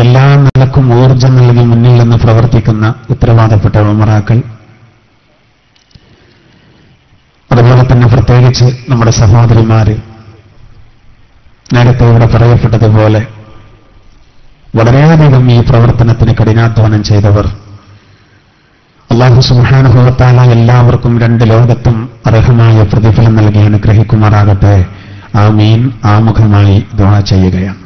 എല്ലാ നിലക്കും ഊർജം നൽകി മുന്നിൽ നിന്ന് പ്രവർത്തിക്കുന്ന ഉത്തരവാദപ്പെട്ട ഉമറാക്കൾ. അതുപോലെ തന്നെ പ്രത്യേകിച്ച് നമ്മുടെ സഹോദരിമാര്. നേരത്തെ ഇവിടെ പറയപ്പെട്ടതുപോലെ വളരെയധികം ഈ പ്രവർത്തനത്തിന് കഠിനാധ്വാനം ചെയ്തവർ. അള്ളാഹു സുഹാനുഭവത്താല എല്ലാവർക്കും രണ്ട് ലോകത്തും അർഹമായ പ്രതിഫലം നൽകി അനുഗ്രഹിക്കുമാറാകട്ടെ. ആ മീൻ ആമുഖമായി ദ്വാ ചെയ്യുകയാണ്.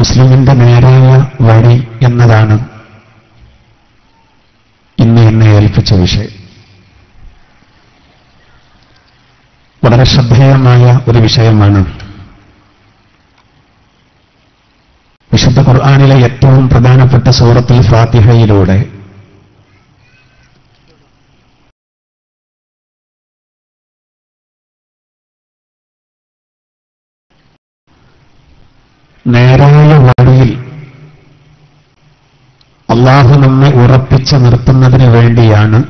മുസ്ലിമിന്റെ നേരായ വഴി എന്നതാണ് ഇന്ന് എന്നെ ഏൽപ്പിച്ച വിഷയം. വളരെ ശ്രദ്ധേയമായ ഒരു വിഷയമാണ്. വിശുദ്ധ ഖുർആാനിലെ ഏറ്റവും പ്രധാനപ്പെട്ട സൂറത്തിൽ ഫാത്തിഹയിലൂടെ നേരായ വഴിയിൽ അള്ളാഹു നമ്മെ ഉറപ്പിച്ച് നിർത്തുന്നതിന് വേണ്ടിയാണ്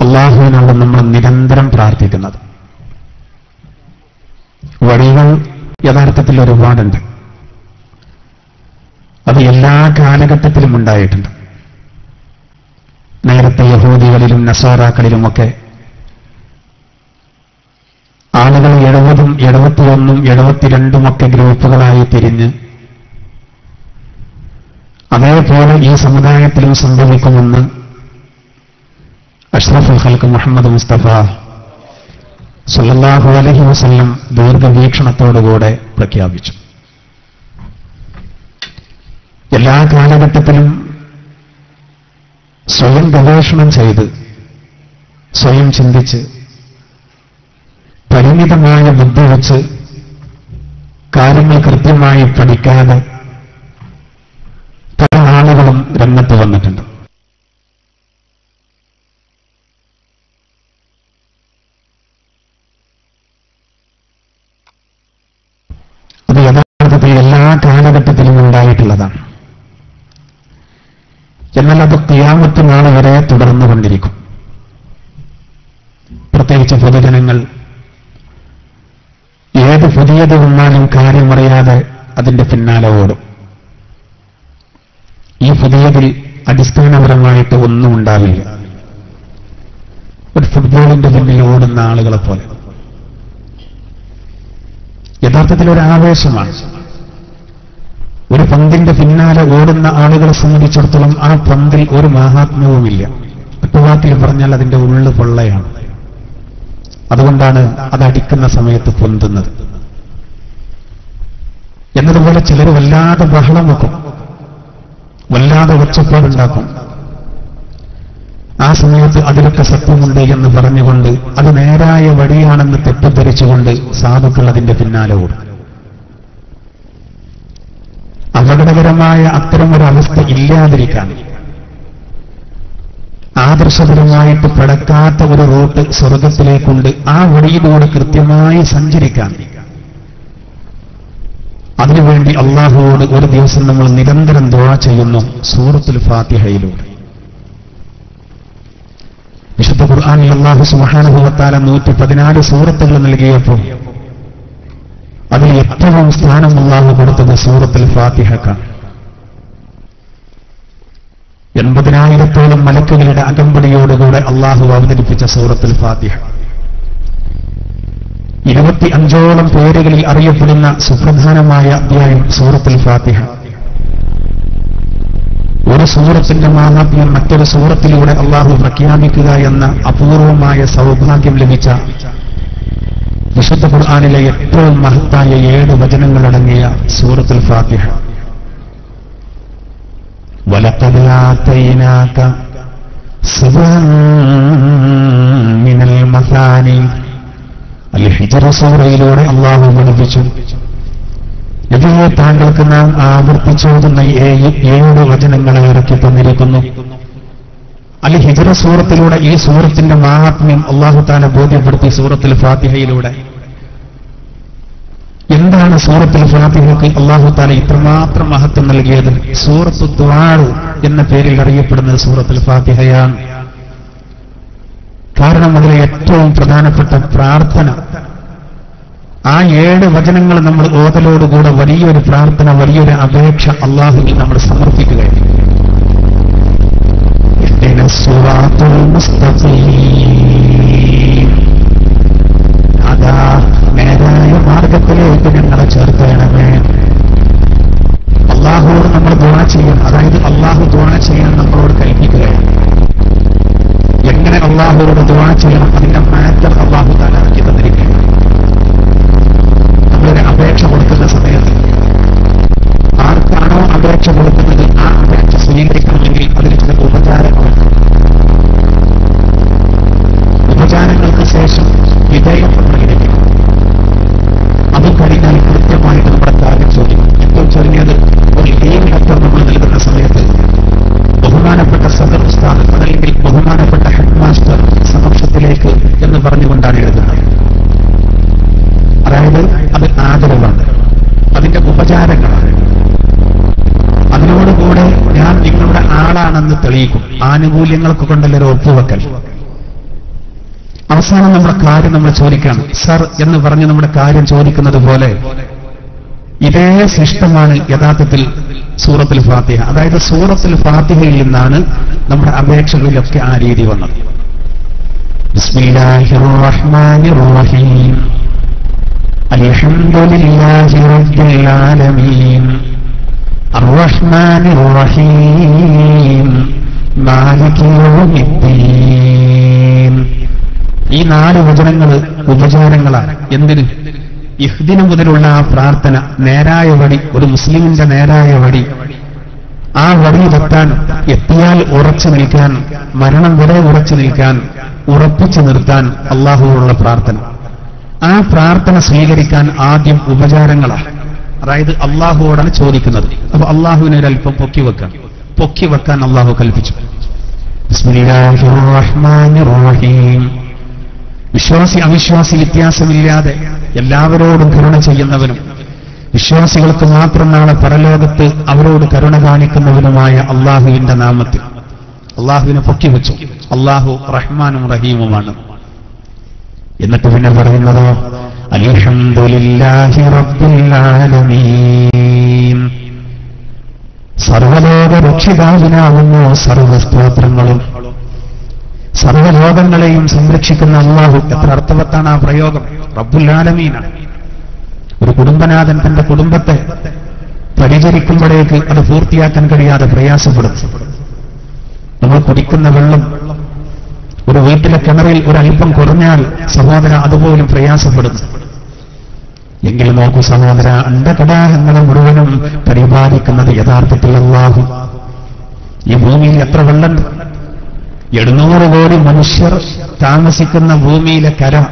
അള്ളാഹുവിനോട് നമ്മൾ നിരന്തരം പ്രാർത്ഥിക്കുന്നത്. വഴികൾ യഥാർത്ഥത്തിൽ ഒരുപാടുണ്ട്. അത് എല്ലാ കാലഘട്ടത്തിലും ഉണ്ടായിട്ടുണ്ട്. നേരത്തെ യഹൂദികളിലും നസാറാക്കളിലുമൊക്കെ ആളുകൾ എഴുപതും എഴുപത്തിയൊന്നും എഴുപത്തിരണ്ടുമൊക്കെ ഗ്രൂപ്പുകളായി തിരിഞ്ഞ് അതേപോലെ ഈ സമുദായത്തിലും സംഭവിക്കുമെന്ന് അഷ്റഫുൽ ഖൽക്ക് മുഹമ്മദ് മുസ്തഫ സല്ലാഹു അലഹി വസല്ലം ദീർഘവീക്ഷണത്തോടുകൂടെ പ്രഖ്യാപിച്ചു. എല്ലാ കാലഘട്ടത്തിലും സ്വയം ഗവേഷണം ചെയ്ത് സ്വയം ചിന്തിച്ച് പരിമിതമായ ബുദ്ധി വെച്ച് കാര്യങ്ങൾ കൃത്യമായി പഠിക്കാതെ പല ആളുകളും രംഗത്ത് വന്നിട്ടുണ്ട്. അത് യഥാർത്ഥത്തിൽ എല്ലാ കാലഘട്ടത്തിലും ഉണ്ടായിട്ടുള്ളതാണ്. എന്നാൽ അത് ക്യാമത്ത് നാളെ വരെ തുടർന്നുകൊണ്ടിരിക്കും. പ്രത്യേകിച്ച് പൊതുജനങ്ങൾ ഏത് പുതിയത് വന്നാലും കാര്യമറിയാതെ അതിന്റെ പിന്നാലെ ഓടും. ഈ പുതിയതിൽ അടിസ്ഥാനപരമായിട്ട് ഒന്നും ഉണ്ടാവില്ല. ഒരു ഫുട്ബോളിന്റെ പിന്നിൽ ഓടുന്ന ആളുകളെ പോലെ. യഥാർത്ഥത്തിൽ ഒരു ആവേശമാണ്. ഒരു പന്തിന്റെ പിന്നാലെ ഓടുന്ന ആളുകളെ സംബന്ധിച്ചിടത്തോളം ആ പന്തിൽ ഒരു മാഹാത്മ്യവുമില്ല. ഒറ്റവാക്കിൽ പറഞ്ഞാൽ അതിന്റെ ഉള്ളു പൊള്ളയാണ്. അതുകൊണ്ടാണ് അത് അടിക്കുന്ന സമയത്ത് പൊന്തുന്നത്. എന്നതുപോലെ ചിലർ വല്ലാതെ ബഹളം വെക്കും. വല്ലാതെ ഒച്ചപ്പാടുണ്ടാക്കും. ആ സമയത്ത് അതിലൊക്കെ സത്യമുണ്ട് എന്ന് പറഞ്ഞുകൊണ്ട് അത് നേരായ വഴിയാണെന്ന് തെറ്റിദ്ധരിച്ചുകൊണ്ട് സാധുക്കൾ അതിന്റെ പിന്നാലെ ഓടും. അപകടകരമായ അത്തരമൊരവസ്ഥ ഇല്ലാതിരിക്കാൻ ആദർശപരമായിട്ട് പടക്കാത്ത ഒരു റൂട്ട് സ്വർഗത്തിലേക്കുണ്ട്. ആ വഴിയിലൂടെ കൃത്യമായി സഞ്ചരിക്കാം. അതിനുവേണ്ടി അള്ളാഹുവോട് ഒരു ദിവസം നമ്മൾ നിരന്തരം ദുആ ചെയ്യുന്നു സൂറത്തുൽ ഫാത്തിഹയിലൂടെ. വിശുദ്ധ ഖുർആാനിൽ അള്ളാഹു സുഹാനുഭവത്താല നൂറ്റി പതിനാല് സൂറത്തുകൾ നൽകിയപ്പോൾ അതിൽ ഏറ്റവും സ്ഥാനം അള്ളാഹു കൊടുത്തത് സൂറത്തുൽ ഫാത്തിഹക്കാണ്. എൺപതിനായിരത്തോളം മലക്കുകളുടെ അകമ്പടിയോടുകൂടെ അള്ളാഹു അവതരിപ്പിച്ച സൂറത്തുൽ ഫാത്തിഹ. ഇരുപത്തി അഞ്ചോളം പേരുകളിൽ അറിയപ്പെടുന്ന സുപ്രധാനമായ അധ്യായം സൂറത്തുൽ ഫാത്തിഹ. ഒരു സൂറത്തിന്റെ മാഹാത്മ്യം മറ്റൊരു സൂറത്തിലൂടെ അള്ളാഹു പ്രഖ്യാപിക്കുക എന്ന അപൂർവമായ സൗഭാഗ്യം ലഭിച്ച വിശുദ്ധ ഖുർആാനിലെ ഏറ്റവും മഹത്തായ ഏഴ് വചനങ്ങളടങ്ങിയ സൂറത്തുൽ ഫാത്തിഹ. വലപ്പതിലാത്തയിനാക്ക മിനൽ മസാനി. അല്ലെ ഹിജറ സൂറയിലൂടെ അള്ളാഹു പഠിപ്പിച്ചു. ഇതിനെ താങ്കൾക്ക് നാം ആവർത്തിച്ചോതുന്ന ഏഴ് വചനങ്ങളെ ഇറക്കി തന്നിരിക്കുന്നു. അൽ ഹിജറ സൂറത്തിലൂടെ ഈ സൂറത്തിന്റെ മാഹാത്മ്യം അള്ളാഹു താനെ ബോധ്യപ്പെടുത്തി സൂറത്തിൽ ഫാത്തിഹയിലൂടെ. എന്താണ് സൂറത്തുൽ ഫാത്തിഹയ്ക്ക് അള്ളാഹു താല ഇത്രമാത്രം മഹത്വം നൽകിയത്? സൂറത്തു ദ്വാഴ് എന്ന പേരിൽ അറിയപ്പെടുന്നത് സൂറത്തുൽ ഫാത്തിഹയാണ്. കാരണം അതിലെ ഏറ്റവും പ്രധാനപ്പെട്ട പ്രാർത്ഥന. ആ ഏഴ് വചനങ്ങൾ നമ്മൾ ഓതലോടുകൂടെ വലിയൊരു പ്രാർത്ഥന വലിയൊരു അപേക്ഷ അള്ളാഹുവിൽ നമ്മൾ സമർപ്പിക്കുക അതാ മാർഗത്തിലേക്ക് ഞങ്ങളെ ചേർക്കണമേ അള്ളാഹുവോട് നമ്മൾ ദുവാ ചെയ്യണം. അതായത് അള്ളാഹു ദുവാ ചെയ്യാൻ നമ്മളോട് കൽപ്പിക്കുകയാണ്. എങ്ങനെ അള്ളാഹുവോട് ദുവാ ചെയ്യണം ആനുകൂല്യങ്ങൾക്ക് കൊണ്ടല്ല ഒരു ഒപ്പുവെക്കൽ അവസാനം നമ്മുടെ കാര്യം നമ്മൾ ചോദിക്കണം സർ എന്ന് പറഞ്ഞ് നമ്മുടെ കാര്യം ചോദിക്കുന്നത് പോലെ ഇതേ ശിഷ്ടമാണ് യഥാർത്ഥത്തിൽ സൂറത്തുൽ ഫാത്തിഹ അതായത് സൂറത്തുൽ ഫാത്തിഹയിൽ നിന്നാണ് നമ്മുടെ അപേക്ഷകളിലൊക്കെ ആ രീതി വന്നത് ബിസ്മില്ലാഹിർ റഹ്മാനിർ റഹീം അൽഹംദുലില്ലാഹി റബ്ബിൽ ആലമീൻ الرحمن الرحيم مالك يوم الدين ഈ നാല് വചനങ്ങൾ ഉപചാരങ്ങളാണ്. എന്തിന്? ഇഹ്ദിനു മുതലുള്ള ആ പ്രാർത്ഥന നേരായ വടി ഒരു മുസ്ലിമിന്റെ നേരായ വടി. ആ വടിയിലെത്താൻ എത്തിയാൽ ഉറച്ചു നിൽക്കാൻ മരണം വരെ ഉറച്ചു നിൽക്കാൻ ഉറപ്പിച്ചു നിർത്താൻ അള്ളാഹുവോടുള്ള പ്രാർത്ഥന. ആ പ്രാർത്ഥന സ്വീകരിക്കാൻ ആദ്യം ഉപചാരങ്ങളാണ്. അതായത് അള്ളാഹുവോടാണ് ചോദിക്കുന്നത്. അപ്പൊ അള്ളാഹുവിനെ പൊക്കി വെക്കാം. പൊക്കി വെക്കാൻ അള്ളാഹു കൽപ്പിച്ചു. വിശ്വാസി അവിശ്വാസി വ്യത്യാസമില്ലാതെ എല്ലാവരോടും കരുണ ചെയ്യുന്നവനും വിശ്വാസികൾക്ക് മാത്രം നാളെ പരലോകത്ത് അവരോട് കരുണ കാണിക്കുന്നവനുമായ അള്ളാഹുവിന്റെ നാമത്തിൽ. അള്ളാഹുവിനെ പൊക്കി വെച്ചു. അള്ളാഹു റഹ്മാനും റഹീമുമാണ്. എന്നിട്ട് പിന്നെ പറയുന്നതോ ആലമീൻ. സർവലോക രക്ഷിതാവിനാവുന്നു സർവസ്തോത്രങ്ങളും. സർവലോകങ്ങളെയും സംരക്ഷിക്കുന്ന അള്ളാഹു എത്ര അർത്ഥവത്താണ് ആ പ്രയോഗം. റബ്ബുല്ലാലമീനാണ്. ഒരു കുടുംബനാഥൻ തന്റെ കുടുംബത്തെ പരിചരിക്കുമ്പോഴേക്ക് അത് പൂർത്തിയാക്കാൻ കഴിയാതെ പ്രയാസപ്പെടും നമ്മൾ കുടിക്കുന്ന വെള്ളം ഒരു വീട്ടിലെ കിണറിൽ ഒരല്പം കുറഞ്ഞാൽ സഹോദര അതുപോലും പ്രയാസപ്പെടുന്നു. എങ്കിൽ നോക്കൂ സഹോദര അണ്ടകടാഹങ്ങളെ മുഴുവനും പരിപാലിക്കുന്നത് യഥാർത്ഥത്തിൽ അള്ളാഹു. ഈ ഭൂമിയിൽ എത്ര വെള്ളമുണ്ട് എഴുന്നൂറ് കോടി മനുഷ്യർ താമസിക്കുന്ന ഭൂമിയിലെ കര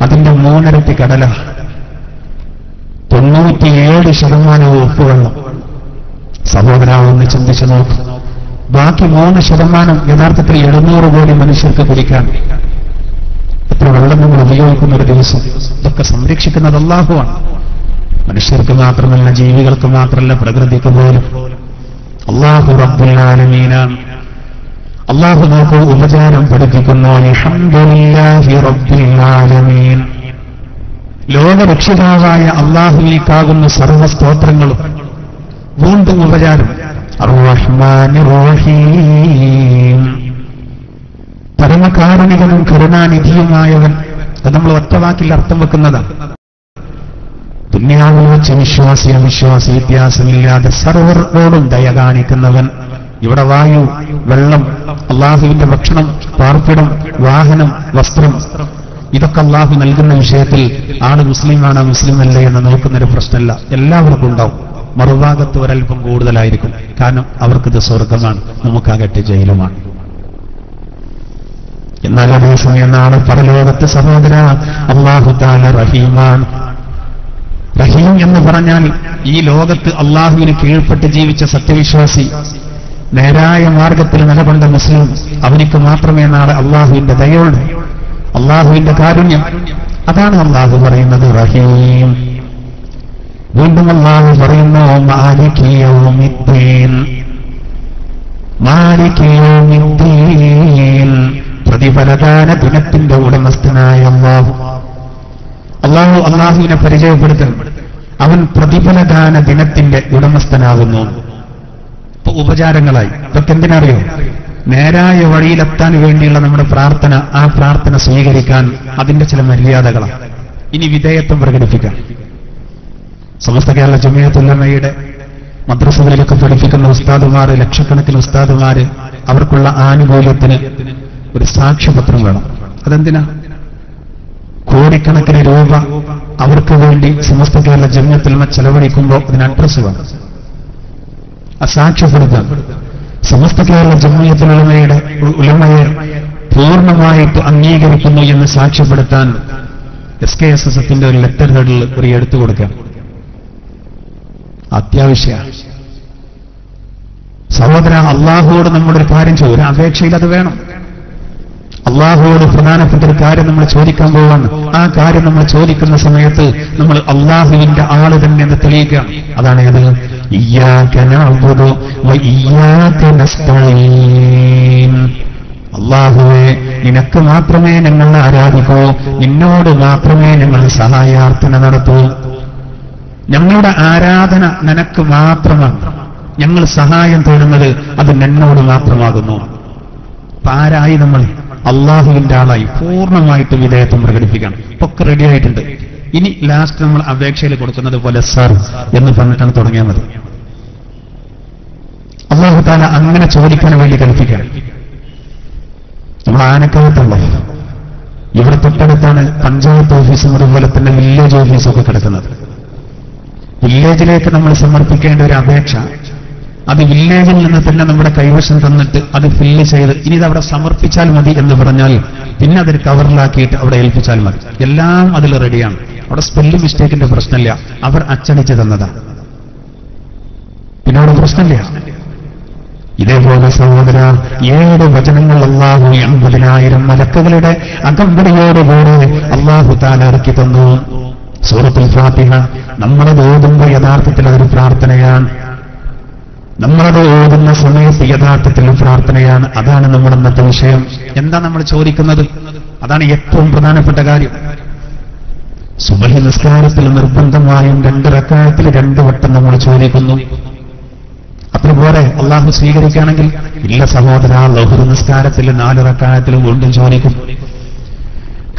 അതിന്റെ മൂന്നരട്ടി കടല. തൊണ്ണൂറ്റിയേഴ് ശതമാനവും ഉപ്പുവെള്ളം. സഹോദര ഒന്ന് ചിന്തിച്ചു നോക്കും. ബാക്കി മൂന്ന് ശതമാനം യഥാർത്ഥത്തിൽ എഴുന്നൂറ് കോടി മനുഷ്യർക്ക് കുടിക്കാൻ. എത്ര വെള്ളം നമ്മൾ ഉപയോഗിക്കുന്ന ഒരു ദിവസം? ഇതൊക്കെ സംരക്ഷിക്കുന്നത് അള്ളാഹുവാണ് മനുഷ്യർക്ക് മാത്രമല്ല ജീവികൾക്ക് മാത്രമല്ല പ്രകൃതിക്ക് പോലും. അള്ളാഹു റബ്ബുല്ലാലമീനാണ് അള്ളാഹു നോക്കൂ ഉപചാരം പഠിപ്പിക്കുന്നു. ലോകരക്ഷിതാവായ അള്ളാഹുവിലേക്കാകുന്ന സർവസ്തോത്രങ്ങളും വീണ്ടും ഉപചാരം. പരമകാരുണികനും കരുണാനിധിയുമായവൻ അത് നമ്മൾ ഒറ്റ വാക്കിൽ അർത്ഥം വെക്കുന്നതാണ് ദുന്യാവിൽ വെച്ച് വിശ്വാസി അവിശ്വാസി വ്യത്യാസമില്ലാതെ സർവരോടും ദയ കാണിക്കുന്നവൻ ഇവിടെ വായു വെള്ളം അള്ളാഹുവിന്റെ ഭക്ഷണം പാർപ്പിടം വാഹനം വസ്ത്രം ഇതൊക്കെ അള്ളാഹു നൽകുന്ന വിഷയത്തിൽ ആണ് മുസ്ലിമാണോ മുസ്ലിം അല്ലേ എന്ന് നോക്കുന്നൊരു പ്രശ്നമല്ല. എല്ലാവർക്കും ഉണ്ടാവും. മറുഭാഗത്ത് ഒരൽപ്പം കൂടുതലായിരിക്കും. കാരണം അവർക്കിത് സ്വർഗമാണ് നമുക്കാകട്ടെ ജയിലുമാണ്. എന്നാൽ അതേസമയം എന്നാണ് പരലോകത്ത് സഹോദര. അള്ളാഹു താല റഹീമാൻ. റഹീം എന്ന് പറഞ്ഞാൽ ഈ ലോകത്ത് അള്ളാഹുവിന് കീഴ്പ്പെട്ട് ജീവിച്ച സത്യവിശ്വാസി. നേരായ മാർഗത്തിൽ നിലകൊണ്ട മുസ്ലിം അവനിക്ക് മാത്രമേ നാളെ അള്ളാഹുവിന്റെ ദയുള്ളൂ അള്ളാഹുവിന്റെ കാരുണ്യം. അതാണ് അള്ളാഹു പറയുന്നത് റഹീം. വീണ്ടും അള്ളാഹു പറയുന്നു മാലിക്കിയൗമിദ്ദീൻ പ്രതിഫലദാന ദിനത്തിന്റെ ഉടമസ്ഥനായ അള്ളാഹു. അള്ളാഹു അള്ളാഹു അള്ളാഹുവിനെ പരിചയപ്പെടുത്തും അവൻ പ്രതിഫലദാന ദിനത്തിന്റെ ഉടമസ്ഥനാകുന്നു. ഉപചാരങ്ങളായി. ഇതൊക്കെ എന്തിനറിയോ? നേരായ വഴിയിലെത്താൻ വേണ്ടിയുള്ള നമ്മുടെ പ്രാർത്ഥന ആ പ്രാർത്ഥന സ്വീകരിക്കാൻ അതിന്റെ ചില മര്യാദകളാണ്. ഇനി വിധേയത്വം പ്രകടിപ്പിക്കാം. സമസ്ത കേരള ജമിയത്തുല്ലമ്മയുടെ മദ്രസകളിലൊക്കെ പഠിപ്പിക്കുന്ന ഉസ്താദുമാര് ലക്ഷക്കണക്കിന് ഉസ്താദുമാര് അവർക്കുള്ള ആനുകൂല്യത്തിന് ഒരു സാക്ഷ്യപത്രം വേണം. അതെന്തിനാ? കോടിക്കണക്കിന് രൂപ അവർക്ക് വേണ്ടി സമസ്ത കേരള ജമിയത്തുല്ലമ ചെലവഴിക്കുമ്പോൾ അതിന് അഡ്രസ് വേണം. ആ സാക്ഷ്യപ്പെടുത്താൻ സമസ്ത കേരള ജമിയത്തുലമയുടെ ഉലമയെ പൂർണമായിട്ട് അംഗീകരിക്കുന്നു എന്ന് സാക്ഷ്യപ്പെടുത്താൻ എസ് കെ എസ് എസ് എഫിന്റെ ഒരു ലെറ്റർ ഹെഡിൽ ഒരു എടുത്തു കൊടുക്കാം. അത്യാവശ്യ. സഹോദര അള്ളാഹുവോട് നമ്മുടെ ഒരു കാര്യം ചെയ്യും ഒരു അപേക്ഷയിൽ അത് വേണം. അള്ളാഹുവോട് പ്രധാനപ്പെട്ട ഒരു കാര്യം നമ്മൾ ചോദിക്കാൻ പോവാണ് ആ കാര്യം നമ്മൾ ചോദിക്കുന്ന സമയത്ത് നമ്മൾ അള്ളാഹുവിന്റെ ആൾ തന്നെ എന്ന് തെളിയിക്കുകയാണ്. അതാണ് ഏത്? അള്ളാഹുവെ നിനക്ക് മാത്രമേ ഞങ്ങൾ ആരാധിക്കൂ. നിന്നോട് മാത്രമേ ഞങ്ങൾ സഹായാർത്ഥന നടത്തൂ. ഞങ്ങളുടെ ആരാധന നിനക്ക് മാത്രമാണ്. ഞങ്ങൾ സഹായം തേടുന്നത് അത് നിന്നോട് മാത്രമാകുന്നു. ആരായി നമ്മൾ അള്ളാഹുവിന്റെ ആളായി പൂർണമായിട്ട് വിധേയത്വം പ്രകടിപ്പിക്കണം. ഒക്കെ റെഡി ആയിട്ടുണ്ട്. ഇനി ലാസ്റ്റ് നമ്മൾ അപേക്ഷയിൽ കൊടുക്കുന്നത് പോലെ സർ എന്ന് പറഞ്ഞിട്ടാണ് തുടങ്ങിയാൽ മതി അള്ളാഹു താല അങ്ങനെ ചോദിക്കാൻ വേണ്ടി കൽപ്പിക്കാൻ നമ്മൾ ആനക്കകത്തുള്ള ഇവിടെ തൊട്ടടുത്താണ് പഞ്ചായത്ത് ഓഫീസും അതുപോലെ തന്നെ വില്ലേജ് ഓഫീസും ഒക്കെ കിടക്കുന്നത്. വില്ലേജിലേക്ക് നമ്മൾ സമർപ്പിക്കേണ്ട ഒരു അപേക്ഷ അത് വില്ലേജിൽ നിന്ന് തന്നെ നമ്മുടെ കൈവശം തന്നിട്ട് അത് ഫില്ല് ചെയ്ത് ഇനി അവിടെ സമർപ്പിച്ചാൽ മതി എന്ന് പറഞ്ഞാൽ പിന്നെ അതൊരു കവറിലാക്കിയിട്ട് അവിടെ ഏൽപ്പിച്ചാൽ മതി. എല്ലാം അതിൽ റെഡിയാണ് അവിടെ സ്പെല്ലിംഗ് മിസ്റ്റേക്കിന്റെ പ്രശ്നമില്ല. അവർ അച്ചടിച്ച് തന്നതാണ് പിന്നെ അവിടെ പ്രശ്നമില്ല. ഇതേപോലെ സഹോദര ഏഴ് വചനങ്ങൾ അള്ളാഹു എൺപതിനായിരം മലക്കുകളുടെ അകമ്പടിയോടുകൂടെ അള്ളാഹു താൻ ഇറക്കി തന്നു. സൂറത്തുൽ ഫാത്തിഹ നമ്മളത് ഓതുമ്പോൾ യഥാർത്ഥത്തിൽ അതൊരു പ്രാർത്ഥനയാണ്. നമ്മളത് ഓതുന്ന സമയത്ത് യഥാർത്ഥത്തിൽ പ്രാർത്ഥനയാണ്. അതാണ് നമ്മുടെ ഇന്നത്തെ വിഷയം. എന്താ നമ്മൾ ചോദിക്കുന്നത്? അതാണ് ഏറ്റവും പ്രധാനപ്പെട്ട കാര്യം. സുബഹി നിസ്കാരത്തിൽ നിർബന്ധമായും രണ്ട് റക്കായത്തിൽ രണ്ട് വട്ടം നമ്മൾ ചോദിക്കുന്നു. അതുപോലെ അള്ളാഹു സ്വീകരിക്കുകയാണെങ്കിൽ ഇല്ല സഹോദര ലഹുർ നിസ്കാരത്തിൽ നാല് റക്കായത്തിൽ വീണ്ടും ചോദിക്കും.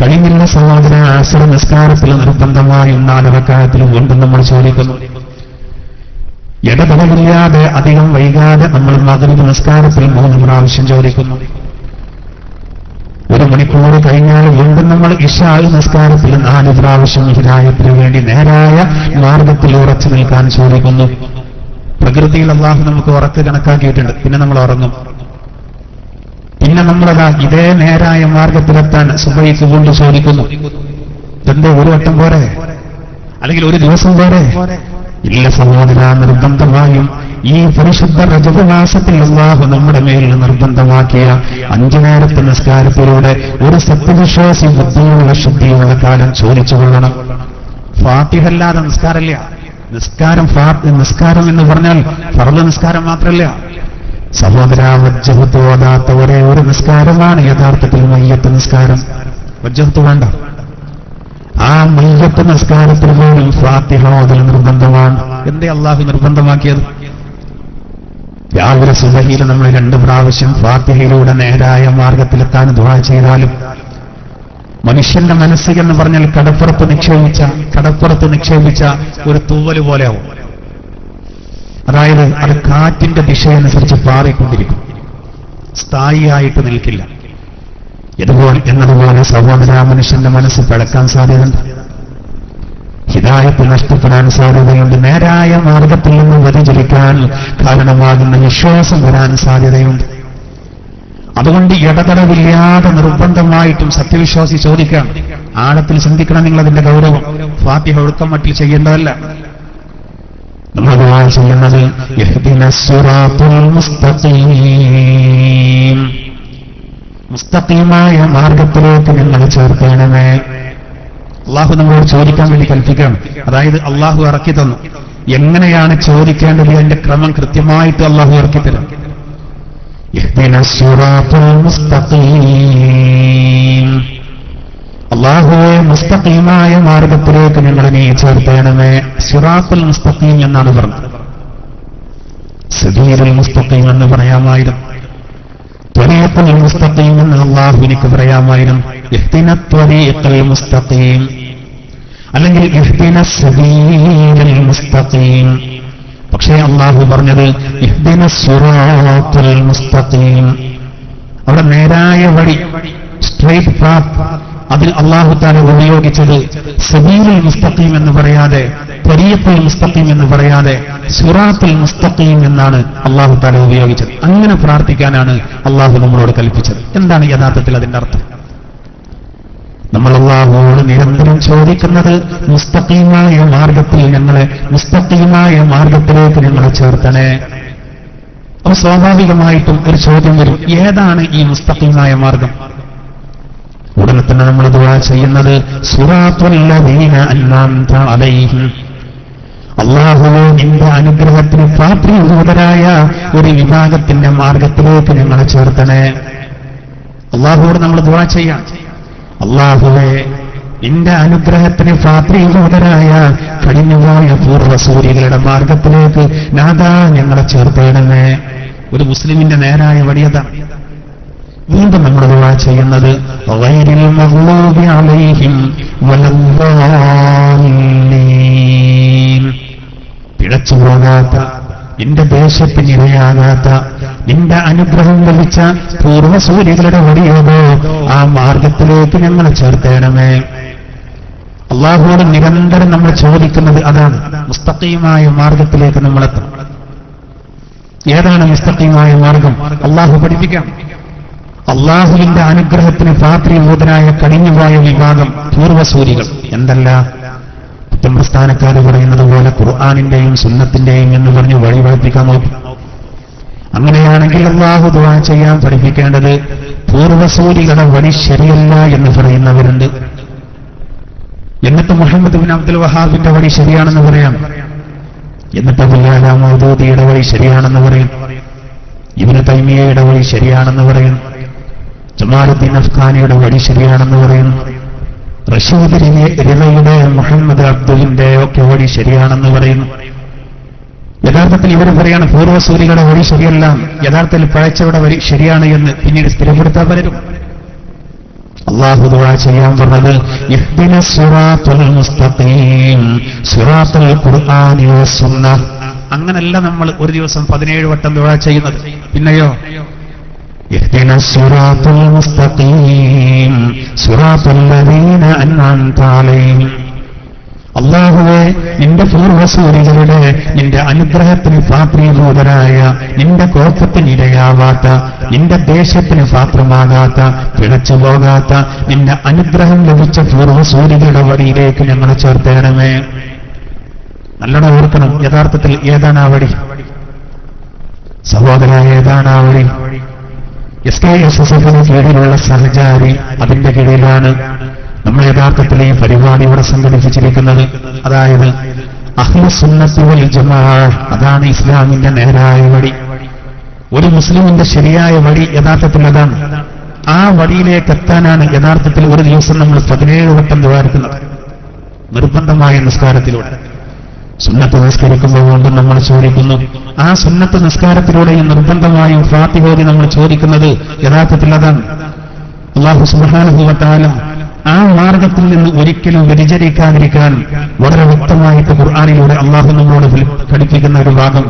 കഴിഞ്ഞില്ല സഹോദര ആശ്ര നിസ്കാരത്തിൽ നിർബന്ധമായും നാല് റക്കായത്തിൽ വീണ്ടും നമ്മൾ ചോദിക്കുന്നു. ഇടപെടലില്ലാതെ അധികം വൈകാതെ നമ്മൾ മകരി നമസ്കാരത്തിൽ മൂന്ന് പ്രാവശ്യം ചോദിക്കുന്നു ഒരു മണിക്കൂർ കഴിഞ്ഞാൽ വീണ്ടും നമ്മൾ ഇഷാൽ നമസ്കാരത്തിൽ നാല് പ്രാവശ്യം ഹിരായത്തിന് വേണ്ടി നേരായ മാർഗത്തിൽ ഉറച്ചു നിൽക്കാൻ ചോദിക്കുന്നു. പ്രകൃതിയിൽ അള്ളാഹു നമുക്ക് ഉറക്ക് കണക്കാക്കിയിട്ടുണ്ട്. പിന്നെ നമ്മൾ ഉറങ്ങും. പിന്നെ നമ്മളതാ ഇതേ നേരായ മാർഗത്തിലെത്താൻ സുബൈക്ക് കൊണ്ട് ചോദിക്കുന്നു. എന്തേ ഒരു വട്ടം പോരെ? അല്ലെങ്കിൽ ഒരു ദിവസം പോരെ? ഇല്ല സഹോദര നിർബന്ധമായും ഈ പരിശുദ്ധ രജതമാസത്തിൽ അള്ളാഹു നമ്മുടെ മേലിൽ നിർബന്ധമാക്കിയ അഞ്ചു നേരത്തെ നിസ്കാരത്തിലൂടെ ഒരു സത്യവിശ്വാസി ബുദ്ധിയുള്ള ശുദ്ധിയുള്ള കാലം ചോദിച്ചു കൊള്ളണം. ഫാത്തിഹല്ലാതെ നിസ്കാരമില്ല. നിസ്കാരം നിസ്കാരം എന്ന് പറഞ്ഞാൽ ഫർദ് നിസ്കാരം മാത്രമല്ല. സഹോദര വജ്ജഹത്ത് ഓതാത്ത ഒരേ ഒരു നിസ്കാരമാണ് യഥാർത്ഥത്തിൽ മയ്യത്ത് നിസ്കാരം. വജ്ജഹത്ത് വേണ്ട. ആ മയ്യത്ത് നിസ്കാരത്തിൽ പോലും ഫാത്തിഹ അതിൽ നിർബന്ധമാണ്. എന്തേ അള്ളാഹു നിർബന്ധമാക്കിയത്? രാവിലെ സുബഹിയിൽ നമ്മൾ രണ്ട് പ്രാവശ്യം ഫാത്തിഹയിലൂടെ നേരായ മാർഗത്തിലെത്താൻ ദുവാ ചെയ്താലും മനുഷ്യന്റെ മനസ്സ് എന്ന് പറഞ്ഞാൽ കടപ്പുറത്ത് നിക്ഷേപിച്ച കടപ്പുറത്ത് നിക്ഷേപിച്ച ഒരു തൂവൽ പോലെയാവും. അതായത് അത് കാറ്റിന്റെ ദിശയനുസരിച്ച് പാറിക്കൊണ്ടിരിക്കും. സ്ഥായിയായിട്ട് നിൽക്കില്ല. ഇതുപോലെ എന്നതുപോലെ സഹോദര മനുഷ്യന്റെ മനസ്സ് പിളക്കാൻ സാധ്യതയുണ്ട്. ഹിതായത്ത് നഷ്ടപ്പെടാൻ സാധ്യതയുണ്ട്. നേരായ മാർഗത്തിൽ നിന്ന് വ്യതിചരിക്കാൻ കാരണമാകുന്ന വിശ്വാസം വരാൻ സാധ്യതയുണ്ട്. അതുകൊണ്ട് ഇടതടവില്ലാതെ നിർബന്ധമായിട്ടും സത്യവിശ്വാസി ചോദിക്കാം. ആഴത്തിൽ ചിന്തിക്കണം നിങ്ങൾ അതിന്റെ ഗൗരവം. ഫാത്തിഹ ഒഴുക്കം മട്ടിൽ ചെയ്യേണ്ടതല്ല. നമ്മൾ ചെയ്യുന്നത് മുസ്തഖീമായ മാർഗത്തിലേക്ക് നിങ്ങൾ ചേർക്കണമേ. അള്ളാഹു നമ്മളോട് ചോദിക്കാൻ വേണ്ടി കൽപ്പിക്കണം. അതായത് അള്ളാഹു ഇറക്കി തന്നു. എങ്ങനെയാണ് ചോദിക്കേണ്ടത്? അതിന്റെ ക്രമം കൃത്യമായിട്ട് അള്ളാഹു ഇറക്കി തരും. അള്ളാഹുവെ മുസ്തഖീമായ മാർഗത്തിലേക്ക് ഞങ്ങളെ നീ ചേർത്തേണമേ. സിറാത്തുൽ മുസ്തഖീം എന്നാണ് പറഞ്ഞത്. സബീറുൽ മുസ്തഖീം എന്ന് പറയാമായിരുന്നു. ത്വരീഖുൽ എന്ന് പറയാമായിരുന്നു. മുസ്തഖീം അല്ലെങ്കിൽ മുസ്തഖീം പക്ഷേ അള്ളാഹു പറഞ്ഞത് മുസ്തഖീം അവിടെ നേരായ വഴി സ്ട്രൈറ്റ് പാത്ത് അതിൽ അള്ളാഹു താല ഉപയോഗിച്ചത് സബീലുൽ മുസ്തഖീം എന്ന് പറയാതെ ത്വരീഖുൽ മുസ്തഖീം എന്ന് പറയാതെ സുറാത്തിൽ മുസ്തഖീം എന്നാണ് അള്ളാഹു താല ഉപയോഗിച്ചത്. അങ്ങനെ പ്രാർത്ഥിക്കാനാണ് അള്ളാഹു നമ്മളോട് കൽപ്പിച്ചത്. എന്താണ് യഥാർത്ഥത്തിൽ അതിന്റെ അർത്ഥം? നമ്മൾ അള്ളാഹുവോട് നിരന്തരം ചോദിക്കുന്നത് മുസ്തഖീമായ മാർഗത്തിൽ ഞങ്ങളെ മുസ്തഖീമായ മാർഗത്തിലേക്ക് ഞങ്ങളെ ചേർത്തണേ. അപ്പൊ സ്വാഭാവികമായിട്ടും ഒരു ചോദ്യം വരും. ഏതാണ് ഈ മുസ്തഖീമായ മാർഗം? ഉടനെ തന്നെ നമ്മൾ ദുആ ചെയ്യുന്നത് സുറാത്തുല്ലദീന അൻഅംത അലൈഹിം അള്ളാഹുവെ നിന്റെ അനുഗ്രഹത്തിന് പാത്രീഭൂതരായ ഒരു വിഭാഗത്തിന്റെ മാർഗത്തിലേക്ക് ഞങ്ങളെ ചേർത്തണേ. അള്ളാഹുവോട് നമ്മൾ ദുവാ ചെയ്യാം. അള്ളാഹുവെ നിന്റെ അനുഗ്രഹത്തിന് പാത്രീഭൂതരായ കഴിഞ്ഞുപോയ പൂർവസൂര്യകളുടെ മാർഗത്തിലേക്ക് നാദാ ഞങ്ങളെ ചേർത്തേണമേ. ഒരു മുസ്ലിമിന്റെ നേരായ വടിയത വീണ്ടും നമ്മൾ ദുആ ചെയ്യുന്നത് വൈരിൽ മഗ്ലൂബി അലൈഹിം പിഴച്ചു പോകാത്ത നിന്റെ ദേശത്തിന് ഇരയാകാത്ത നിന്റെ അനുഗ്രഹം ലഭിച്ച പൂർവസൂര്യകളുടെ വടിയേതോ ആ മാർഗത്തിലേക്ക് ഞങ്ങളെ ചേർത്തേണമേ. അള്ളാഹുവോട് നിരന്തരം നമ്മൾ ചോദിക്കുന്നത് അതാണ്. മുസ്തഖീമായ മാർഗത്തിലേക്ക് നമ്മൾ എത്തണം ഏതാണ് മുസ്തഖീമായ മാർഗം? അള്ളാഹു പഠിപ്പിക്കാം. അള്ളാഹുവിന്റെ അനുഗ്രഹത്തിന് പാത്രീഭൂതനായ കടിഞ്ഞുപോയ വിഭാഗം പൂർവസൂരികൾ. എന്തല്ല? കുറ്റം പ്രസ്ഥാനക്കാർ പറയുന്നത് പോലെ ഖുർആാനിന്റെയും സുന്നത്തിന്റെയും എന്ന് പറഞ്ഞ് വഴി വഴിപ്പിക്കാൻ നോക്കി. അങ്ങനെയാണെങ്കിൽ അള്ളാഹു ദുവാ ചെയ്യാൻ പഠിപ്പിക്കേണ്ടത് പൂർവസൂരികളെ വഴി ശരിയല്ല എന്ന് പറയുന്നവരുണ്ട്. എന്നിട്ട് മുഹമ്മദ് ബിൻ അബ്ദുൽ വഹാബിന്റെ വഴി ശരിയാണെന്ന് പറയാം. എന്നിട്ട് ബുല്ലാല മൗദൂദിയുടെ വഴി ശരിയാണെന്ന് പറയും. ഇവന് തൈമിയയുടെ വഴി ശരിയാണെന്ന് പറയും. ജമാലുദ്ദീൻ അഫ്ഖാനിയുടെ വഴി ശരിയാണെന്ന് പറയുന്നു റഷീദ് രവിയുടെ മുഹമ്മദ് അബ്ദുലിന്റെ ഒക്കെ വഴി ശരിയാണെന്ന് പറയുന്നു. യഥാർത്ഥത്തിൽ ഇവർ പറയാണ് പൂർവസൂരികളുടെ വഴി ശരിയല്ല. യഥാർത്ഥത്തിൽ പഴച്ചവരുടെ വഴി ശരിയാണ് എന്ന് പിന്നീട് സ്ഥിരപ്പെടുത്താൻ പലരും. അള്ളാഹു ദുആ ചെയ്യാൻ പറഞ്ഞത് അങ്ങനല്ല നമ്മൾ ഒരു ദിവസം പതിനേഴ് വട്ടം ദുആ ചെയ്യുന്നത്. പിന്നെയോ? اهدنا الصراط المستقيم صراط الذين أنعمت عليهم അള്ളാഹുവെ നിന്റെ പൂർവ്വസൂരികളുടെ നിന്റെ അനുഗ്രഹത്തിന് പാത്രീഭൂതരായ നിന്റെ കോപ്പത്തിന് ഇരയാവാത്ത നിന്റെ ദേശത്തിന് പാത്രമാകാത്ത പിഴച്ചു പോകാത്ത നിന്റെ അനുഗ്രഹം ലഭിച്ച പൂർവ്വസൂരികളുടെ വഴിയിലേക്ക് ഞങ്ങളെ ചേർത്തേണമേ നല്ലോണം ഓർക്കണം യഥാർത്ഥത്തിൽ ഏതാണ് ആ വഴി സഹോദര ഏതാണ് ആ വഴി എസ് കെ എസ് എസ് എഫിന് കീഴിലുള്ള സഹചാരി അതിന്റെ കീഴിലാണ് നമ്മൾ യഥാർത്ഥത്തിൽ ഈ പരിപാടി ഇവിടെ സംഘടിപ്പിച്ചിരിക്കുന്നത്. അതായത് അഹ്ലുസുന്നത്തി വൽ ജമാ അതാണ് ഇസ്ലാമിന്റെ നേരായ വഴി. ഒരു മുസ്ലിമിന്റെ ശരിയായ വഴി യഥാർത്ഥത്തിൽ അതാണ്. ആ വഴിയിലേക്ക് എത്താനാണ് യഥാർത്ഥത്തിൽ ഒരു ദിവസം നമ്മൾ പതിനേഴ് വട്ടം ദ്വാരക്കുന്നത്. നിർബന്ധമായ നിസ്കാരത്തിലൂടെ. സുന്നത്ത് നിസ്കരിക്കുമ്പോൾ കൊണ്ട് നമ്മൾ ചോദിക്കുന്നു ആ സുന്നത്ത് നിസ്കാരത്തിലൂടെയും നിർബന്ധമായും ഫാത്തിഹോദി നമ്മൾ ചോദിക്കുന്നത് യഥാർത്ഥത്തിൽ അതാണ് അള്ളാഹു സുബാനുഭവത്താലും ആ മാർഗത്തിൽ നിന്ന് ഒരിക്കലും വ്യതിചരിക്കാതിരിക്കാൻ വളരെ വ്യക്തമായിട്ട് ഖുർആാനിലൂടെ അള്ളാഹു നമ്മളോട് പഠിപ്പിക്കുന്ന ഒരു ഭാഗം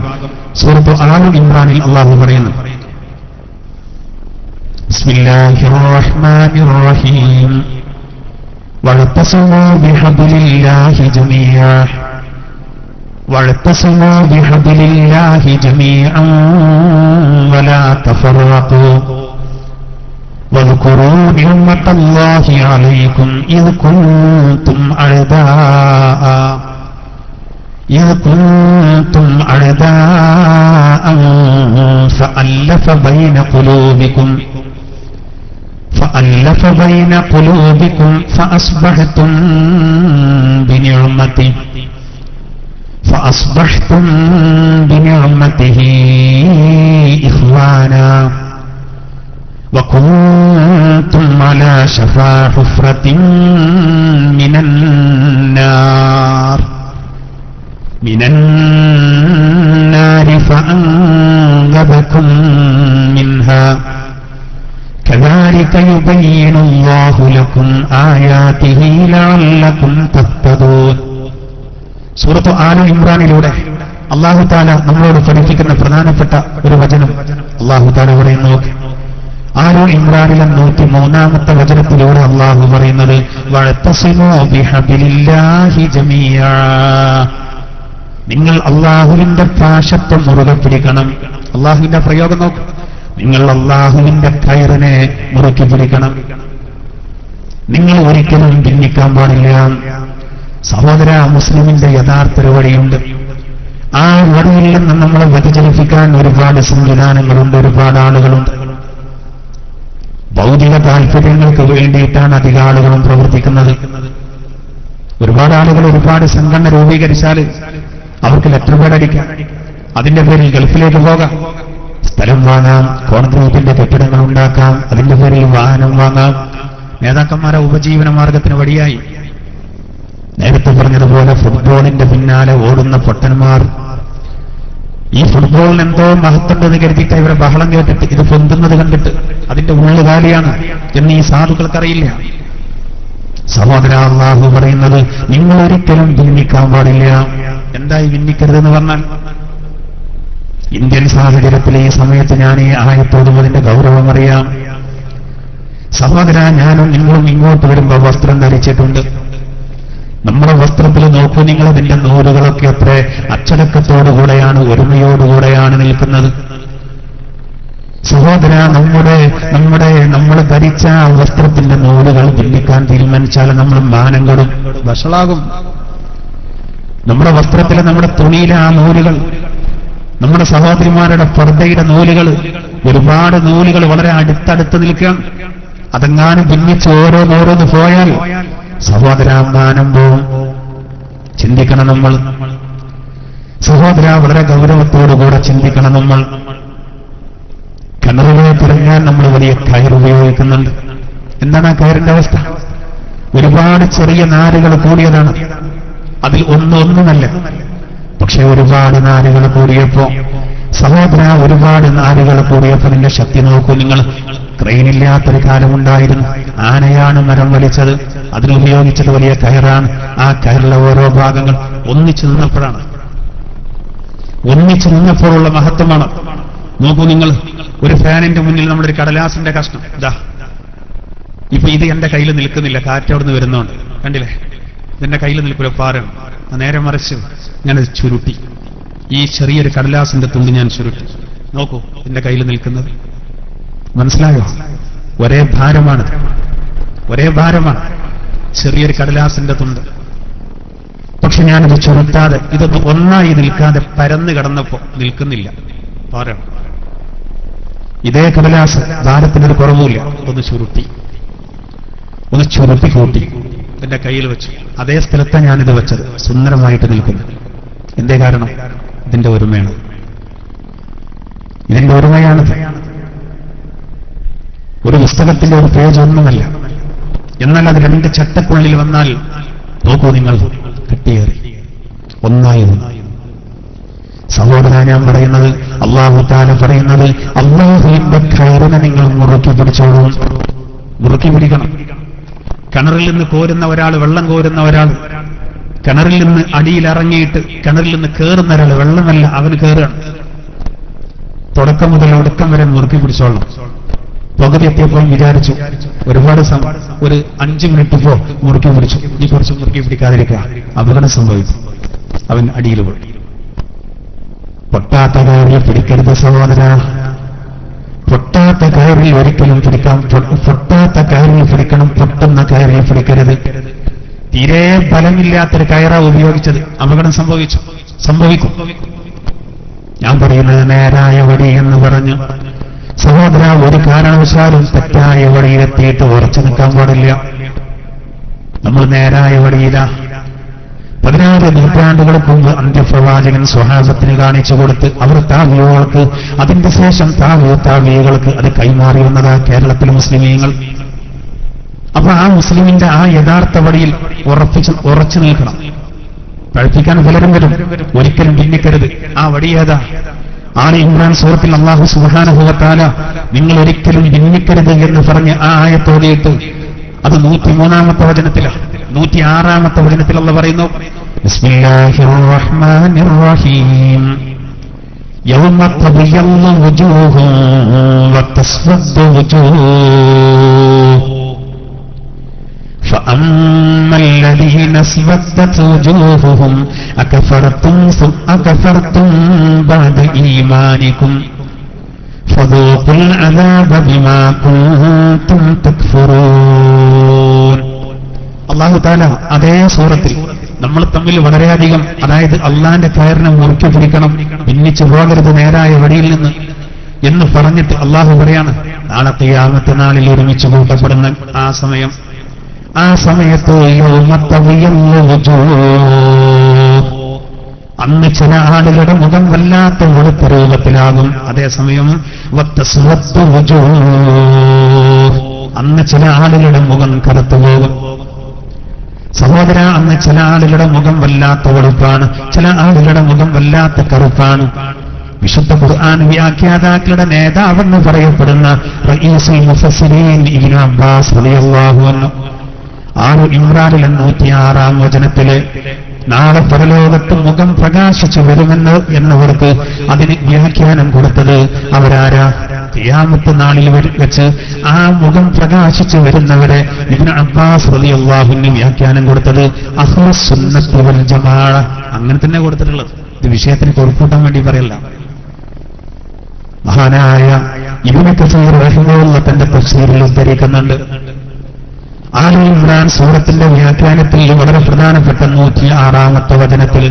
സൂറത്ത് ആലു ഇമ്രാനിൽ അള്ളാഹു പറയുന്നു ബിസ്മില്ലാഹിർ റഹ്മാനിർ റഹീം واعتصموا بحبل الله جميعا واعتصموا بحبل الله جميعا ولا تفرقوا. واذكروا نعمة الله عليكم إذ كنتم أعداء. إذ كنتم أعداء فألف بين قلوبكم. فألف بين قلوبكم فأصبحتم بنعمته. فأصبحتم بنعمته إخوانا وكنتم على شفا حفرة من النار من النار فأنقذكم منها كذلك يبين الله لكم آياته لعلكم تهتدون സൂറത്ത് ആല ഇമ്രാനിലൂടെ അള്ളാഹു താല നമ്മളോട് പഠിപ്പിക്കുന്ന പ്രധാനപ്പെട്ട ഒരു വചനം അള്ളാഹു താല പറയുന്നു ആലു ഇമ്രാനിലെ നൂറ്റി മൂന്നാമത്തെ വചനത്തിലൂടെ അള്ളാഹു പറയുന്നത് നിങ്ങൾ അള്ളാഹുവിന്റെ പാശത്വം മുറുകെ പിടിക്കണം. അള്ളാഹുവിന്റെ പ്രയോഗം നോക്കും. നിങ്ങൾ അള്ളാഹുവിന്റെ കയറിനെ മുറുക്കി പിടിക്കണം. നിങ്ങൾ ഒരിക്കലും ഭിന്നിക്കാൻ പാടില്ല. സഹോദര മുസ്ലിമിന്റെ യഥാർത്ഥ ഒരു വഴിയുണ്ട് ആ വഴിയിൽ നിന്ന് നമ്മളെ വ്യതിചലിപ്പിക്കാൻ ഒരുപാട് സംവിധാനങ്ങളുണ്ട് ഒരുപാട് ആളുകളുണ്ട്. ഭൗതിക താല്പര്യങ്ങൾക്ക് വേണ്ടിയിട്ടാണ് അധിക ആളുകളും പ്രവർത്തിക്കുന്നത്. ഒരുപാട് ആളുകൾ ഒരുപാട് സംഘടന രൂപീകരിച്ചാൽ അവർക്ക് ലെറ്റർ പേഡ് അടിക്കാം. അതിന്റെ പേരിൽ ഗൾഫിലേക്ക് പോകാം. സ്ഥലം വാങ്ങാം കോൺക്രീറ്റിന്റെ കെട്ടിടങ്ങൾ ഉണ്ടാക്കാം അതിന്റെ പേരിൽ വാഹനം വാങ്ങാം. നേതാക്കന്മാരെ ഉപജീവന മാർഗത്തിന് വഴിയായി നേരത്തെ പറഞ്ഞതുപോലെ ഫുട്ബോളിന്റെ പിന്നാലെ ഓടുന്ന പൊട്ടന്മാർ. ഈ ഫുട്ബോളിന് എന്തോ മഹത്വമുണ്ടെന്ന് കരുതിയിട്ട് ഇവരെ ബഹളം കേട്ടിട്ട് ഇത് പൊന്തുന്നത് കണ്ടിട്ട് അതിന്റെ ഉള്ളു കാലിയാണ് എന്ന് ഈ സാധുക്കൾക്കറിയില്ല. സഹോദര അള്ളാഹു പറയുന്നത് നിങ്ങൾ ഒരിക്കലും ഭിന്നിക്കാൻ പാടില്ല. എന്തായി ഭിന്നിക്കരുതെന്ന് പറഞ്ഞാൽ ഇന്ത്യൻ സാഹചര്യത്തിൽ ഈ സമയത്ത് ഞാൻ ഈ ആയത്തോടും അതിന്റെ ഗൗരവം അറിയാം സഹോദര ഞാനും നിങ്ങളും ഇങ്ങോട്ട് വരുമ്പോൾ വസ്ത്രം ധരിച്ചിട്ടുണ്ട്. നമ്മുടെ വസ്ത്രത്തിൽ നോക്കൂ നിങ്ങൾ അതിന്റെ നൂലുകളൊക്കെ അത്ര അച്ചടക്കത്തോടുകൂടെയാണ് ഒരുമയോടുകൂടെയാണ് നിൽക്കുന്നത്. സഹോദര നമ്മുടെ നമ്മുടെ നമ്മൾ ധരിച്ച വസ്ത്രത്തിന്റെ നൂലുകൾ ഭിന്നിക്കാൻ തീരുമാനിച്ചാൽ നമ്മൾ മാനം കെടും. വഷളാകും. നമ്മുടെ വസ്ത്രത്തിലെ നമ്മുടെ തുണിയിലെ ആ നൂലുകൾ നമ്മുടെ സഹോദരിമാരുടെ പർദ്ദയുടെ നൂലുകൾ ഒരുപാട് നൂലുകൾ വളരെ അടുത്തടുത്ത് നിൽക്കാം. അതെങ്ങാനും ഭിന്നിച്ച് ഓരോന്നോരോന്ന് പോയാൽ സഹോദരാമാനം പോവും ചിന്തിക്കണം നമ്മൾ. സഹോദര വളരെ ഗൗരവത്തോടുകൂടെ ചിന്തിക്കണം നമ്മൾ. കിണറുകളെ ഇറങ്ങാൻ നമ്മൾ വലിയ കയർ ഉപയോഗിക്കുന്നുണ്ട്. എന്താണ് ആ കയറിന്റെ അവസ്ഥ? ഒരുപാട് ചെറിയ നാരുകൾ കൂടിയതാണ്. അതിൽ ഒന്നൊന്നുമല്ല. പക്ഷെ ഒരുപാട് നാരുകൾ കൂടിയപ്പോ സഹോദര ഒരുപാട് നാരുകൾ കൂടിയപ്പോ നിന്റെ ശക്തി നോക്കൂ നിങ്ങൾ. ക്രെയിനില്ലാത്തൊരു കാലമുണ്ടായിരുന്നു. ആനയാണ് മരം വലിച്ചത്. അതിനുപയോഗിച്ചത് വലിയ കയറാണ്. ആ കയറിലെ ഓരോ ഭാഗങ്ങൾ ഒന്നിച്ചു നിന്നപ്പോഴാണ്. ഒന്നിച്ചു നിന്നപ്പോഴുള്ള മഹത്വമാണ്. നോക്കൂ നിങ്ങൾ ഒരു ഫാനിന്റെ മുന്നിൽ നമ്മുടെ ഒരു കടലാസിന്റെ കഷ്ണം. ഇതാ ഇപ്പൊ ഇത് എന്റെ കയ്യിൽ നിൽക്കുന്നില്ല. കാറ്റ് അവിടുന്ന് വരുന്നോണ്ട്. കണ്ടില്ലേ? ഇതെന്റെ കയ്യിൽ നിൽക്കില്ല പാറാണ് നേരെ മറിച്ച് ഞാൻ ചുരുട്ടി. ഈ ചെറിയൊരു കടലാസിന്റെ തുണ്ട് ഞാൻ ചുരുട്ടി. നോക്കൂ എന്റെ കയ്യിൽ നിൽക്കുന്നത്. മനസ്സിലായോ? ഒരേ ഭാരമാണ്. ഒരേ ഭാരമാണ്. ചെറിയൊരു കടലാസിന്റെ തുണ്ട്. പക്ഷെ ഞാനത് ചുരുട്ടാതെ ഇതൊന്ന് ഒന്നായി നിൽക്കാതെ പരന്നു കിടന്നപ്പോ നിൽക്കുന്നില്ല. പോരാ ഇതേ കടലാസ് ഭാരത്തിനൊരു കുറവുമില്ല. ഒന്ന് ചുരുട്ടി. ഒന്ന് ചുരുട്ടി കൂട്ടി. എന്റെ കയ്യിൽ വെച്ചു. അതേ സ്ഥലത്താണ് ഞാനിത് വെച്ചത്. സുന്ദരമായിട്ട് നിൽക്കുന്നു. എന്തേ കാരണം? ഇതിന്റെ ഒരുമയാണ്. ഇതിന്റെ ഒരുമയാണിത്. ഒരു പുസ്തകത്തിന്റെ ഒരു പേജ് ഒന്നുമല്ല എന്നാൽ അത് രണ്ട് ചട്ടക്കുള്ളിൽ വന്നാൽ നോക്കൂ നിങ്ങൾ കിട്ടിയേറി. ഒന്നായി നിന്നു സഹോദര ഞാൻ പറയുന്നത് അള്ളാഹു താല പറയുന്നത് അള്ളാഹുവിന്റെ കയറിനെ നിങ്ങൾ മുറുക്കി പിടിച്ചോളൂ. മുറുക്കി പിടിക്കണം. കിണറിൽ നിന്ന് കോരുന്ന ഒരാൾ വെള്ളം കോരുന്ന ഒരാൾ കിണറിൽ നിന്ന് അടിയിലിറങ്ങിയിട്ട് കിണറിൽ നിന്ന് കയറുന്ന ഒരാൾ വെള്ളമല്ല അവന് കയറുകയാണ് തുടക്കം മുതൽ ഒടുക്കം വരെ മുറുക്കി പിടിച്ചോളണം. പകുതി എത്തിയപ്പോൾ വിചാരിച്ചു ഒരുപാട് ഒരു അഞ്ച് മിനിറ്റ് പോ മുറുക്കി പിടിച്ചു ഈ കുറച്ച് മുറുക്കി പിടിക്കാതിരിക്കുക. അപകടം സംഭവിച്ചു. അവൻ അടിയിൽ പോയി. പൊട്ടാത്ത കയറിൽ പിടിക്കരുത് സഹോദര. പൊട്ടാത്ത കയറിൽ ഒരിക്കലും പിടിക്കാം. പൊട്ടാത്ത കയറിൽ പിടിക്കണം. പൊട്ടുന്ന കയറിൽ പിടിക്കരുത്. തീരെ ബലമില്ലാത്തൊരു കയറ ഉപയോഗിച്ചത്. അപകടം സംഭവിച്ചു. സംഭവിക്കും. ഞാൻ പറയുന്നത് നേരായ വഴി എന്ന് പറഞ്ഞു. സഹോദര ഒരു കാരണവശാലും തെറ്റായ വഴിയിലെത്തിയിട്ട് ഉറച്ചു നിൽക്കാൻ പാടില്ല. നമ്മൾ നേരായ വഴിയില. പതിനാറ് നൂറ്റാണ്ടുകൾക്ക് മുമ്പ് അന്ത്യപ്രവാചകൻ സ്വഹാസത്തിന് കാണിച്ചു കൊടുത്ത് അവർ താവിയോൾക്ക് അതിന്റെ ശേഷം താവിയോ താവിയകൾക്ക് അത് കൈമാറി വന്നതാ കേരളത്തിലെ മുസ്ലിമീങ്ങൾ. അപ്പൊ ആ മുസ്ലിമിന്റെ ആ യഥാർത്ഥ വഴിയിൽ ഉറപ്പിച്ച് ഉറച്ചു നിൽക്കണം. കഴിപ്പിക്കാൻ പലരും വരും. ഒരിക്കലും ഭിന്നിക്കരുത്. ആ വഴി ഏതാ? ആണ് ഇമ്രാൻ സുഹൃത്തിൽ അള്ളാഹു സുഹാനുഭവത്താല നിങ്ങൾ ഒരിക്കലും ഭിന്നിക്കരുത് എന്ന് പറഞ്ഞ് ആ ആയത്തോടിയിട്ട് അത് നൂറ്റി മൂന്നാമത്തെ വചനത്തിലാണ് നൂറ്റി ആറാമത്തെ വചനത്തിലുള്ള പറയുന്നു ബിസ്മില്ലാഹിർ فأما الذين اسودت وجوههم أكفرتم ثم أكفرتم بعد إيمانكم فذوقوا العذاب بما كنتم تكفرون അള്ളാഹു താല അതേ സൂറത്തിൽ നമ്മൾ തമ്മിൽ വളരെയധികം അതായത് അള്ളാന്റെ കയറിനെ മുറുക്കി പിടിക്കണം ഭിന്നിച്ചു പോകരുത് നേരായ വഴിയിൽ നിന്ന് എന്ന് പറഞ്ഞിട്ട് അള്ളാഹു പറയാണ് നാളെ കയ്യാമത്തെ നാളിൽ ഒരുമിച്ച് കൂട്ടപ്പെടുന്ന ആ സമയം ആ സമയത്ത്. അന്ന് ചില ആളുകളുടെ മുഖം വല്ലാത്ത വെളുത്ത രൂപത്തിലാകും. അതേസമയം. അന്ന് ചില ആളുകളുടെ മുഖം കറുത്തു പോകും. സഹോദര അന്ന് ചില ആളുകളുടെ മുഖം വല്ലാത്ത വെളുപ്പാണ്. ചില ആളുകളുടെ മുഖം വല്ലാത്ത കറുപ്പാണ്. വിശുദ്ധ ഖുർആൻ വ്യാഖ്യാതാക്കളുടെ നേതാവെന്ന് പറയപ്പെടുന്ന റഈസ് മുഫസ്സിരീൻ ഇബ്നു അബ്ബാസ് റളിയല്ലാഹു അൻഹു. ആറ് ഇമ്രാനിലെ നൂറ്റിയാറാം വചനത്തിൽ നാളെ പരലോകത്ത് മുഖം പ്രകാശിച്ചു വരുമെന്ന് എന്നവർക്ക് അതിന് വ്യാഖ്യാനം കൊടുത്തത് അവരാരാ? ഖിയാമത്ത് നാളിൽ വെച്ച് ആ മുഖം പ്രകാശിച്ചു വരുന്നവരെ ഇബ്നു അബ്ബാസ് അള്ളാഹുന് വ്യാഖ്യാനം കൊടുത്തത് അഹ്ലസ് സുന്നത്ത് വൽ ജമാഅ. അങ്ങനെ തന്നെ കൊടുത്തിട്ടുള്ളത്. ഇത് വിഷയത്തിന് കൊടുക്കൂട്ടാൻ വേണ്ടി പറയല്ല. മഹാനായ ഇബ്നു കസീർ റഹിമഹുള്ള തന്റെ തഫ്സീറിൽ ഉദ്ധരിക്കുന്നുണ്ട്. ആലി ഇമ്രാൻ സൂറത്തിന്റെ വ്യാഖ്യാനത്തിൽ വളരെ പ്രധാനപ്പെട്ട നൂറ്റി ആറാമത്തെ വചനത്തിൽ.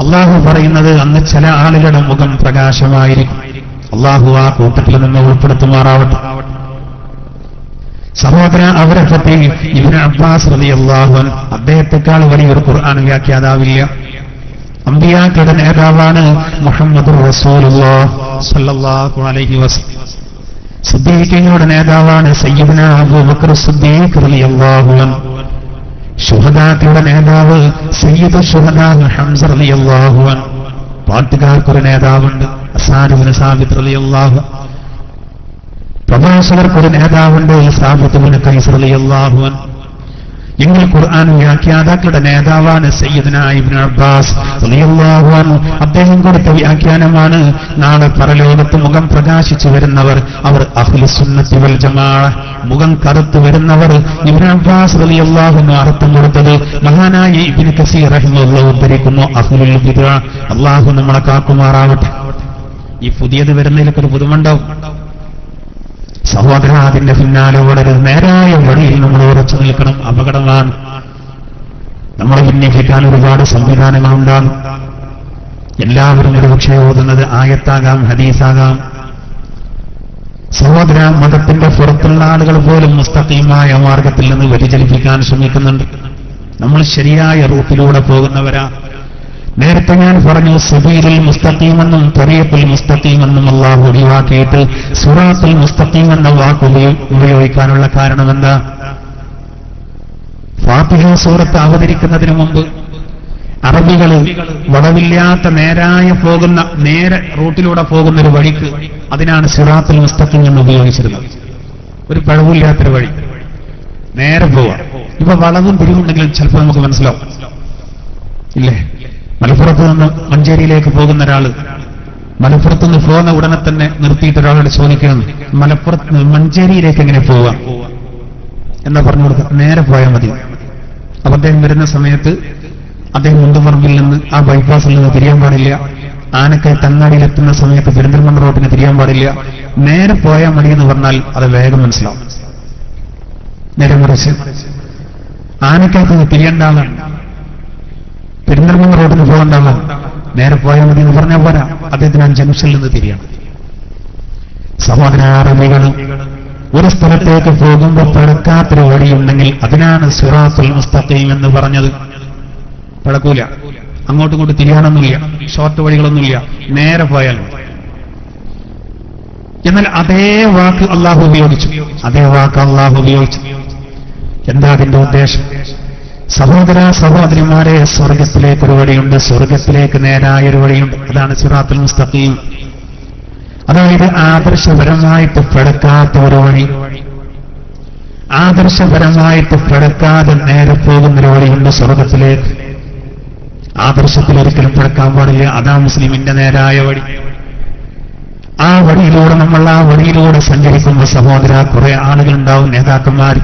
അള്ളാഹു പറയുന്നത് അന്ന് ചില ആളുകളുടെ മുഖം പ്രകാശമായിരിക്കും. അള്ളാഹു ആ കൂട്ടത്തിൽ നിന്ന് ഉൾപ്പെടുത്തുമാറാവട്ടെ. സഹോദര അവരെ പറ്റി ഇബിന് അബ്ബാസ് റലി അള്ളാഹുൻ അദ്ദേഹത്തെക്കാൾ വലിയൊരു ഖുർആൻ വ്യാഖ്യാതാവില്ല. അമ്പിയാക്കളുടെ നേതാവാണ് മുഹമ്മദ് അലൈഹി വസല്ലം സിദ്ദീഖിങ്ങളുടെ നേതാവാണ് സയ്യിദ്ന അബൂബക്കർ സിദ്ദീഖ് റളിയല്ലാഹു അൻഹു. ശുഹദാക്കളുടെ നേതാവ് സയ്യിദ് ഷുഹദാ ഹംസ റളിയല്ലാഹു അൻഹു. പാട്ടുകാർക്കൊരു നേതാവുണ്ട് അസാനുബിന് സാബിത്ത് റളിയല്ലാഹു പ്രഭാഷകർക്കൊരു നേതാവുണ്ട് സാബിത്തുബിന് കൈസ് റളിയല്ലാഹു എങ്കിൽ ഖുർആൻ വ്യാഖ്യാതാക്കളുടെ നേതാവാണ് സയ്യിദ്ന ഇബ്നു അബ്ബാസ് അദ്ദേഹം കൊടുത്ത വ്യാഖ്യാനമാണ് നാളെ പരലോകത്ത് മുഖം പ്രകാശിച്ചു വരുന്നവർ അവർ അഹ്ലുസുന്നത്തി വൽ ജമാ മുഖം കറുത്തു വരുന്നവർ ഇബ്നു അബ്ബാസ് റളിയല്ലാഹു അർത്ഥം കൊടുത്തത് മഹാനായ ഇബ്നു കസീർ റഹിമഹുല്ലാഹു ഉദ്ധരിക്കുന്നു അഹ്ലുൽ ബിദ്അ. അല്ലാഹു നമ്മളെ കാക്കുമാറാവട്ടെ. ഈ പുതിയത് വരുന്നതിലൊക്കെ ഒരു പുതുമുണ്ടാവും സഹോദര അതിന്റെ പിന്നാലെ വളരെ നേരായ വഴിയിൽ നമ്മൾ ഉറച്ചു നിൽക്കണം. അപകടമാണ് നമ്മൾ വിന്യസിക്കാൻ ഒരുപാട് സംവിധാനങ്ങളുണ്ടാകും. എല്ലാവരും ഒരുപക്ഷെ ഓതുന്നത് ആയത്താകാം ഹദീസാകാം. സഹോദര മതത്തിന്റെ പുറത്തുള്ള ആളുകൾ പോലും മുസ്തഖീമായ മാർഗത്തിൽ നിന്ന് വ്യതിചലിപ്പിക്കാൻ ശ്രമിക്കുന്നുണ്ട്. നമ്മൾ ശരിയായ റൂട്ടിലൂടെ പോകുന്നവരാ. നേരത്തെ ഞാൻ പറഞ്ഞു സുബീരിൽ മുസ്തഖീമെന്നും തെറിയത്തിൽ മുസ്തഖീമെന്നും അള്ളാഹു ഒഴിവാക്കിയിട്ട് സുറാത്തിൽ മുസ്തഖീം എന്ന വാക്ക് ഉപയോഗിക്കാനുള്ള കാരണം എന്താ ഫാത്തിഹ സൂറത്ത് അവതരിക്കുന്നതിന് മുമ്പ് അറബികൾ വളവില്ലാത്ത നേരായ പോകുന്ന നേരെ റൂട്ടിലൂടെ പോകുന്ന ഒരു വഴിക്ക് അതിനാണ് സിറാത്തുൽ മുസ്തഖീം എന്ന് ഉപയോഗിച്ചിരുന്നത്. ഒരു പഴവില്ലാത്തൊരു വഴി. നേരെ പോവാ. ഇപ്പൊ വളവും തിരിവുണ്ടെങ്കിലും ചിലപ്പോൾ നമുക്ക് മനസ്സിലാവും. ഇല്ലേ? മലപ്പുറത്ത് നിന്ന് മഞ്ചേരിയിലേക്ക് പോകുന്ന ഒരാൾ മലപ്പുറത്ത് നിന്ന് പോകുന്ന ഉടനെ തന്നെ നിർത്തിയിട്ട് ഒരാളോട് ചോദിക്കണം മലപ്പുറത്ത് മഞ്ചേരിയിലേക്ക് എങ്ങനെ പോവാം? എന്നാ പറഞ്ഞു കൊടുക്കുക നേരെ പോയാൽ മതി. അപ്പൊ അദ്ദേഹം വരുന്ന സമയത്ത് അദ്ദേഹം മുണ്ടുപറമ്പിൽ നിന്ന് ആ ബൈപ്പാസിൽ നിന്ന് തിരിയാൻ പാടില്ല. ആനക്കൈ തങ്ങാടിയിലെത്തുന്ന സമയത്ത് പെരിന്തൽമണ്ണ റോഡിന് തിരിയാൻ പാടില്ല. നേരെ പോയാൽ മതി എന്ന് പറഞ്ഞാൽ അത് വേഗം മനസ്സിലാവും. നേരെ മറിച്ച് ആനക്കകത്ത് നിന്ന് തിരിയേണ്ട ആളാണ്. പെരിന്തൽമണ്ണ റോഡിന് പോകേണ്ട നേരെ പോയാൽ മതി എന്ന് പറഞ്ഞാൽ പോരാ. അദ്ദേഹത്തിന് ആ ജംഗ്ഷനിൽ നിന്ന് തിരിയണം. സഹോദരാറമികൾ ഒരു സ്ഥലത്തേക്ക് പോകുമ്പോൾ പഴക്കാത്തൊരു വഴിയുണ്ടെങ്കിൽ അതിനാണ് സിറാത്തുൽ മുസ്തഖീം എന്ന് പറഞ്ഞത്. പഴക്കൂല അങ്ങോട്ടും ഇങ്ങോട്ട് തിരിയാനൊന്നുമില്ല. ഷോർട്ട് വഴികളൊന്നുമില്ല. നേരെ പോയാൽ. എന്നാൽ അതേ വാക്ക് അള്ളാഹു ഉപയോഗിച്ചു. അതേ വാക്ക് അള്ളാഹു ഉപയോഗിച്ചു. എന്താ അതിന്റെ ഉദ്ദേശം? സഹോദര സഹോദരിമാരെ സ്വർഗത്തിലേക്ക് ഒരു വഴിയുണ്ട് സ്വർഗത്തിലേക്ക് നേരായ ഒരു വഴിയുണ്ട്. അതാണ് സിറാത്തുൽ മുസ്തഖീം. അതായത് ആദർശപരമായിട്ട് പിടക്കാത്ത ഒരു വഴി. ആദർശപരമായിട്ട് പിടക്കാതെ നേരെ പോകുന്ന ഒരു വഴിയുണ്ട് സ്വർഗത്തിലേക്ക് ആദർശത്തിൽ ഒരിക്കലും പിടക്കാൻ പാടില്ല. അതാ മുസ്ലിമിന്റെ നേരായ വഴി. ആ വഴിയിലൂടെ നമ്മൾ ആ വഴിയിലൂടെ സഞ്ചരിക്കുമ്പോൾ സഹോദര കുറെ ആളുകളുണ്ടാവും നേതാക്കന്മാർ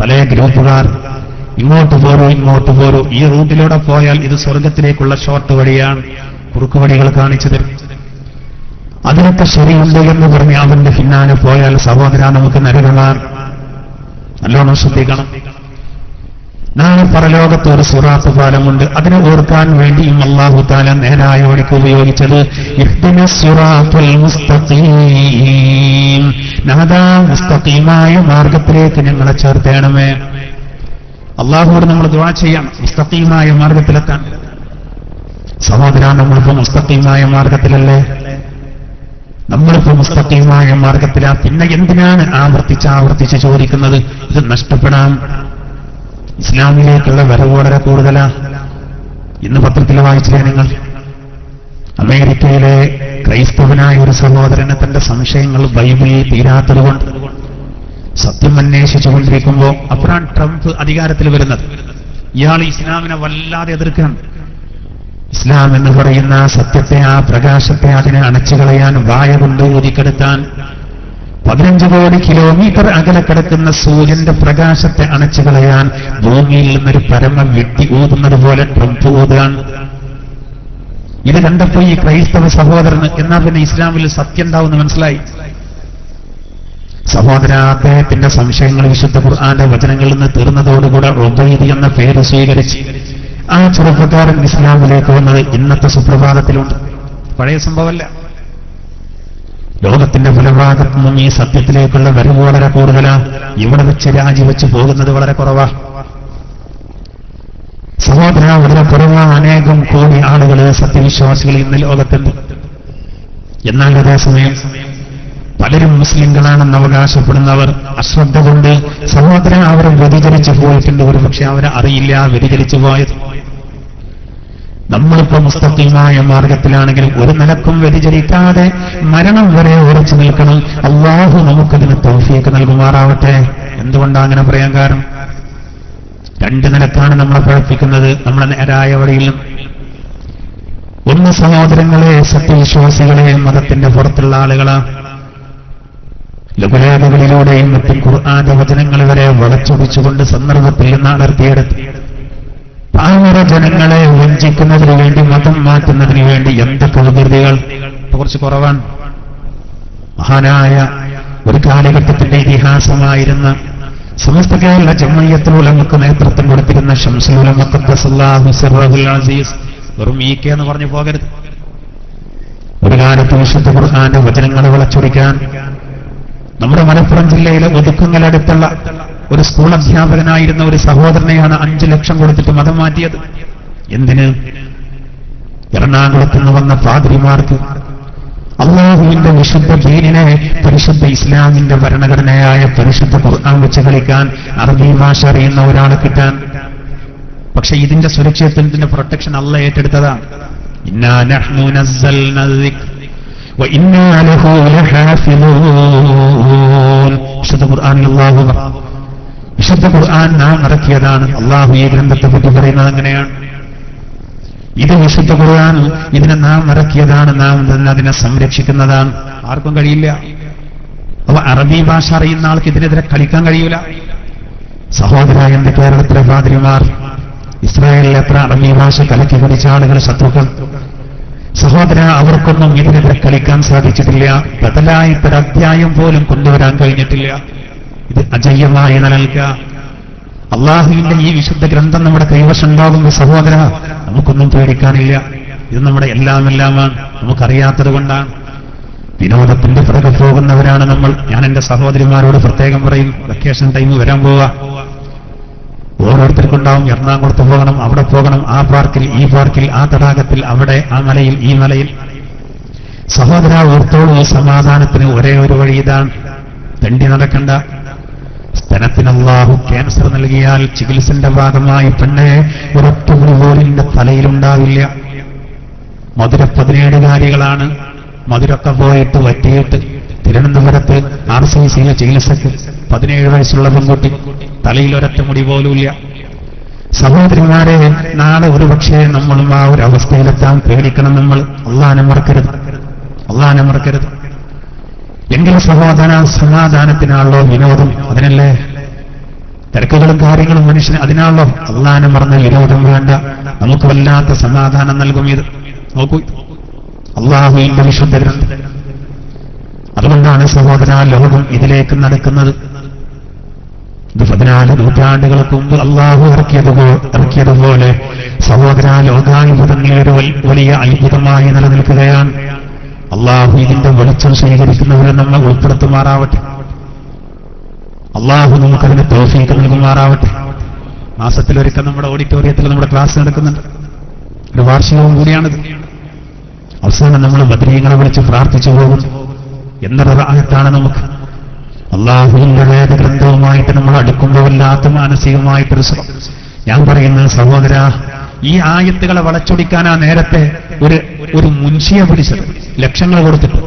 പല ഗ്രൂപ്പുകാർ. ഇങ്ങോട്ട് പോരൂ ഇങ്ങോട്ട് പോരൂ. ഈ റൂട്ടിലൂടെ പോയാൽ ഇത് സ്വർഗത്തിലേക്കുള്ള ഷോർട്ട് വഴിയാണ്. കുറുക്കു വഴികൾ കാണിച്ചു തരും. അതിനൊക്കെ ശരിയുണ്ട് എന്ന് പറഞ്ഞ് അവന്റെ പിന്നാലെ പോയാൽ സഹോദര നമുക്ക് നരകളാർ നല്ലോണം ശ്രദ്ധിക്കണം. നാളെ പരലോകത്ത് ഒരു സുറാത്ത് പാലമുണ്ട്. അതിനെ ഓർക്കാൻ വേണ്ടിയും അള്ളാഹു താല നേരായ വഴിക്ക് ഉപയോഗിച്ചത് നാദാ മുസ്തഖീമായ മാർഗത്തിലേക്ക് ഞങ്ങളെ ചേർത്തേണമേ. അള്ളാഹുവോട് നമ്മൾ ദുആ ചെയ്യാം മുസ്തഖീമായ മാർഗത്തിലെത്താൻ. സഹോദര നമ്മളിപ്പോ മുസ്തഖീമായ മാർഗത്തിലല്ലേ? നമ്മളിപ്പോ മുസ്തഖീമായ മാർഗത്തിലാ പിന്നെ എന്തിനാണ് ആവർത്തിച്ച് ആവർത്തിച്ച് ചോദിക്കുന്നത്? ഇത് നഷ്ടപ്പെടാം. ഇസ്ലാമിലേക്കുള്ള വരവ് വളരെ കൂടുതലാ. ഇന്ന് പത്രത്തിൽ വായിച്ചില്ലേ നിങ്ങൾ? അമേരിക്കയിലെ ക്രൈസ്തവനായ ഒരു സഹോദരന് തന്റെ സംശയങ്ങൾ ബൈബിളിൽ തീരാത്തതുകൊണ്ട് സത്യം അന്വേഷിച്ചുകൊണ്ടിരിക്കുമ്പോ അപ്പോഴാണ് ട്രംപ് അധികാരത്തിൽ വരുന്നത്. ഇയാൾ ഇസ്ലാമിനെ വല്ലാതെ എതിർക്കാൻ ഇസ്ലാം എന്ന് പറയുന്ന സത്യത്തെ ആ പ്രകാശത്തെ അതിനെ അണച്ചുകളയാൻ വായ കൊണ്ട് പതിനഞ്ച് കോടി കിലോമീറ്റർ അകലെ കിടക്കുന്ന സൂര്യന്റെ പ്രകാശത്തെ അണച്ചു കളയാൻ ഭൂമിയിൽ നിന്നൊരു പരമ വ്യക്തി ഊതുന്നത് പോലെ ട്രംപ് ഊതാൻ ഇത് കണ്ടപ്പോ ഈ ക്രൈസ്തവ സഹോദരന് എന്നാ പിന്നെ ഇസ്ലാമിൽ സത്യം ഉണ്ടാവുമെന്ന് മനസ്സിലായി? സഹോദര അദ്ദേഹത്തിന്റെ സംശയങ്ങൾ വിശുദ്ധ ഖുർആന്റെ വചനങ്ങളിൽ നിന്ന് തീർന്നതോടുകൂടെ റുബൈദി എന്ന പേര് സ്വീകരിച്ച് ആ ചെറുപ്പക്കാരൻ ഇസ്ലാമിലേക്ക് വന്നത് ഇന്നത്തെ സുപ്രഭാതത്തിലുണ്ട്. പഴയ സംഭവമല്ല. ലോകത്തിന്റെ ഫലഭാഗത്തു നിന്നും ഈ സത്യത്തിലേക്കുള്ള വരവ് വളരെ കൂടുതലാ. ഇവിടെ വെച്ച് രാജിവെച്ച് പോകുന്നത് വളരെ കുറവാ. സഹോദര വളരെ കുറവാ. അനേകം കോടി ആളുകൾ സത്യവിശ്വാസികൾ ഇന്ന് ലോകത്തുണ്ട്. എന്നാൽ അതേസമയം പലരും മുസ്ലിങ്ങളാണെന്ന് അവകാശപ്പെടുന്നവർ അശ്രദ്ധ കൊണ്ട് സഹോദരൻ അവരെ വ്യതിചരിച്ചു പോയിട്ടുണ്ട്. ഒരു പക്ഷെ അവരെ അറിയില്ല വ്യതിചരിച്ചു പോയത്. നമ്മളിപ്പോ മുസ്തഖീമായ മാർഗത്തിലാണെങ്കിലും ഒരു നിലക്കും വ്യതിചരിക്കാതെ മരണം വരെ ഉറച്ചു നിൽക്കണം. അള്ളാഹു നമുക്കതിന് തൗഫിയൊക്കെ നൽകുമാറാവട്ടെ. എന്തുകൊണ്ടാണ് അങ്ങനെ പറയാൻ കാരണം? രണ്ട് നിലക്കാണ് നമ്മളെ പ്രവർത്തിക്കുന്നത്. നമ്മളെ നേരായ വഴിയിലും ഒന്ന് സഹോദരങ്ങളെ സത്യവിശ്വാസികളെ മതത്തിന്റെ പുറത്തുള്ള ആളുകളാ. ലഘുലേഖകളിലൂടെയും ഇന്നത്തെ ഖുർആാന്റെ വചനങ്ങൾ വരെ വളച്ചൊടിച്ചുകൊണ്ട് സന്ദർഭത്തിൽ നിന്ന് അടർത്തിയെടുത്ത് പാമര ജനങ്ങളെ വഞ്ചിക്കുന്നതിന് വേണ്ടി മതം മാറ്റുന്നതിന് വേണ്ടി എന്തൊക്കെ വികൃതികൾ കുറച്ച് കുറവാണ്. മഹാനായ ഒരു കാലഘട്ടത്തിന്റെ ഇതിഹാസമായിരുന്ന സമസ്ത കേരള ജമയത്തിലുലമക്ക് നേതൃത്വം കൊടുത്തിരുന്ന അസീസ് വെറും ഈ കെ എന്ന് പറഞ്ഞു പോകരുത്. ഒരു കാലത്ത് വിശുദ്ധ ഖുർആന്റെ വചനങ്ങൾ വളച്ചൊടിക്കാൻ നമ്മുടെ മലപ്പുറം ജില്ലയിലെ ഒതുക്കങ്ങളടുത്തുള്ള ഒരു സ്കൂൾ അധ്യാപകനായിരുന്ന ഒരു സഹോദരനെയാണ് അഞ്ചു ലക്ഷം കൊടുത്തിട്ട് മതം മാറ്റിയത്. എന്തിന്? എറണാകുളത്ത് നിന്ന് വന്ന പാതിരിമാർക്ക് അള്ളാഹുവിന്റെ വിശുദ്ധ ദീനിനെ പരിശുദ്ധ ഇസ്ലാമിന്റെ ഭരണഘടനയായ പരിശുദ്ധ ഖുർആൻ വെച്ച് കളിക്കാൻ അറബി ഭാഷ അറിയുന്ന ഒരാളെ കിട്ടാൻ. പക്ഷെ ഇതിന്റെ സുരക്ഷിതത്വത്തിന്റെ പ്രൊട്ടക്ഷൻ അല്ല ഏറ്റെടുത്തതാണ്. വിശുദ്ധ അള്ളാഹു ഖുർആൻ നാം ഇറക്കിയതാണ്. അള്ളാഹു ഈ ഗ്രന്ഥത്തെ പറ്റി പറയുന്നത് അങ്ങനെയാണ്. ഇത് വിശുദ്ധ ഖുർആൻ ഇതിനെ നാം ഇറക്കിയതാണ്. നാം അതിനെ സംരക്ഷിക്കുന്നതാണ്. ആർക്കും കഴിയില്ല. അപ്പൊ അറബി ഭാഷ അറിയുന്ന ആൾക്ക് ഇതിനെതിരെ കളിക്കാൻ കഴിയൂല. സഹോദര എന്റെ കേരളത്തിലെ പാതിരിമാർ ഇസ്രായേലിൽ എത്ര അറബി ഭാഷ കലക്കി പിടിച്ച ആളുകൾ ശത്രുക്കൾ. സഹോദര അവർക്കൊന്നും ഇതിനെതിരെ കളിക്കാൻ സാധിച്ചിട്ടില്ല. ബദലായിട്ട് അധ്യായം പോലും കൊണ്ടുവരാൻ കഴിഞ്ഞിട്ടില്ല. ഇത് അജയ്യമായി നിലനിൽക്കുക അള്ളാഹുവിന്റെ ഈ വിശുദ്ധ ഗ്രന്ഥം നമ്മുടെ കൈവശം ഉണ്ടാകുമ്പോൾ സഹോദര നമുക്കൊന്നും പേടിക്കാനില്ല. ഇത് നമ്മുടെ എല്ലാം എല്ലാമാണ്. നമുക്കറിയാത്തത് കൊണ്ടാണ്. വിനോദത്തിന്റെ പുറകെ പോകുന്നവരാണ് നമ്മൾ. ഞാൻ എന്റെ സഹോദരിമാരോട് പ്രത്യേകം പറയും വെക്കേഷൻ ടൈം വരാൻ ഓരോരുത്തർക്കുണ്ടാവും എറണാകുളത്ത് പോകണം അവിടെ പോകണം. ആ പാർക്കിൽ ഈ പാർക്കിൽ ആ തടാകത്തിൽ അവിടെ ആ മലയിൽ ഈ മലയിൽ. സഹോദര ഓർത്തോളം ഈ സമാധാനത്തിന് ഒരേ ഒരു വഴി ഇതാണ് തെണ്ടി നടക്കണ്ട. സ്തനത്തിന് അള്ളാഹു ക്യാൻസർ നൽകിയാൽ ചികിത്സന്റെ ഭാഗമായി പെണ്ണെ ഒരൊറ്റ മുടി പോലും നിന്റെ തലയിലുണ്ടാവില്ല. മധുര പതിനേഴുകാരികളാണ്. മധുരൊക്കെ പോയിട്ട് വറ്റിയിട്ട് തിരുവനന്തപുരത്ത് ആർ സി സിയിലെ ചികിത്സക്ക് പതിനേഴ് വയസ്സുള്ള പെൺകുട്ടി. തലയിൽ ഒരൊറ്റ മുടി പോലുമില്ല സഹോദരിമാരെ നാളെ ഒരുപക്ഷെ നമ്മളും ആ ഒരു അവസ്ഥയിലെത്താൻ പേടിക്കണം നമ്മൾ. അള്ളാനെ മറക്കരുത്. അള്ളാനെ മറക്കരുത്. എങ്കിൽ സഹോദര സമാധാനത്തിനാണല്ലോ വിനോദം. അതിനല്ലേ? തിരക്കുകളും കാര്യങ്ങളും മനുഷ്യന് അതിനാണല്ലോ. അള്ളാനെ മറന്ന വിനോദം വേണ്ട. നമുക്ക് വല്ലാത്ത സമാധാനം നൽകും ഇത്. നോക്കൂ. അള്ളാഹുവിന്റെ വിശുദ്ധരുണ്ട് അതുകൊണ്ടാണ് സഹോദര ലോകം ഇതിലേക്ക് നടക്കുന്നത്. ഇത് പതിനാല് നൂറ്റാണ്ടുകൾക്ക് മുമ്പ് അള്ളാഹു ഇറക്കിയതുപോ ഇറക്കിയതുപോലെ സഹോദര ലോകാത്ഭുതങ്ങളൊരു വലിയ അത്ഭുതമായി നിലനിൽക്കുകയാണ്. അള്ളാഹു ഇതിന്റെ വെളിച്ചം സ്വീകരിക്കുന്നവരെ നമ്മൾ ഉൾപ്പെടുത്തുമാറാവട്ടെ. അള്ളാഹു നമുക്കതിന് തോഫീക്ക് നൽകുമാറാവട്ടെ. മാസത്തിലൊരിക്കൽ നമ്മുടെ ഓഡിറ്റോറിയത്തിൽ നമ്മുടെ ക്ലാസ് നടക്കുന്നുണ്ട്. ഒരു വാർഷികവും കൂടിയാണിത്. അവസാനം നമ്മൾ ബദ്രീങ്ങളെ വിളിച്ച് പ്രാർത്ഥിച്ചു പോകും. എന്നൊരു റാഹത്താണ് നമുക്ക്. അള്ളാഹുവിന്റെ വേദഗ്രന്ഥവുമായിട്ട് നമ്മൾ മാനസികമായിട്ടൊരു ശ്രമം ഞാൻ പറയുന്ന സഹോദര ഈ ആയത്തുകളെ വളച്ചൊടിക്കാൻ ആ നേരത്തെ ഒരു ഒരു മുൻഷിയെ പിടിച്ചത് ലക്ഷങ്ങൾ കൊടുത്തിട്ട്.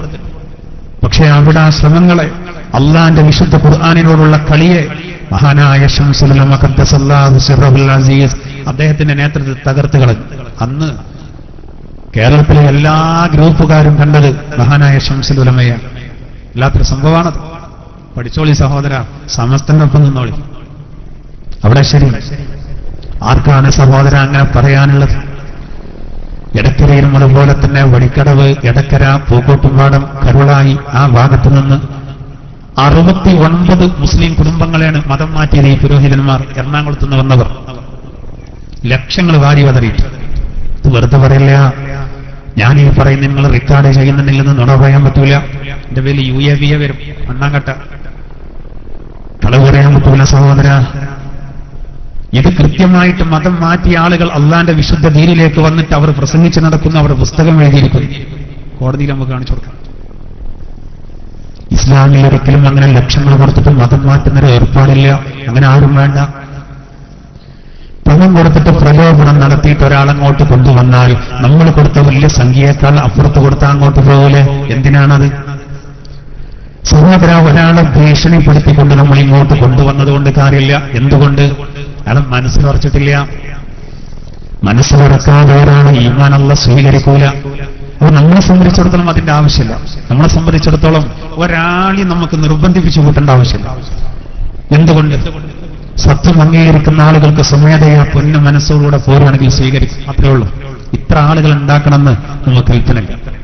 പക്ഷേ അവിടെ ആ ശ്രമങ്ങളെ അള്ളാന്റെ വിശുദ്ധ ഖുർആാനിനോടുള്ള കളിയെ മഹാനായ അസീസ് അദ്ദേഹത്തിന്റെ നേതൃത്വത്തിൽ തകർത്ത് കളഞ്ഞു. അന്ന് കേരളത്തിലെ എല്ലാ ഗ്രൂപ്പുകാരും കണ്ടത് മഹാനായ ഷംസുൽ വല്ലാത്തൊരു സംഭവമാണത്. പഠിച്ചോളി സഹോദര സമസ്തന്റെ ഒപ്പം നിന്നോളി. അവിടെ ശരി. ആർക്കാണ് സഹോദര അങ്ങനെ പറയാനുള്ളത്? എടക്കരയിലും അതുപോലെ തന്നെ വടിക്കടവ് എടക്കര പൂക്കോട്ടുംപാടം കരുളായി ആ ഭാഗത്തു നിന്ന് അറുപത്തി ഒൻപത് മുസ്ലിം കുടുംബങ്ങളെയാണ് മതം മാറ്റിയത് ഈ പുരോഹിതന്മാർ എറണാകുളത്ത് നിന്ന് വന്നവർ. ലക്ഷങ്ങൾ വാരി വതറിയിട്ട്. ഇത് വെറുതെ പറയില്ല. ഞാൻ ഈ പറയുന്ന നിങ്ങൾ റെക്കോർഡ് ചെയ്യുന്നുണ്ടെങ്കിൽ നുണ പറയാൻ പറ്റൂല. എന്റെ പേര് യു എ വി എ വരും. അണ്ണാങ്കട്ട കളവ് പറയാൻ പറ്റൂല സഹോദര. ഇത് കൃത്യമായിട്ട് മതം മാറ്റിയ ആളുകൾ അള്ളാന്റെ വിശുദ്ധ ദീനിലേക്ക് വന്നിട്ട് അവർ പ്രസംഗിച്ച് നടക്കുന്ന അവരുടെ പുസ്തകം എഴുതിയിരിക്കുന്നു. കോടതിയിൽ നമുക്ക് കാണിച്ചു കൊടുക്കാം. ഇസ്ലാമിൽ ഒരിക്കലും അങ്ങനെ ലക്ഷങ്ങൾ കൊടുത്തിട്ട് മതം മാറ്റുന്നൊരു ഏർപ്പാടില്ല. അങ്ങനെ ആരും വേണ്ട. പണം കൊടുത്തിട്ട് പ്രലോഭനം നടത്തിയിട്ട് ഒരാളങ്ങോട്ട് കൊണ്ടുവന്നാൽ നമ്മൾ കൊടുത്ത വലിയ സംഖ്യയേക്കാൾ അപ്പുറത്ത് കൊടുത്താൽ അങ്ങോട്ട് പോകില്ലേ എന്തിനാണത്? സഹോദര ഒരാളെ ഭീഷണിപ്പെടുത്തിക്കൊണ്ട് നമ്മൾ ഇങ്ങോട്ട് കൊണ്ടുവന്നതുകൊണ്ട് കാര്യമില്ല. എന്തുകൊണ്ട്? അയാളെ മനസ്സ് നിറക്കാതെ ഒരാളെ ഈമാനല്ല സ്വീകരിക്കൂല. അപ്പൊ നമ്മളെ സംബന്ധിച്ചിടത്തോളം അതിന്റെ ആവശ്യമില്ല. നമ്മളെ സംബന്ധിച്ചിടത്തോളം ഒരാളെ നമുക്ക് നിർബന്ധിപ്പിച്ചു കൂട്ടേണ്ട ആവശ്യമില്ല. എന്തുകൊണ്ട്? സത്യം അംഗീകരിക്കുന്ന ആളുകൾക്ക് സ്വമേധയാ പൊന്നു മനസ്സോടുകൂടെ പോരുകയാണെങ്കിൽ സ്വീകരിക്കും. അത്രേ ഉള്ളൂ. ഇത്ര ആളുകൾ ഉണ്ടാക്കണമെന്ന് നമുക്ക് കൽപ്പനയില്ല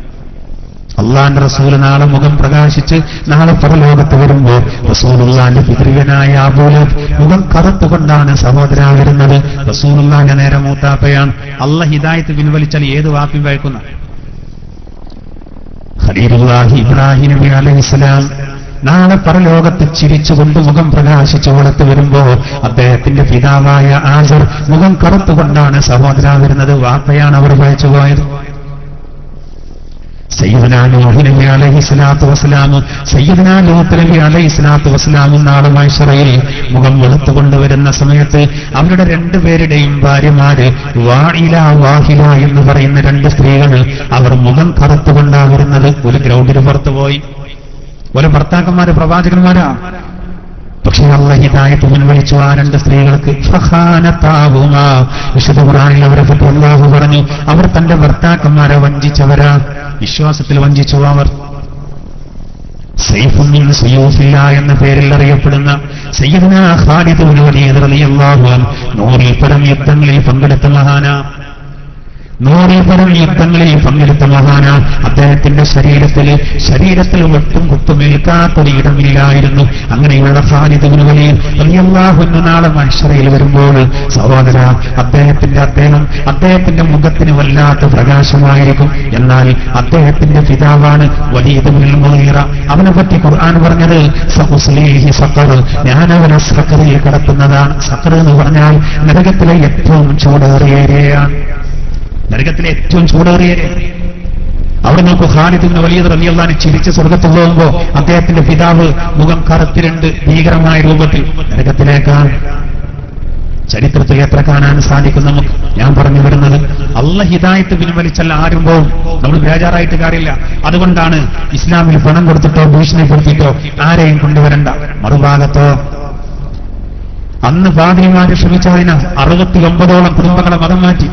അള്ളാന്റെ റസൂൽ നാളെ മുഖം പ്രകാശിച്ച് നാളെ പരലോകത്ത് വരുമ്പോൾ റസൂലുള്ളാന്റെ പിതൃവനായ ആബൂല മുഖം കറുത്തുകൊണ്ടാണ് സഹോദര വരുന്നത്. റസൂലുള്ളാന്റെ നേരെ മൂത്താപ്പയാണ്. അള്ള ഹിദായത്ത് പിൻവലിച്ചാൽ ഏത് വാപ്പി വയക്കുന്ന ഖലീലുല്ലാഹി ഇബ്രാഹിം നബി അലൈഹിസ്സലാം നാളെ പരലോകത്ത് ചിരിച്ചുകൊണ്ട് മുഖം പ്രകാശിച്ച് വളർത്തു വരുമ്പോ അദ്ദേഹത്തിന്റെ പിതാവായ ആസർ മുഖം കറുത്തുകൊണ്ടാണ് സഹോദര വരുന്നത്. വാപ്പയാണ് അവർ വഹിച്ചു പോയത്. സയ്യിദന നൂഹ് നബി മുഖം വെളുത്തുകൊണ്ടുവരുന്ന സമയത്ത് അവരുടെ രണ്ടുപേരുടെയും ഭാര്യമാര് വായില വാഹില എന്ന് പറയുന്ന രണ്ട് സ്ത്രീകൾ അവർ മുഖം കറുത്തുകൊണ്ടാ വരുന്നത്. ഒരു ഗ്രൗണ്ടിന് പുറത്തു ഒരു ഭർത്താക്കന്മാര് പ്രവാചകന്മാരാ? പക്ഷേ അള്ള ഹിതായത്ത് മുൻവലിച്ചു ആ രണ്ട് സ്ത്രീകൾക്ക്. വിശുദ്ധ ഖുർആനിൽ അവരെ അള്ളാഹു പറഞ്ഞു അവർ തന്റെ ഭർത്താക്കന്മാരെ വഞ്ചിച്ചവരാ. വിശ്വാസത്തിൽ വഞ്ചിച്ചു അവർ സൈഫുമിൻ സയൂഫില്ല എന്ന പേരിൽ അറിയപ്പെടുന്ന സയ്യിദ്ന ഖാലിദ് വലിയ നൂറിൽ പരം യുദ്ധങ്ങളിൽ പങ്കെടുത്ത മഹാന. നൂറിൽ പരം യുദ്ധങ്ങളിൽ പങ്കെടുത്ത മഹാന അദ്ദേഹത്തിന്റെ ശരീരത്തിൽ ശരീരത്തിൽ ഒട്ടും കുത്തുമേൽക്കാത്തൊരു ഇടമില്ലായിരുന്നു അങ്ങനെയുള്ള ഖാലിദിന് വലിയാഹുന്ന നാളെ മനുഷ്യരയിൽ വരുമ്പോൾ സഹോദര അദ്ദേഹത്തിന്റെ അദ്ദേഹം അദ്ദേഹത്തിന്റെ മുഖത്തിന് വല്ലാത്ത പ്രകാശമായിരിക്കും. എന്നാൽ അദ്ദേഹത്തിന്റെ പിതാവാണ് മുനീറ അവനെ പറ്റി ഖുർആൻ പറഞ്ഞത് സഖർ. ഞാൻ അവനെ സഖറിൽ കിടക്കുന്നതാണ് സഖർ എന്ന് പറഞ്ഞാൽ നരകത്തിലെ ഏറ്റവും ചൂടേറിയ ഏരിയയാണ്. നരകത്തിലെ ഏറ്റവും ചൂടേറിയ അവിടെ നോക്കൂ ഖാലിദിന് വലിയ റലിയല്ലാനെ ചിരിച്ച് സ്വർഗത്തിൽ പോകുമ്പോ അദ്ദേഹത്തിന്റെ പിതാവ് മുഖം കറുത്തിരണ്ട് ഭീകരമായ രൂപത്തിൽ. നരകത്തിലേക്കാണ് ചരിത്രത്തിൽ എത്ര കാണാൻ സാധിക്കും നമുക്ക്. ഞാൻ പറഞ്ഞു വരുന്നത് അല്ല ഹിദായത്ത് പിൻവലിച്ചല്ല ആരും പോവും. നമ്മൾ ബേജാറായിട്ട് കാര്യമില്ല. അതുകൊണ്ടാണ് ഇസ്ലാമിൽ പണം കൊടുത്തിട്ടോ ഭീഷണിപ്പെടുത്തിയിട്ടോ ആരെയും കൊണ്ടുവരണ്ട. മറുഭാഗത്തോ അന്ന് പാതിരിമാര് ശ്രമിച്ചതിനാൽ അറുപത്തി ഒമ്പതോളം കുടുംബങ്ങളെ മതം മാറ്റി.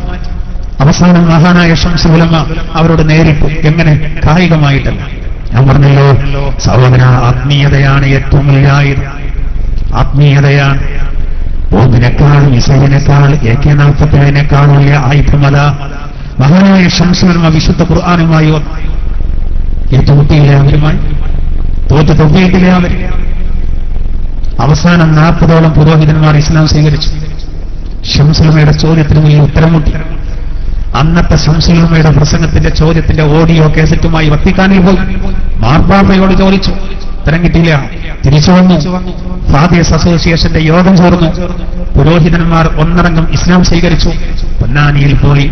അവസാനം മഹാനായ ഷംസുലമ അവരോട് നേരിട്ടു. എങ്ങനെ? കായികമായിട്ടല്ല. ഞാൻ പറഞ്ഞല്ലോ സഹോദര ആത്മീയതയാണ് ഏറ്റവും വലിയ ആയുധം ആത്മീയതയാണ്. ബോംബിനേക്കാൾ മിസൈലിനേക്കാൾ എ കെ നാൽപ്പത്തേഴിനേക്കാൾ വലിയ ആയുധമല മഹാനായ ഷംസുലമ വിശുദ്ധ ഖുർആാനുമായി ഏറ്റു കുട്ടിയിലെ അവരുമായി തോറ്റ തൊട്ടിയിട്ടില്ലേ അവർ അവസാനം നാൽപ്പതോളം പുരോഹിതന്മാർ ഇസ്ലാം സ്വീകരിച്ചു. ഷംസുലമയുടെ ചോദ്യത്തിന് വലിയ ഉത്തരം മുട്ടി. അന്നത്തെ ശംസുലമയുടെ പ്രസംഗത്തിന്റെ ചോദ്യത്തിന്റെ ഓഡിയോ കേസറ്റുമായി വത്തിക്കാനിൽ പോയി മാർപ്പാപ്പയോട് ചോദിച്ചു ഉത്തരം കിട്ടിയില്ല തിരിച്ചു വന്നു ഫാദേഴ്സ് അസോസിയേഷന്റെ യോഗം ചേർന്നു പുരോഹിതന്മാർ ഒന്നടങ്കം ഇസ്ലാം സ്വീകരിച്ചു പൊന്നാനിയിൽ പോയി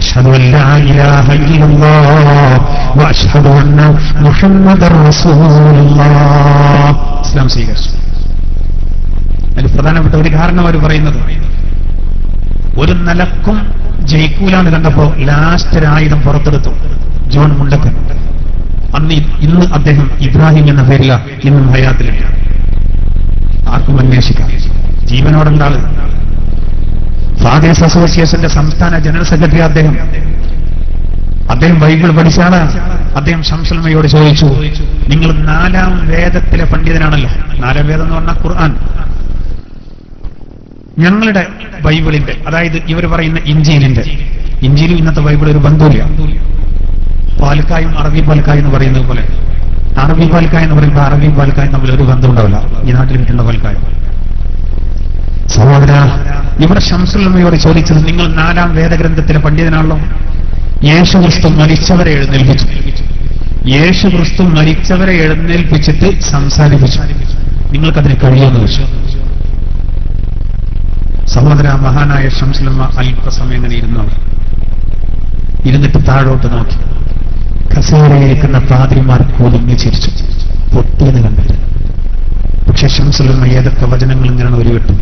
أشهد أن لا إله إلا الله وأشهد أن محمد رسول الله ഇസ്ലാം സ്വീകരിച്ചു അതിൽ പ്രധാനപ്പെട്ട ഒരു കാരണം അവർ പറയുന്നത് ഒരു നിലക്കും ജയിക്കൂലാന്ന് കണ്ടപ്പോ ലാസ്റ്റ് ആയുധം പുറത്തെടുത്തു. ജോൺ മുണ്ടക്കൻ. അന്ന് ഇന്ന് അദ്ദേഹം ഇബ്രാഹിം എന്ന പേരില ഇന്നും ഹയാത്തിലുണ്ട്. ആർക്കും അന്വേഷിക്കാം. ജീവനോടുണ്ടാൾ ഫാദേഴ്സ് അസോസിയേഷന്റെ സംസ്ഥാന ജനറൽ സെക്രട്ടറി അദ്ദേഹം. അദ്ദേഹം ബൈബിൾ പഠിച്ചാണ്. അദ്ദേഹം ശംസൽമയോട് ചോദിച്ചു നിങ്ങൾ നാലാം വേദത്തിലെ പണ്ഡിതനാണല്ലോ. നാലാം വേദം എന്ന് പറഞ്ഞാൽ ഖുർആൻ. ഞങ്ങളുടെ ബൈബിളിന്റെ അതായത് ഇവർ പറയുന്ന ഇഞ്ചിയിലിന്റെ. ഇഞ്ചിയിലും ഇന്നത്തെ ബൈബിൾ ഒരു ബന്ധമില്ല പാൽക്കായും അറബി പാൽക്കായും എന്ന് പറയുന്നത് പോലെ. അറബി പാൽക്കായ എന്ന് പറയുമ്പോൾ അറബി പാൽക്കായും തമ്മിൽ ഒരു ബന്ധം ഉണ്ടാവില്ല. ഈ നാട്ടിൽ കിട്ടുന്ന പാലക്കായ. സഹോദര ഇവിടെ ശംസുലമ്മയോട് ചോദിച്ചത് നിങ്ങൾ നാലാം വേദഗ്രന്ഥത്തിലെ പണ്ഡിതനാണല്ലോ? യേശു ക്രിസ്തു മരിച്ചവരെ എഴുന്നേൽപ്പിച്ചു. യേശു ക്രിസ്തു മരിച്ചവരെ എഴുന്നേൽപ്പിച്ചിട്ട് സംസാരിപ്പിച്ചു. നിങ്ങൾക്കതിന് കഴിയുമെന്ന് വെച്ചു. സഹോദര മഹാനായ ഷംസിലമ്മ അല്പസമയം ഇങ്ങനെ ഇരുന്നു. ഇരുന്നിട്ട് താഴോട്ട് നോക്കി. കസേരയിരിക്കുന്ന പാതിരിമാർ കൂലിങ്ങി ചിരിച്ചു. പൊട്ടിയെന്ന് കണ്ടു. പക്ഷെ ഷംസുലമ്മ ഏതൊക്കെ വചനങ്ങൾ ഇങ്ങനെ ഉരുവിട്ടു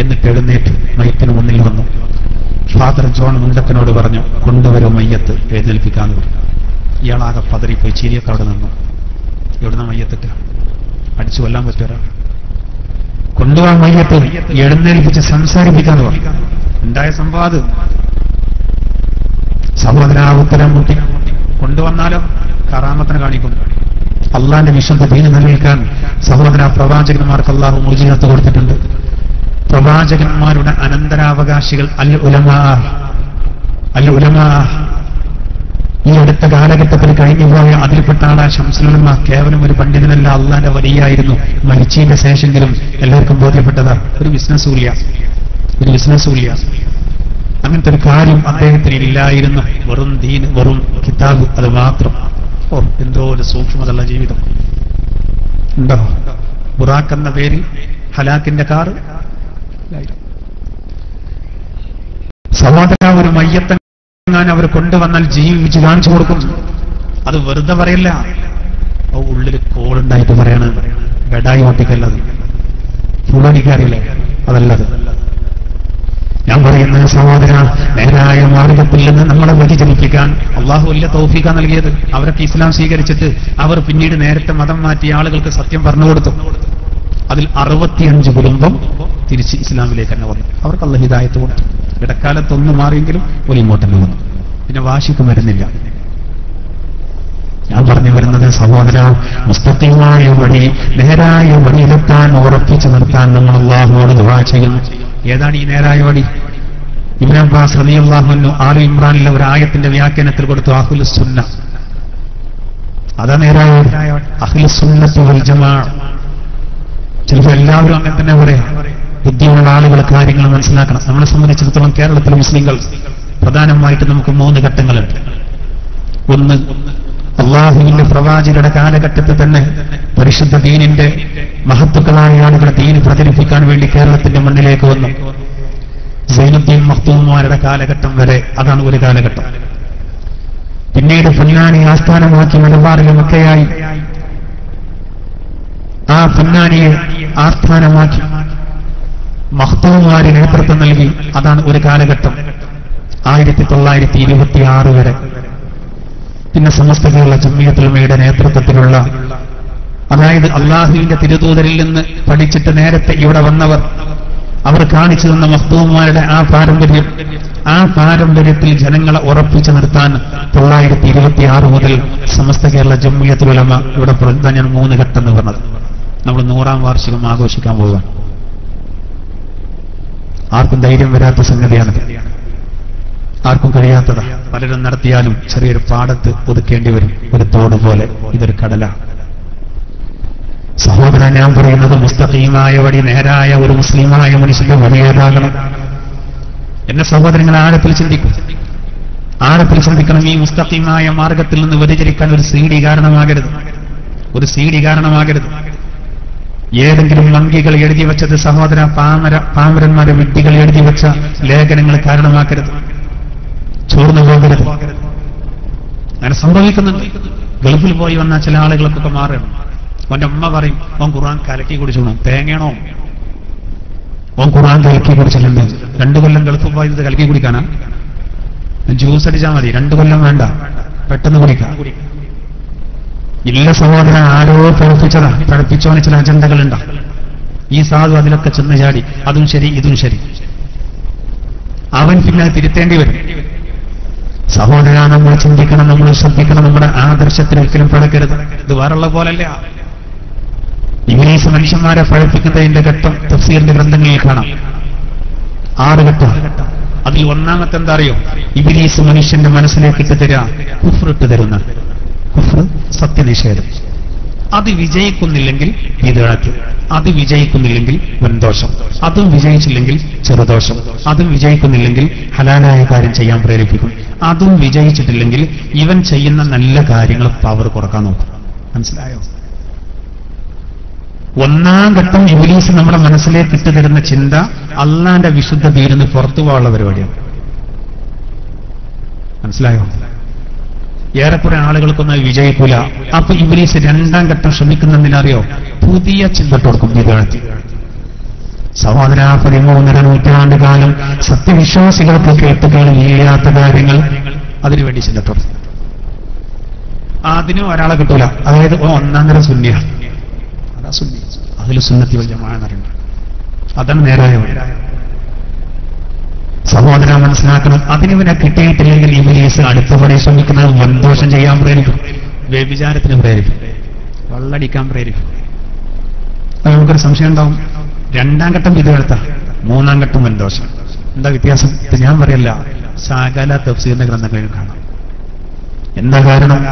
എന്നിട്ട് എഴുന്നേറ്റ് മയത്തിന് മുന്നിൽ വന്നു. ഫാദർ ജോൺ മുണ്ടക്കനോട് പറഞ്ഞു കൊണ്ടുവരും മയ്യത്ത് എഴുന്നേൽപ്പിക്കാന്ന് പറഞ്ഞു ഇയാളാകെ പതറിപ്പോയി ചിരിയൊക്കെ അവിടെ നിന്നു. എവിടുന്ന മയ്യത്തിട്ട് അടിച്ചു കൊല്ലാൻ പറ്റുമോ? കൊണ്ടുപോകാൻ മയ്യത്ത് എഴുന്നേൽപ്പിച്ച് സംസാരിപ്പിക്കാന്ന് പറഞ്ഞു. ഉണ്ടായ സംവാദ് സഹോദര ഉത്തരം മുട്ടി കൊണ്ടുവന്നാലോ? കറാമത്തിന് കാണിക്കും. അള്ളാന്റെ വിശുദ്ധ ദീന നിലനിൽക്കാൻ സഹോദര പ്രവാചകന്മാർക്ക് അള്ളാഹു മുജീനത്ത് കൊടുത്തിട്ടുണ്ട്. പ്രവാചകന്മാരുടെ അനന്തരാവകാശികൾ അൽ ഉലമാ അൽ ഉലമാ ഈ അടുത്ത കാലഘട്ടത്തിൽ കഴിഞ്ഞുപോയ അതിൽപ്പെട്ട ആളാ ശംസുലമ കേവലം ഒരു പണ്ഡിതനല്ല അള്ളാന്റെ വലിയായിരുന്നു മരിച്ചതിന്റെ ശേഷമെങ്കിലും എല്ലാവർക്കും ബോധ്യപ്പെട്ടതാ. ഒരു ബിസിനസ് ഊലിയ ഒരു ബിസിനസ് ഊലിയ അങ്ങനത്തെ ഒരു കാര്യം അദ്ദേഹത്തിന് ഇല്ലായിരുന്നു. വെറും ദീൻ വെറും കിതാബ് അത് മാത്രം. ഓ എന്തോ ഒരു സൂക്ഷ്മതയുള്ള ജീവിതം. ഉണ്ടോ? ബുറാഖ് എന്ന പേരിൽ ഹലാക്കിന്റെ കാറ്. സഹോദര ഒരു മയ്യത്തെങ്ങാൻ അവർ കൊണ്ടുവന്നാൽ ജീവിച്ച് കാണിച്ചു കൊടുക്കും. അത് വെറുതെ പറയില്ല. ഉള്ളിൽ കോളുണ്ടായിട്ട് പറയാണ്. ബെഡായി ഓട്ടിക്കല്ലത് ഫുള്ളടിക്കാറില്ലേ അതല്ലത്. ഞാൻ പറയുന്ന സഹോദര നേരായ മാർഗത്തിൽ നിന്ന് നമ്മളെ വ്യതിചലിപ്പിക്കാൻ അള്ളാഹു വലിയ തോഫിക്ക നൽകിയത്. അവരൊക്കെ ഇസ്ലാം സ്വീകരിച്ചിട്ട് അവർ പിന്നീട് നേരത്തെ മതം മാറ്റി ആളുകൾക്ക് സത്യം പറഞ്ഞു കൊടുത്തു. അതിൽ അറുപത്തിയഞ്ച് കുടുംബം തിരിച്ച് ഇസ്ലാമിലേക്ക് തന്നെ വന്നു. അവർക്ക് അള്ള ഹിദായത്ത് കൊടുത്തു. ഇടക്കാലത്തൊന്ന് മാറിയെങ്കിലും ഒരു ഇങ്ങോട്ട് തന്നെ വന്നു. പിന്നെ വാശിക്ക് മരുന്നില്ല. ഞാൻ പറഞ്ഞു വരുന്നത് സഹോദര മുസ്തഖീമായ വഴി നേരായ വഴിയിലെത്താൻ ഉറപ്പിച്ചു നിർത്താൻ നമ്മൾ അള്ളാഹുവോട് ദുവാ ചെയ്യുന്നു ഏതാണ് ഈ നേരായ വഴി? ഇമ്രാൻ ബാസ് റബി അള്ളാഹുനു ആലു ഇമ്രാനിലെ ഒരു ആയത്തിന്റെ വ്യാഖ്യാനത്തിൽ കൊടുത്തു അഹുൽ സുന്ന അതാ നേരായ അഹുൽ സുന്നത്തി വൽ ജമാ. ചിലപ്പോൾ എല്ലാവരും അങ്ങനെ തന്നെ പറയാം ബുദ്ധിയുള്ള ആളുകൾ കാര്യങ്ങൾ മനസ്സിലാക്കണം. നമ്മളെ സംബന്ധിച്ചിടത്തോളം കേരളത്തിലെ മുസ്ലിങ്ങൾ പ്രധാനമായിട്ട് നമുക്ക് മൂന്ന് ഘട്ടങ്ങളുണ്ട്. ഒന്ന് അള്ളാഹുവിന്റെ പ്രവാചകരുടെ കാലഘട്ടത്തിൽ തന്നെ പരിശുദ്ധ ദീനിന്റെ മഹത്തുക്കളായ ആളുകളെ ദീന് പ്രചരിപ്പിക്കാൻ വേണ്ടി കേരളത്തിന്റെ മണ്ണിലേക്ക് വന്നു. സൈനുദ്ദീൻ മഖ്തൂമാരുടെ കാലഘട്ടം വരെ അതാണ് ഒരു കാലഘട്ടം. പിന്നീട് പൊന്നാനി ആസ്ഥാനമാക്കി മലബാറിലുമൊക്കെയായി ആ പൊന്നാനിയെ ആസ്ഥാനമാക്കി മഹ്തൂമാര് നേതൃത്വം നൽകി. അതാണ് ഒരു കാലഘട്ടം. ആയിരത്തി തൊള്ളായിരത്തി ഇരുപത്തി ആറ് വരെ. പിന്നെ സമസ്ത കേരള ജമ്മിയത്തുലമയുടെ നേതൃത്വത്തിലുള്ള അതായത് അള്ളാഹുവിന്റെ തിരുതൂതരിൽ നിന്ന് പഠിച്ചിട്ട് നേരത്തെ ഇവിടെ വന്നവർ അവർ കാണിച്ചു തന്ന മഹ്തൂമാരുടെ ആ പാരമ്പര്യം ആ പാരമ്പര്യത്തിൽ ജനങ്ങളെ ഉറപ്പിച്ചു നിർത്താൻ തൊള്ളായിരത്തി ഇരുപത്തി ആറ് മുതൽ സമസ്ത കേരള ജമ്മിയത്തുലമ ഇവിടെ ഞാൻ മൂന്ന് ഘട്ടം എന്ന് പറഞ്ഞത്. നമ്മൾ നൂറാം വാർഷികം ആഘോഷിക്കാൻ പോവുകയാണ്. ആർക്കും ധൈര്യം വരാത്ത സംഗതിയാണ്. ആർക്കും കഴിയാത്തതാ. പലരും നടത്തിയാലും ചെറിയൊരു പാടത്ത് ഒതുക്കേണ്ടി വരും. ഒരു തോട് പോലെ. ഇതൊരു കടലാണ് സഹോദരൻ ഞാൻ പറയുന്നത് മുസ്തഖീമായ വഴി നേരായ ഒരു മുസ്ലിമായ മനുഷ്യന്റെ വഴിയേതാകണം എന്നെ സഹോദരങ്ങൾ ആഴത്തിൽ ചിന്തിക്കും ആഴത്തിൽ ചിന്തിക്കണം ഈ മുസ്തഖീമായ മാർഗത്തിൽ നിന്ന് വ്യതിചരിക്കാൻ ഒരു സീഡി കാരണമാകരുത്. ഒരു സീഡി കാരണമാകരുത്. ഏതെങ്കിലും മങ്കികൾ എഴുതി വെച്ചത് സഹോദര പാമര പാമരന്മാരെ വ്യക്തികൾ എഴുതി വെച്ച ലേഖനങ്ങൾ കാരണമാക്കരുത്. ചോർന്നു പോകരുത്. അങ്ങനെ സംഭവിക്കുന്നുണ്ട്. ഗൾഫിൽ പോയി വന്ന ചില ആളുകൾക്കൊക്കെ മാറണം ഓന്റെ അമ്മ പറയും ഓൻ ഖുർആൻ കലക്കി കുടിച്ചോണം. തേങ്ങയാണോ? ഓൻ ഖുർആൻ കലക്കി കുടിച്ചിട്ടുണ്ട്. രണ്ടു കൊല്ലം ഗൾഫിൽ പോയി കലക്കി കുടിക്കാനാ? ജ്യൂസ് അടിച്ചാൽ മതി. രണ്ടു കൊല്ലം വേണ്ട. പെട്ടെന്ന് കുടിക്കാം. ഇല്ല സഹോദരൻ ആരോ പഠിപ്പിച്ചതാ. പഠിപ്പിച്ചോന് ചില അജണ്ടകളുണ്ടാ. ഈ സാധു അതിലൊക്കെ ചെന്ന് ചാടി. അതും ശരി ഇതും ശരി. അവൻ പിന്നെ തിരുത്തേണ്ടി വരും. സഹോദര നമ്മൾ ചിന്തിക്കണം നമ്മൾ ശ്രദ്ധിക്കണം. നമ്മുടെ ആദർശത്തിൽ ഒരിക്കലും പഠിക്കരുത് ഇത് വേറുള്ള പോലല്ല. ഇംഗ്ലീഷ് മനുഷ്യന്മാരെ പഴപ്പിക്കുന്നതിന്റെ ഘട്ടം തഫ്സീറിന്റെ ഗ്രന്ഥങ്ങളിൽ കാണാം. ആറ് ഘട്ടം. അതിൽ ഒന്നാമത്തെ എന്താ അറിയോ? ഇംഗ്ലീഷ് മനുഷ്യന്റെ മനസ്സിലേക്ക് ഇട്ട് തരാ. കുഫ്രിട്ട് തരുന്ന. കുഫ്ർ സത്യനിഷേധം. അത് വിജയിക്കുന്നില്ലെങ്കിൽ വിതഴത്ത് അത് വിജയിക്കുന്നില്ലെങ്കിൽ വൻദോഷം അതും വിജയിച്ചില്ലെങ്കിൽ ചെറുദോഷം. അതും വിജയിക്കുന്നില്ലെങ്കിൽ ഹലാലായ കാര്യം ചെയ്യാൻ പ്രേരിപ്പിക്കും. അതും വിജയിച്ചിട്ടില്ലെങ്കിൽ ഇവൻ ചെയ്യുന്ന നല്ല കാര്യങ്ങൾ പവർ കുറയ്ക്കാൻ നോക്കും. മനസ്സിലായോ? ഒന്നാം ഘട്ടം ഇംഗ്ലീഷ് നമ്മുടെ മനസ്സിലേക്ക് കിട്ടുതരുന്ന ചിന്ത അള്ളാന്റെ വിശുദ്ധ തീരുന്ന് പുറത്തു പോകാനുള്ള പരിപാടിയാണ്. മനസ്സിലായോ? ഏറെക്കുറെ ആളുകൾക്കൊന്നും അത് വിജയിക്കൂല. അപ്പൊ ഇംഗ്ലീഷ് രണ്ടാം ഘട്ടം ശ്രമിക്കുന്നതിനറിയോ പുതിയ ചിന്തട്ടോർക്കും വിദ്യാർത്ഥി സഹോദര പതിമൂന്നര നൂറ്റാണ്ട് കാലം സത്യവിശ്വാസികൾക്ക് കേട്ടുകേളില്ലാത്ത കാര്യങ്ങൾ. അതിനുവേണ്ടി ചിന്തട്ടോർ അതിനും ഒരാളെ കിട്ടൂല. അതായത് ഒന്നാം തരം സുന്യാണ് അതാ സുന്നി. അതിൽ സുന്നത്തി വല്യമാണെന്നറിയുന്നത് അതാണ് നേരായ. സഹോദര മനസ്സിലാക്കണം. അതിനിവനെ കിട്ടിയിട്ടില്ലെങ്കിൽ അടുത്ത അടുത്തപടി ശ്രമിക്കുന്നത് വൻദോഷം ചെയ്യാൻ പ്രേരിക്കും. വ്യഭിചാരത്തിന് പ്രേരിക്കും. വള്ളടിക്കാൻ പ്രേരിക്കും. നമുക്കൊരു സംശയം ഉണ്ടാവും. രണ്ടാം ഘട്ടം വിധേയത്ത മൂന്നാം ഘട്ടം വൻദോഷം. എന്താ വ്യത്യാസം? ഇത് ഞാൻ പറയല്ല. സകല തഫ്സീറിന്റെ ഗ്രന്ഥങ്ങളിൽ കാണാം. എന്താ കാരണം?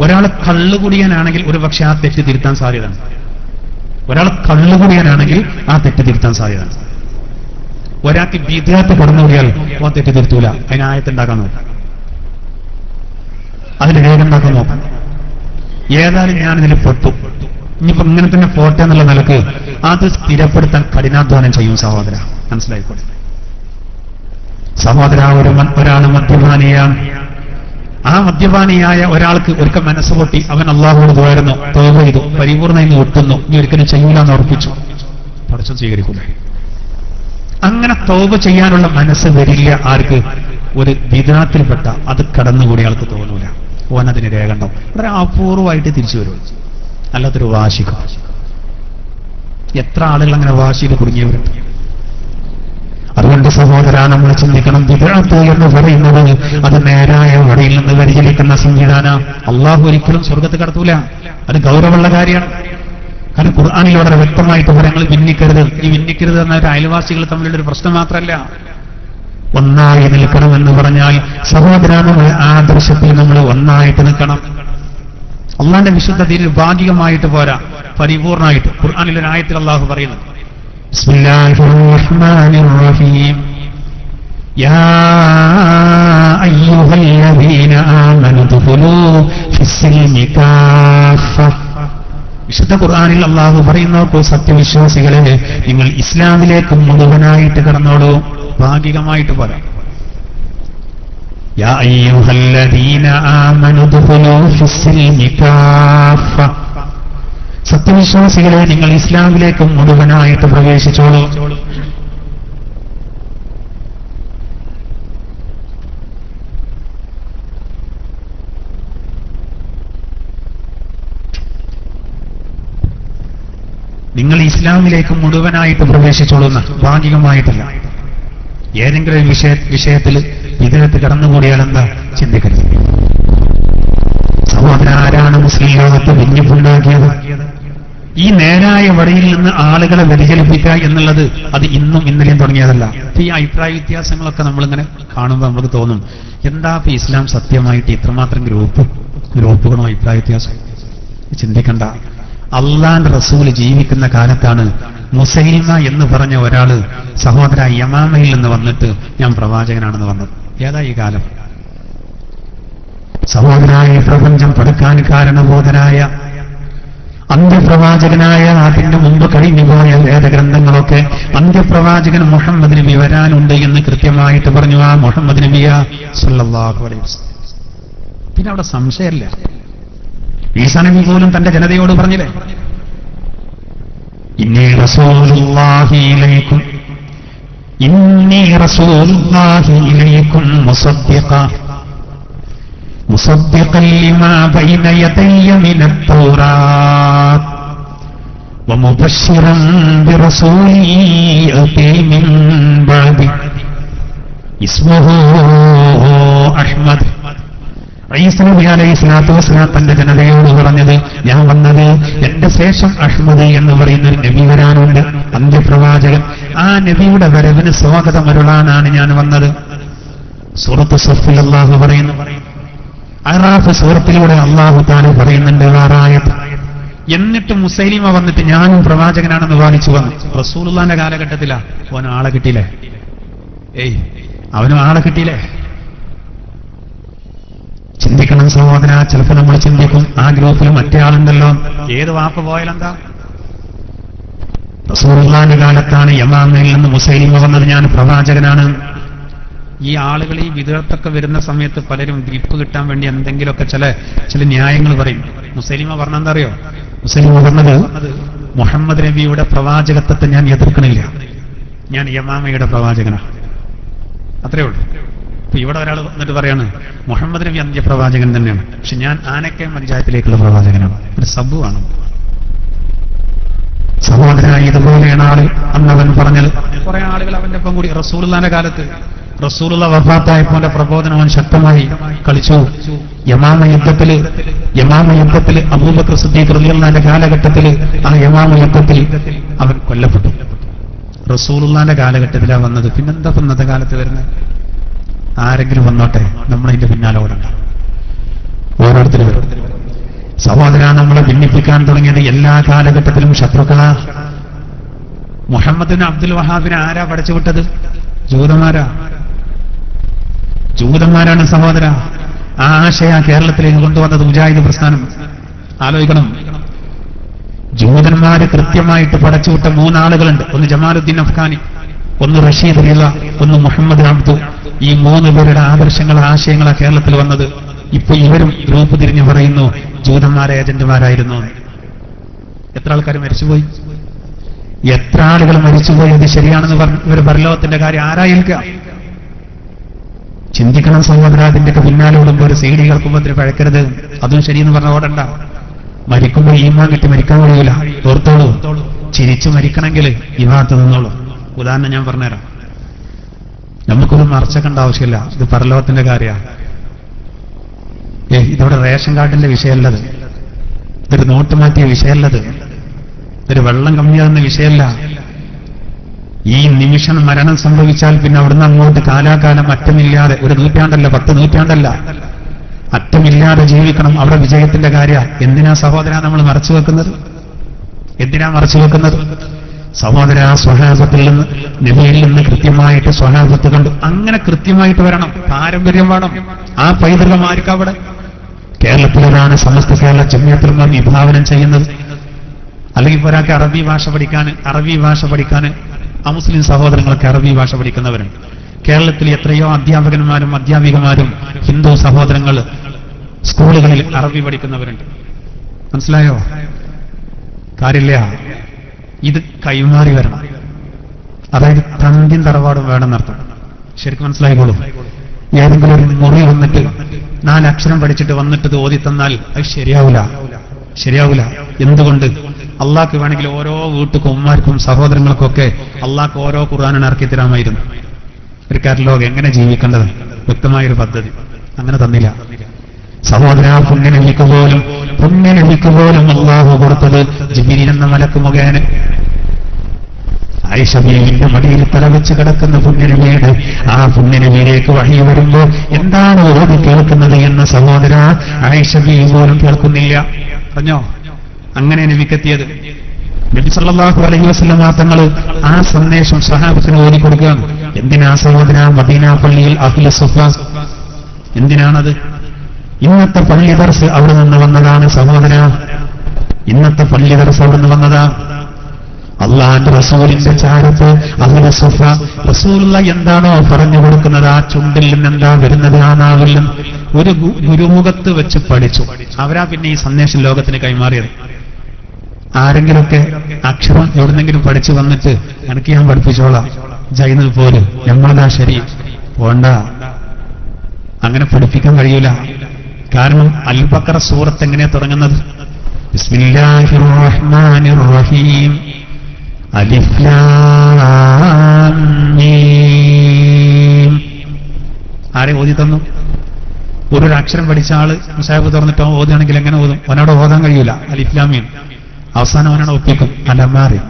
ഒരാൾ കള്ളുകുടിയാനാണെങ്കിൽ ഒരു പക്ഷെ ആ തെറ്റ് തിരുത്താൻ സാധ്യതയാണ്. ഒരാൾ കള്ളുകുടിയാനാണെങ്കിൽ ആ തെറ്റ് തിരുത്താൻ സാധ്യതയാണ്. ഒരാൾക്ക് വിദ്യാർത്ഥി കടന്നുകൂടിയാൽ ഓൻ തെറ്റ് തിരുത്തൂല അതിന് ആയത്തുണ്ടാക്കാൻ നോക്കും. അതിന് രേഖ ഉണ്ടാക്കാൻ നോക്കും. ഏതായാലും ഞാൻ ഇതിൽ പെട്ടു. ഇനിയിപ്പോ ഇങ്ങനെ തന്നെ പോട്ടെ എന്നുള്ള നിലയ്ക്ക് അത് സ്ഥിരപ്പെടുത്താൻ കഠിനാധ്വാനം ചെയ്യും സഹോദര. മനസ്സിലായിക്കോട്ടെ? സഹോദര ഒരു ഒരാൾ മദ്യപാനിയാണ്. ആ മദ്യപാനിയായ ഒരാൾക്ക് ഒരിക്കൽ മനസ്സ് പൊട്ടി. അവൻ അള്ളാഹുവോട് പോയിരുന്നു. തോന്നു ചെയ്തു. പരിപൂർണ ഇന്ന് ഒട്ടുന്നു ഇനി ഒരിക്കലും ചെയ്യൂല എന്ന് ഉറപ്പിച്ചു. പഠിച്ചു സ്വീകരിക്കൂല അങ്ങനെ തോപ ചെയ്യാനുള്ള മനസ്സ് വരില്ല ആർക്ക്? ഒരു വിധാത്തിൽപ്പെട്ട അത് കടന്നുകൂടി ആൾക്ക് തോന്നൂല. ഓൻ അതിന് രേഖ ഉണ്ടാവും. വളരെ അപൂർവമായിട്ട് തിരിച്ചു വരും. അല്ലാത്തൊരു വാശിക എത്ര ആളുകൾ അങ്ങനെ വാശിയിൽ കുടുങ്ങിയവരുണ്ട്. അതുകൊണ്ട് സഹോദര നമ്മൾ ചിന്തിക്കണം. വിദഗ്ധ എന്ന് പറയുന്നത് അത് നേരായ വഴിയിൽ നിന്ന് പരിചരിക്കുന്ന സംവിധാന. അള്ളാഹു ഒരിക്കലും സ്വർഗത്ത് കടത്തൂല. അത് ഗൗരവമുള്ള കാര്യമാണ്. കാരണം ഖുർആാനിൽ വളരെ വ്യക്തമായിട്ട് ഫലങ്ങൾ ഭിന്നിക്കരുത്. ഈ ഭിന്നിക്കരുത് എന്ന ഒരു അയൽവാസികൾ തമ്മിലുള്ള ഒരു പ്രശ്നം മാത്രമല്ല. ഒന്നായി നിൽക്കണം എന്ന് പറഞ്ഞാൽ സഹോദരാമമായ ആദർശത്തിൽ നമ്മൾ ഒന്നായിട്ട് നിൽക്കണം. അള്ളാന്റെ വിശുദ്ധ ദീനിൽ ഭാഗികമായിട്ട് പോരാ. പരിപൂർണമായിട്ട്. ഖുർആാനിൽ ഒരു ആയത്തിൽ അള്ളാഹു പറയുന്നു. ബിസ്മില്ലാഹിർ വിശുദ്ധ ഖുർആാനിൽ അള്ളാഹു പറയുന്നവർക്കോ സത്യവിശ്വാസികളെ നിങ്ങൾ ഇസ്ലാമിലേക്ക് മുഴുവനായിട്ട് കടന്നോളൂ. ഭാഗികമായിട്ട് പറയാം. സത്യവിശ്വാസികളെ നിങ്ങൾ ഇസ്ലാമിലേക്കും മുഴുവനായിട്ട് പ്രവേശിച്ചോളൂ. നിങ്ങൾ ഇസ്ലാമിലേക്ക് മുഴുവനായിട്ട് പ്രവേശിച്ചോളുന്ന ഭാഗികമായിട്ടല്ല. ഏതെങ്കിലും വിഷയ വിഷയത്തിൽ ഇതിനകത്ത് കടന്നുകൂടിയാൽ എന്താ? ചിന്തിക്കരുത്. സഹോദരൻ ആരാണ് മുസ്ലിം ലോകത്ത് വിഞ്ഞിപ്പുണ്ടാക്കിയത് ഈ നേരായ വഴിയിൽ നിന്ന് ആളുകളെ വ്യതിചലിപ്പിക്കുക എന്നുള്ളത് അത് ഇന്നും ഇന്നലെയും തുടങ്ങിയതല്ല. ഈ അഭിപ്രായ വ്യത്യാസങ്ങളൊക്കെ നമ്മളിങ്ങനെ കാണുമ്പോൾ നമുക്ക് തോന്നും എന്താ ഇപ്പൊ ഇസ്ലാം സത്യമായിട്ട് ഇത്രമാത്രം ഗ്രൂപ്പ് ഗ്രൂപ്പുകളും അഭിപ്രായ വ്യത്യാസം? ചിന്തിക്കണ്ട. അള്ളാന്റെ റസൂൽ ജീവിക്കുന്ന കാലത്താണ് മുസൈൽമ എന്ന് പറഞ്ഞ ഒരാൾ സഹോദര യമാമയിൽ നിന്ന് വന്നിട്ട് ഞാൻ പ്രവാചകനാണെന്ന് വന്നത്. ഏതാ ഈ കാലം? സഹോദരായ പ്രപഞ്ചം പടുക്കാൻ കാരണബോധനായ അന്ത്യപ്രവാചകനായ അതിന്റെ മുമ്പ് കഴിഞ്ഞുപോയ വേദഗ്രന്ഥങ്ങളൊക്കെ അന്ത്യപ്രവാചകൻ മുഹമ്മദ് നബി വരാനുണ്ട് എന്ന് കൃത്യമായിട്ട് പറഞ്ഞു ആ മുഹമ്മദ് നബിയ അലൈഹി പിന്നെ അവിടെ സംശയമല്ല. ഈസാ നബി പോലും തന്റെ ജനതയോട് പറഞ്ഞില്ലേ ഇന്നീ റസൂലുള്ളാഹി ഇലൈക്കും ഇന്നീ റസൂലുള്ളാഹി ഇലൈക്കും മുസദ്ദിഖ مصدقا لما بين يدي من التوراة ومبشرا برسول يأتي من بعدي اسمه أحمد ഈസ നബി അലൈഹി സ്വലാത്തു വസ്സലാം തന്റെ ജനതയോട് പറഞ്ഞത് ഞാൻ വന്നത് എന്റെ ശേഷം അഹ്മദ് എന്ന് പറയുന്ന ഒരു നബി വരാനുണ്ട്. അന്ത്യപ്രവാചകൻ ആ നബിയുടെ വരവിന് സ്വാഗതം അരുളാനാണ് ഞാൻ വന്നത്. സൂറത്ത് സഫിൽ അള്ളാഹു പറയുന്നു. അറാഫ് സൂറത്തിലൂടെ അള്ളാഹു താന് പറയുന്നുണ്ട് വാറായത് എന്നിട്ട് മുസൈലിമ വന്നിട്ട് ഞാനും പ്രവാചകനാണെന്ന് വാദിച്ചു വന്നു. റസൂലുള്ളാന്റെ കാലഘട്ടത്തിലാ അവനും ആളെ കിട്ടിയില്ലേ? ഏയ് അവനും ആളെ കിട്ടിയില്ലേ? ചിന്തിക്കണം സഹോദര. ചിലപ്പോൾ നമ്മൾ ചിന്തിക്കും ആ ഗ്രൂപ്പിൽ മറ്റേ ആളുണ്ടല്ലോ ഏത് വാപ്പ് പോയാലെന്താ? റസൂലുള്ളാന്റെ കാലത്താണ് യമാമയിൽ നിന്ന് മുസൈലിം വന്നത്. ഞാൻ പ്രവാചകനാണ്. ഈ ആളുകൾ ഈ വിദഗ്ധത്തൊക്കെ വരുന്ന സമയത്ത് പലരും ഗ്രിപ്പ് കിട്ടാൻ വേണ്ടി എന്തെങ്കിലുമൊക്കെ ചില ചില ന്യായങ്ങൾ പറയും. മുസൈലിമ പറഞ്ഞ അറിയോ മുസ്ലിമ പറഞ്ഞത് മുഹമ്മദ് നബിയുടെ പ്രവാചകത്വത്തെ ഞാൻ എതിർക്കണില്ല. ഞാൻ യമാമയുടെ പ്രവാചകനാണ്. അത്രേ ഉള്ളൂ. ഇപ്പൊ ഇവിടെ ഒരാൾ വന്നിട്ട് പറയാണ് മുഹമ്മദ് നബി അന്ത്യ പ്രവാചകൻ തന്നെയാണ്. പക്ഷെ ഞാൻ ആനക്കെ പഞ്ചായത്തിലേക്കുള്ള പ്രവാചകനാണ്. ഒരു സബുവാണ് സഹോദരനായി ഇതുപോലെയാണ് ആൾ അവൻ പറഞ്ഞത് കുറെ ആളുകൾ അവന്റെ ഒപ്പം കൂടി. റസൂലുള്ളാന്റെ കാലത്ത് റസൂലുള്ള വഫാത്തായപ്പോന്റെ പ്രബോധനം അവൻ ശക്തമായി കളിച്ചു. യമാമ യുദ്ധത്തിൽ യമാമ യുദ്ധത്തിൽ അബൂബക്കർ സിദ്ദീഖ് റളിയല്ലാഹുവിന്റെ കാലഘട്ടത്തിൽ ആ യമാമ യുദ്ധത്തിൽ അവൻ കൊല്ലപ്പെട്ടു. റസൂലുള്ളാന്റെ കാലഘട്ടത്തിലാണ് വന്നത്. പിന്നെന്താ ഇന്നത്തെ കാലത്ത് വരുന്നത്? ആരെങ്കിലും വന്നോട്ടെ നമ്മളതിന്റെ പിന്നാലെ ഓടണ്ട. ഓരോരുത്തരും സഹോദര നമ്മളെ ഭിന്നിപ്പിക്കാൻ തുടങ്ങിയത് എല്ലാ കാലഘട്ടത്തിലും ശത്രുക്കളാ. മുഹമ്മദിന് അബ്ദുൽ വഹാബിനെ ആരാ പഠിച്ചുവിട്ടത് ജൂതന്മാരാ. ജൂതന്മാരാണ് സഹോദര. ആ ആശയ കേരളത്തിലേക്ക് കൊണ്ടുവന്നത് മുജാഹിദ് പ്രസ്ഥാനം. ആലോചിക്കണം. ജൂതന്മാര് കൃത്യമായിട്ട് പടച്ചുവിട്ട മൂന്നാളുകളുണ്ട്. ഒന്ന് ജമാലുദ്ദീൻ അഫ്ഗാനി ഒന്ന് റഷീദ് റില ഒന്ന് മുഹമ്മദ് അബ്ദു. ഈ മൂന്ന് പേരുടെ ആദർശങ്ങൾ ആശയങ്ങളാണ് കേരളത്തിൽ വന്നത് ഇപ്പൊ ഇവരും ഗ്രൂപ്പ് തിരിഞ്ഞു പറയുന്നു ജൂതന്മാരെ ഏജന്റുമാരായിരുന്നു. എത്ര ആൾക്കാർ മരിച്ചുപോയി? എത്ര ആളുകൾ മരിച്ചുപോയി? അത് ശരിയാണെന്ന് പറഞ്ഞ് ഇവർ പരലോകത്തിന്റെ കാര്യം ആരായേൽക്കുക ചിന്തിക്കണം സഹോദര അതിന്റെയൊക്കെ പിന്നാലെ ഓടുമ്പോൾ ഒരു സീഡി കേൾക്കുമ്പോൾ അതിന് പഴക്കരുത്. അതും ശരിയെന്ന് പറഞ്ഞ ഓടണ്ട. മരിക്കുമ്പോൾ ഈമാൻ കിട്ടി മരിക്കാൻ കഴിയൂല. ഓർത്തോളൂ ചിരിച്ചു മരിക്കണമെങ്കിൽ ഭാഗത്ത് നിന്നോളൂ. ഉദാഹരണം ഞാൻ പറഞ്ഞുതരാം. നമുക്കൊരു മറച്ചക്കേണ്ട ആവശ്യമില്ല. ഇത് പരലോകത്തിന്റെ കാര്യമാണ്. ഏ ഇതോടെ റേഷൻ കാർഡിന്റെ വിഷയമല്ലത് ഇതൊരു നോട്ട് മാറ്റിയ വിഷയമല്ലത് ഇതൊരു വെള്ളം കമ്മിയാകുന്ന വിഷയമല്ല. ഈ നിമിഷം മരണം സംഭവിച്ചാൽ പിന്നെ അവിടുന്ന് അങ്ങോട്ട് കാലാകാലം അറ്റമില്ലാതെ ഒരു നൂറ്റാണ്ടല്ല പത്ത് നൂറ്റാണ്ടല്ല. അറ്റമില്ലാതെ ജീവിക്കണം. അവിടെ വിജയത്തിന്റെ കാര്യ എന്തിനാ സഹോദര നമ്മൾ മറച്ചു വെക്കുന്നത്? എന്തിനാ മറച്ചു വെക്കുന്നത്? സഹോദര സ്വഹാസത്തിൽ നിന്ന് നബിയിൽ നിന്ന് കൃത്യമായിട്ട് സ്വഹാസത്ത് കണ്ടു. അങ്ങനെ കൃത്യമായിട്ട് വരണം. പാരമ്പര്യം വേണം. ആ പൈതൃകം ആർക്കും അവിടെ? കേരളത്തിലൊരാണ് സമസ്ത കേരള ജമ്യത്തിലുമ വിഭാവനം ചെയ്യുന്നത്. അല്ലെങ്കിൽ ഒരാൾക്ക് അറബി ഭാഷ പഠിക്കാൻ അറബി ഭാഷ പഠിക്കാൻ ആ മുസ്ലിം സഹോദരങ്ങൾക്ക് അറബി ഭാഷ പഠിക്കുന്നവരുണ്ട്. കേരളത്തിൽ എത്രയോ അധ്യാപകന്മാരും അധ്യാപികമാരും ഹിന്ദു സഹോദരങ്ങൾ സ്കൂളുകളിൽ അറബി പഠിക്കുന്നവരുണ്ട്. മനസ്സിലായോ? കാര്യമില്ല. ഇത് കൈമാറി വരണം. അതായത് തന്തിൻ തറവാടും വേണമെന്നർത്ഥം ശരിക്കും മനസ്സിലായിക്കോളൂ. ഏതെങ്കിലും ഒരു മുറി വന്നിട്ട് നാലക്ഷരം പഠിച്ചിട്ട് വന്നിട്ട് ഓതി തന്നാൽ അത് ശരിയാവില്ല ശരിയാവില്ല എന്തുകൊണ്ട്? അള്ളാഹ്ക്ക് വേണമെങ്കിൽ ഓരോ വീട്ടുക്കും ഉമ്മാർക്കും സഹോദരങ്ങൾക്കൊക്കെ അള്ളാഹ്ക്ക് ഓരോ ഖുർആാനാണ് ഇറക്കി തരാമായിരുന്നു. ഒരു കാറ്റലോഗ് എങ്ങനെ ജീവിക്കേണ്ടത്? വ്യക്തമായൊരു പദ്ധതി. അങ്ങനെ തന്നില്ല. സഹോദര പുണ്യനബിക്ക് പോലും പുണ്യനബിക്ക് പോലും അള്ളാഹു കൊടുത്തത് ജിബിരി എന്ന മലക്ക് മുഖേന ആയിഷബീവിന്റെ മടിയിൽ തലവെച്ച് കിടക്കുന്ന പുണ്യനബിയുടെ ആ പുണ്യനബിയിലേക്ക് വഴി വരുമ്പോ എന്താണ് ഓടി കേൾക്കുന്നത് എന്ന സഹോദര ആയിഷബീവ് പോലും കേൾക്കുന്നില്ല. പറഞ്ഞോ? അങ്ങനെ നബിക്കെത്തിയത്. നബി സല്ലല്ലാഹു അലൈഹി വസല്ലം തങ്ങൾ ആ സന്ദേശം സഹാബത്തിന് ഓടി കൊടുക്കുകയാണ്. എന്തിനാ സഹോദര മദീന പള്ളിയിൽ അഖില സുഫ? എന്തിനാണത്? ഇന്നത്തെ പള്ളി ദർസ് അവിടെ നിന്ന് വന്നതാണ് സഹോദര. ഇന്നത്തെ പള്ളി ദർസ് അവിടെ നിന്ന് വന്നതാ. അള്ളാന്റെ റസൂലിന്റെ ചാരത്ത് അഹ്ല സുഫ റസൂലുള്ള എന്താണോ പറഞ്ഞു കൊടുക്കുന്നത് ആ ചുണ്ടിൽ നിന്ന് എന്താ വരുന്നത് ആ ഒരു ഗുരുമുഖത്ത് വെച്ച് പഠിച്ചു. അവരാ പിന്നെ ഈ സന്ദേശം ലോകത്തിന് കൈമാറിയത്. ആരെങ്കിലുമൊക്കെ അക്ഷരം എവിടുന്നെങ്കിലും പഠിച്ചു വന്നിട്ട് എനിക്ക് ഞാൻ പഠിപ്പിച്ചോളാം. ജൈന പോലും നമ്മളതാ ശരി. പോണ്ട. അങ്ങനെ പഠിപ്പിക്കാൻ കഴിയൂല. കാരണം അൽബക്കറ സൂറത്ത് എങ്ങനെയാ തുടങ്ങുന്നത്? ബിസ്മില്ലാഹിർ റഹ്മാനിർ റഹീം അലിഫ് ലാം മീം ആരെ ഓതി തന്നു? ഒരു അക്ഷരം പഠിച്ച ആൾ മുസാഹിബ് തുറന്നിട്ട് ഓതുകയാണെങ്കിൽ എങ്ങനെ ഓതും? അവനോട് ഓതാൻ കഴിയില്ല അലിഫ്ലാമീൻ അവസാനം അവനോട് ഒപ്പിക്കും. അലമാറി.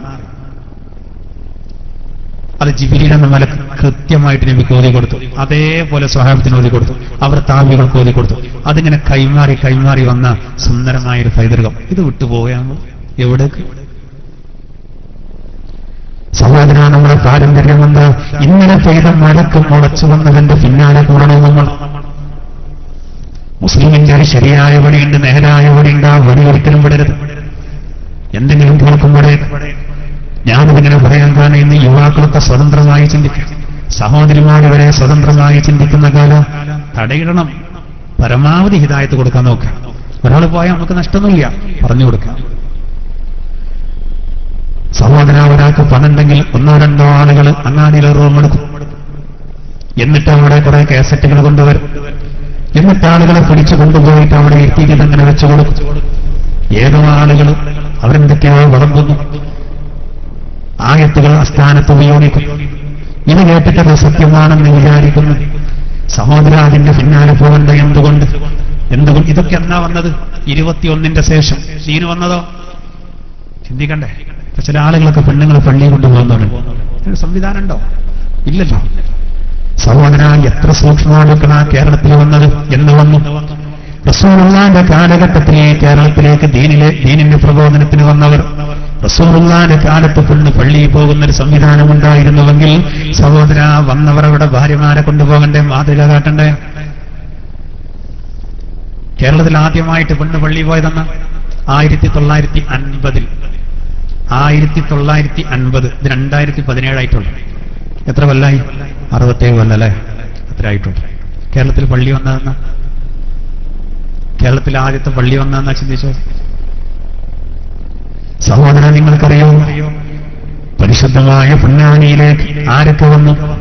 അത് ജിബിലിൻ എന്ന മലക്ക് കൃത്യമായിട്ട് നബിക്ക് ഓതി കൊടുത്തു. അതേപോലെ സ്വഹാബത്തിന് ഓതി കൊടുത്തു. അവർ താവികൾക്ക് ഓതി കൊടുത്തു. അതിങ്ങനെ കൈമാറി കൈമാറി വന്ന സുന്ദരമായ ഒരു പൈതൃകം. ഇത് വിട്ടുപോവുകയാണ് എവിടേക്ക്? സഹോദര നമ്മുടെ പാരമ്പര്യം എന്താ? ഇന്നലെ പെയ്ത മഴക്ക് മുളച്ചു വന്നതിന്റെ പിന്നാലെ കൂടണം നമ്മൾ. മുസ്ലിമിന്റെ ഒരു ശരിയായ വഴിയുണ്ട് നേരായ വഴിയുണ്ട് ആ വഴി ഒരിക്കലും വിടരുത്. എന്തെങ്കിലും കേൾക്കുമ്പോഴേ ഞാനിതിങ്ങനെ പറയാൻ കാരണം ഇന്ന് യുവാക്കളൊക്കെ സ്വതന്ത്രമായി ചിന്തിക്കും. സഹോദരിമാരവരെ സ്വതന്ത്രമായി ചിന്തിക്കുന്ന കാലം തടയിടണം. പരമാവധി ഹിതായത്ത് കൊടുക്കാൻ നോക്കുക. ഒരാൾ പോയാൽ നമുക്ക് നഷ്ടമൊന്നുമില്ല. പറഞ്ഞു കൊടുക്കാം സഹോദര ഒരാൾക്ക് പണുണ്ടെങ്കിൽ ഒന്നോ രണ്ടോ ആളുകൾ അങ്ങാടിയിൽ റൂം എടുക്കും. എന്നിട്ട് അവിടെ കുറെ കാസറ്റുകൾ കൊണ്ടുവരും. എന്നിട്ട് ആളുകളെ പിടിച്ചു കൊണ്ടുപോയിട്ട് അവിടെ എത്തിയിട്ട് അങ്ങനെ വെച്ചു കൊടുക്കും. ഏതോ ആളുകൾ അവരെന്തൊക്കെയോ വിളമ്പുന്നു. ആയത്തുകൾ അസ്ഥാനത്ത് ഉപയോഗിക്കും. ഇത് കേട്ടിട്ടത് സത്യമാണെന്ന് വിചാരിക്കുന്നു. സഹോദര അതിന്റെ പിന്നാലെ പോകണ്ട എന്തുകൊണ്ട്? എന്തുകൊണ്ട്? ഇതൊക്കെ എന്നാ വന്നത്? ഇരുപത്തിയൊന്നിന്റെ ശേഷം. സീന് വന്നതോ? ചിന്തിക്കണ്ടേ. ചില ആളുകളൊക്കെ പെണ്ണുങ്ങൾ പള്ളിയിൽ കൊണ്ടുപോകുന്നവരുണ്ട് സംവിധാനം ഉണ്ടോ? ഇല്ലല്ലോ. സഹോദര എത്ര സൂക്ഷ്മമാടുക്കണ കേരളത്തിൽ വന്നത് എന്ന് വന്നു. റസൂറുള്ളാന്റെ കാലഘട്ടത്തിലെ കേരളത്തിലേക്ക് ദീനിലെ ദീനിന്റെ പ്രബോധനത്തിന് വന്നവർ. റസൂറുള്ളാന്റെ കാലത്ത് പെണ്ണ് പള്ളിയിൽ പോകുന്ന ഒരു സംവിധാനം ഉണ്ടായിരുന്നുവെങ്കിൽ സഹോദര വന്നവർ അവിടെ ഭാര്യമാരെ കൊണ്ടുപോകണ്ടേ മാതൃക കാട്ടണ്ടേ? കേരളത്തിൽ ആദ്യമായിട്ട് പെണ്ണ് പള്ളി പോയതെന്ന ആയിരത്തി തൊള്ളായിരത്തി അൻപതിൽ ആയിരത്തി തൊള്ളായിരത്തി അൻപത് ഇത് രണ്ടായിരത്തി പതിനേഴായിട്ടുള്ളൂ എത്ര കൊല്ലായി? അറുപത്തേഴ് കൊല്ലല്ലേ? അത്ര ആയിട്ടുണ്ട് കേരളത്തിൽ പള്ളി വന്നതെന്ന? കേരളത്തിൽ ആദ്യത്തെ പള്ളി വന്നതെന്നാ ചിന്തിച്ചോ സഹോദര നിങ്ങൾക്കറിയോ? പരിശുദ്ധമായ പൊന്നാനിയിലേക്ക് ആരൊക്കെ വന്നു?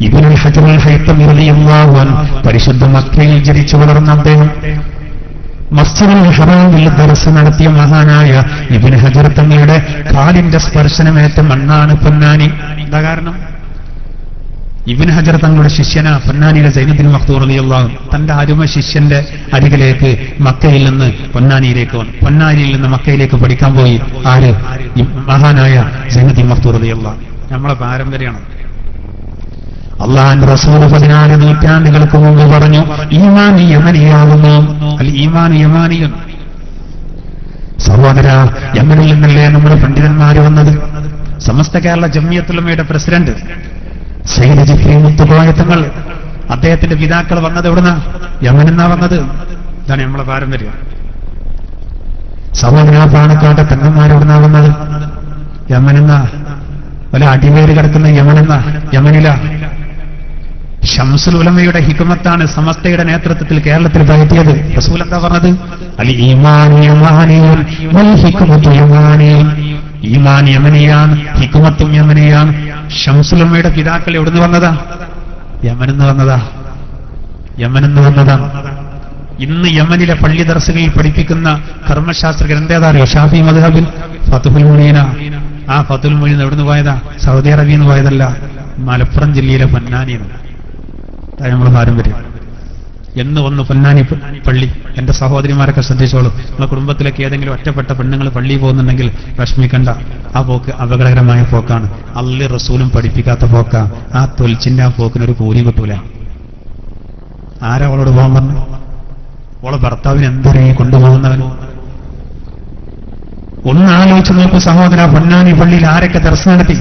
ഇബിനുൽ ഹജറുൽ ഹൈത്തം അൻഹു പരിശുദ്ധ മക്കയിൽ ജനിച്ചു വളർന്ന അദ്ദേഹം. മസ്ജിദുൽ ഹറാമിൽ ദർസ് നടത്തിയ മഹാനായ ഇബിൻ ഹജർ തങ്ങളുടെ കാലിന്റെ സ്പർശനമേറ്റ മണ്ണാണ് പൊന്നാനി. എന്താ കാരണം? ഇബിൻ ഹജർ തങ്ങളുടെ ശിഷ്യന പൊന്നാനിയുടെ സൈന്യത്തിന് മക്തൂർ അലിയുള്ളാഹും തന്റെ അരുമ ശിഷ്യന്റെ അരികിലേക്ക് മക്കയിൽ നിന്ന് പൊന്നാനിയിലേക്ക് വന്നു. പൊന്നാനിയിൽ നിന്ന് മക്കയിലേക്ക് പഠിക്കാൻ പോയി. ആര്? മഹാനായ സൈനത്തിൻ മക്തൂർ അലിയുള്ള നമ്മളെ പാരമ്പര്യമാണ്. അള്ളാഹാന്റെ റസൂൽ പതിനാല് നൂറ്റാണ്ടുകൾക്ക് മുമ്പ് പറഞ്ഞു ഈമാൻ യമനിയാകുന്നു. അല്ല ഈമാൻ യമാനിയും സഹോദര യമനിൽ നിന്നല്ലേ നമ്മുടെ പണ്ഡിതന്മാര് വന്നത്? സമസ്ത കേരള ജമ്മിയത്തുലമയുടെ പ്രസിഡന്റ് സൈദ് ജിഫ്രി തങ്ങൾ അദ്ദേഹത്തിന്റെ പിതാക്കൾ വന്നത് എവിടുന്ന? യമനെന്നാ വന്നത്? ഇതാണ് നമ്മളെ പാരമ്പര്യം. സഹോദര പാണക്കാട്ടെ പെണ്ണന്മാരെവിടുന്നാ വന്നത്? യമനെന്നാ? വല്ല അടിവേര് കിടക്കുന്ന യമനെന്നാ? യമനില? ഷംസുൽ ഉലമയുടെ ഹിക്കുമത്താണ് സമസ്തയുടെ നേതൃത്വത്തിൽ കേരളത്തിൽ പകറ്റിയത് റസൂൽ എന്താ പറഞ്ഞത്? അല്ലെങ്കിൽ ഈമാൻ യമനിയാണ് ഹിക്കുമത്തും യമനിയാണ്. ഷംസുൽ ഉലമയുടെ പിതാക്കൾ എവിടുന്ന് വന്നതാ? യമനെന്ന് വന്നതാ. യമനെന്ന് വന്നതാ. ഇന്ന് യമനിലെ പള്ളി ദർശകയിൽ പഠിപ്പിക്കുന്ന കർമ്മശാസ്ത്ര ഗ്രന്ഥേതാറിയോ ഷാഫി മദ്ഹബിൽ ഫതുഹുൽ മുനീന. ആ ഫതുൽ മുനീൻ എവിടുന്ന് പോയതാ? സൗദി അറേബ്യയിൽ നിന്ന് പോയതല്ല മലപ്പുറം ജില്ലയിലെ പൊന്നാനിന്ന് നമ്മൾ പാരമ്പര്യം എന്ന് വന്ന് പൊന്നാനി പള്ളി. എന്റെ സഹോദരിമാരൊക്കെ ശ്രദ്ധിച്ചോളൂ. നമ്മുടെ കുടുംബത്തിലേക്ക് ഏതെങ്കിലും ഒറ്റപ്പെട്ട പെണ്ണുങ്ങൾ പള്ളിയിൽ പോകുന്നുണ്ടെങ്കിൽ വിഷമിക്കണ്ട. ആ പോക്ക് അപകടകരമായ പോക്കാണ്. അള്ളി റസൂലും പഠിപ്പിക്കാത്ത പോക്ക. ആ തൊലിച്ചിന്റെ ആ പോക്കിനൊരു കൂലി കിട്ടൂല. ആരാ അവളോട് പോകാൻ പറഞ്ഞു? അവളെ ഭർത്താവിന് എന്തരേ കൊണ്ടുപോകുന്നവനോ ഒന്ന് ആലോചിച്ച് നോക്കൂ സഹോദര പൊന്നാനി പള്ളിയിൽ ആരൊക്കെ ദർശനം നടത്തി?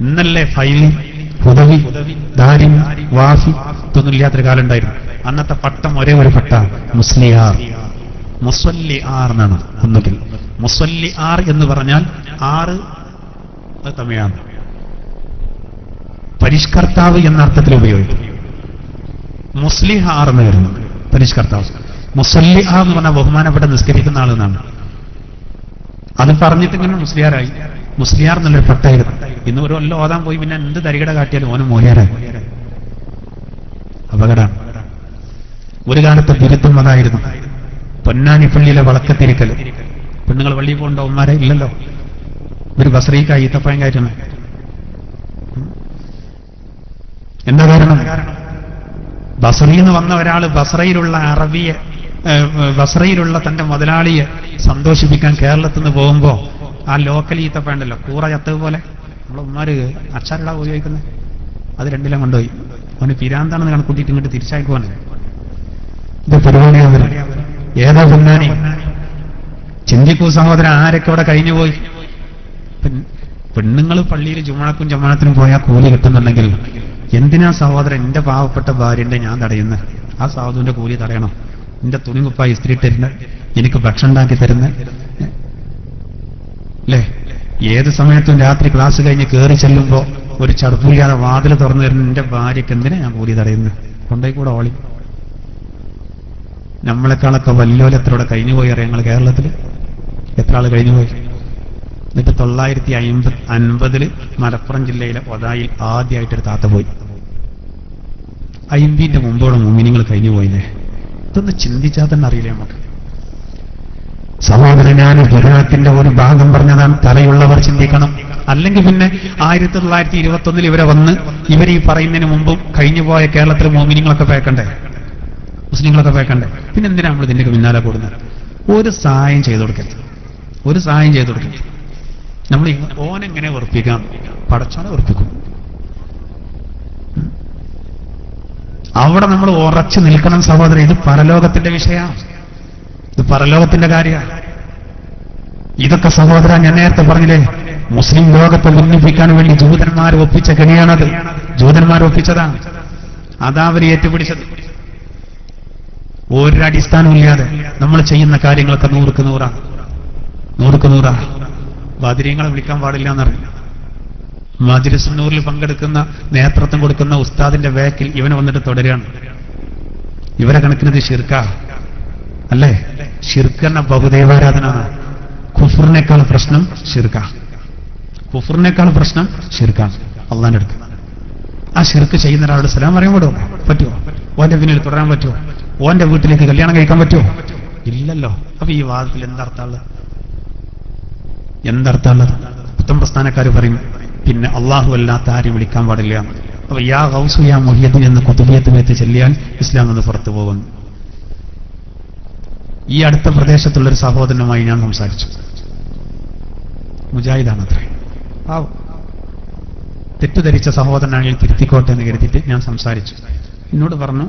ഇന്നല്ലേ ഫൈലി ഹുദവി ദാരി വാഫി ഇതൊന്നും ഇല്ലാത്തൊരു കാലം ഉണ്ടായിരുന്നു. അന്നത്തെ പട്ടം ഒരേ ഒരു പട്ട മുസ്ലിയാർ. മുസ്വല്ലി ആർ എന്നാണ് ഒന്നുകിൽ. മുസ്വല്ലി ആർ എന്ന് പറഞ്ഞാൽ ആറ് തമിഴാണ്. പരിഷ്കർത്താവ് എന്ന അർത്ഥത്തിൽ ഉപയോഗിക്കും. മുസ്ലിഹാർ എന്ന് വരുന്നു പരിഷ്കർത്താവ്. ആർ എന്ന് പറഞ്ഞാൽ ബഹുമാനപ്പെട്ട നിസ്കരിക്കുന്ന ആളെന്നാണ് അത് പറഞ്ഞിട്ട് ഇങ്ങനെ മുസ്ലിയാരായി. മുസ്ലിയാർ എന്നുള്ളൊരു പട്ടായിരുന്നു. ഇന്ന് ഒരു കൊല്ലം ഓതാൻ പോയി പിന്നെ എന്ത് തരികട കാട്ടിയാലും ഓനും മോഹിയാരായി. അപകടം ഒരു കാലത്തെ ബിരുദം അതായിരുന്നു പൊന്നാനി പള്ളിയിലെ വളക്കത്തിരിക്കൽ പെണ്ണുങ്ങൾ പള്ളിയിൽ പോകേണ്ട ഉമ്മാരെ ഇല്ലല്ലോ. ഒരു ബസറീക്കായി ഈത്തപ്പഴം എന്താ കാരണം? ബസറിയിൽ നിന്ന് വന്ന ഒരാൾ ബസറയിലുള്ള അറബിയെ ബസറയിലുള്ള തന്റെ മുതലാളിയെ സന്തോഷിപ്പിക്കാൻ കേരളത്തിൽ നിന്ന് പോകുമ്പോ ആ ലോക്കൽ ഈത്തപ്പഴണ്ടല്ലോ കൂറ ചത്തത് പോലെ. നമ്മളെ ഉമ്മാര് അച്ചാറിടാ ഉപയോഗിക്കുന്നത്. അത് രണ്ടിലും കൊണ്ടുപോയി. അവന് പിരാന്താണെന്ന് കണക്കൂട്ടിയിട്ട് ഇങ്ങോട്ട് തിരിച്ചയക്കുവാണ്. ഇത് പരിപാടിയാ വരും ഏതാ പൊന്നാനി? ചിന്തിക്കൂ സഹോദരൻ ആരൊക്കെ അവിടെ കഴിഞ്ഞു പോയി? പെണ്ണുങ്ങൾ പള്ളിയിൽ ജുമാക്കും ജമാനത്തിനും പോയാൽ കൂലി കിട്ടുന്നുണ്ടെങ്കിൽ എന്തിനാ സഹോദരൻ എന്റെ പാവപ്പെട്ട ഭാര്യന്റെ ഞാൻ തടയുന്നത് ആ സാധുവിന്റെ കൂലി തടയണം. എന്റെ തുണി കുപ്പായി ഇസ്ത്രി തരുന്ന എനിക്ക് ഭക്ഷണം ഉണ്ടാക്കി തരുന്ന. അല്ലേ ഏത് സമയത്തും രാത്രി ക്ലാസ് കഴിഞ്ഞ് കയറി ചെല്ലുമ്പോ ഒരു ചടുപ്പില്ലാതെ വാതിൽ തുറന്നു തരുന്ന എന്റെ ഭാര്യക്ക് എന്തിനാ ഞാൻ കൂലി തടയുന്നത് കൊണ്ടേ കൂടെ ഓളി. നമ്മളെക്കാളൊക്കെ വല്ലോലെത്രയോടെ കഴിഞ്ഞുപോയി അറിയാം ഞങ്ങൾ കേരളത്തിൽ എത്ര ആൾ കഴിഞ്ഞു പോയി എന്നിട്ട് തൊള്ളായിരത്തി അമ്പത് അൻപതിൽ മലപ്പുറം ജില്ലയിലെ ഒതായിൽ ആദ്യമായിട്ടൊരു താത്ത പോയി. അയിമ്പിന്റെ മുമ്പോടെ മുമ്മിനിങ്ങൾ കഴിഞ്ഞു പോയില്ലേ ഇതൊന്ന് ചിന്തിച്ചാൽ തന്നെ അറിയില്ല നമുക്ക്? സഹോദരൻ ഞാൻ ഗുജറാത്തിന്റെ ഒരു ഭാഗം പറഞ്ഞതാണ് തലയുള്ളവർ ചിന്തിക്കണം. അല്ലെങ്കിൽ പിന്നെ ആയിരത്തി തൊള്ളായിരത്തി ഇരുപത്തി ഒന്നിൽ ഇവരെ വന്ന് ഇവർ ഈ പറയുന്നതിന് മുമ്പും കഴിഞ്ഞുപോയ കേരളത്തിലെ മോമിനിങ്ങളൊക്കെ പേക്കണ്ടേ? മുസ്ലിങ്ങളൊക്കെ പേക്കണ്ടേ പിന്നെ എന്തിനാ നമ്മൾ ഇതിന്റെ പിന്നാലെ കൂടുന്നത്? ഒരു സഹായം ചെയ്തു കൊടുക്കരുത്. ഒരു സഹായം ചെയ്തു കൊടുക്കരുത്. നമ്മൾ ഓനെങ്ങനെ ഉറപ്പിക്കാം പടച്ചോനെ ഉറപ്പിക്കും അവിടെ നമ്മൾ ഉറച്ചു നിൽക്കണം സഹോദരൻ ഇത് പരലോകത്തിന്റെ വിഷയമാണ് ഇത് പരലോകത്തിന്റെ കാര്യമാണ് ഇതൊക്കെ സഹോദര ഞാൻ നേരത്തെ പറഞ്ഞില്ലേ? മുസ്ലിം ലോകത്തെ ഉന്നിപ്പിക്കാൻ വേണ്ടി ജൂതന്മാർ ഒപ്പിച്ച കെണിയാണത്. ജൂതന്മാർ ഒപ്പിച്ചതാണ് അതാ അവർ ഏറ്റുപിടിച്ചത്. ഒരടിസ്ഥാനമില്ലാതെ നമ്മൾ ചെയ്യുന്ന കാര്യങ്ങളൊക്കെ നൂറുക്ക് നൂറാണ് നൂറുക്ക് നൂറാണ് വാതിരിയങ്ങളെ വിളിക്കാൻ പാടില്ല എന്നറിഞ്ഞു മജിലിസുന്നൂറിൽ പങ്കെടുക്കുന്ന നേതൃത്വം കൊടുക്കുന്ന ഉസ്താദിന്റെ വേക്കിൽ ഇവനെ വന്നിട്ട് തുടരുകയാണ് ഇവരെ കണക്കിനത് ഷിർക്ക അല്ലേ? ഷിർക്കെന്ന ബഹുദൈവാരാധന കുഫറിനേക്കാൾ പ്രശ്നം ഷിർക്ക കുഫറിനേക്കാൾ പ്രശ്നം ഷിർക്ക അള്ളാന്റെ അടുത്ത്. ആ ഷിർക്ക് ചെയ്യുന്ന ഒരാളുടെ സ്ഥലം അറിയാൻ പറ്റുമോ? പറ്റുമോ? ഓന്റെ പിന്നിൽ തുടരാൻ പറ്റുമോ? ഓന്റെ വീട്ടിലേക്ക് കല്യാണം കഴിക്കാൻ പറ്റുമോ? ഇല്ലല്ലോ. അപ്പൊ ഈ വാദത്തിൽ എന്തർത്ഥമുള്ളത്? എന്തർത്ഥമുള്ളത്? പുത്തം പ്രസ്ഥാനക്കാർ പറയും പിന്നെ അള്ളാഹു അല്ലാത്ത ആരും വിളിക്കാൻ പാടില്ല. അപ്പൊ യാ ഹൗസു യാ മുഹിയത്തിൻ എന്ന് കുത്തുബിയത്ത് വെച്ച് ചെല്ലിയാൽ ഇസ്ലാം നിന്ന് പുറത്തു പോകുന്നു. ഈ അടുത്ത പ്രദേശത്തുള്ള ഒരു സഹോദരനുമായി ഞാൻ സംസാരിച്ചു. മുജാഹിദാണ് അത്രേ തെറ്റുധരിച്ച സഹോദരനാണെങ്കിൽ തിരുത്തിക്കോട്ടെ എന്ന് കരുതിയിട്ട് ഞാൻ സംസാരിച്ചു. എന്നോട് പറഞ്ഞു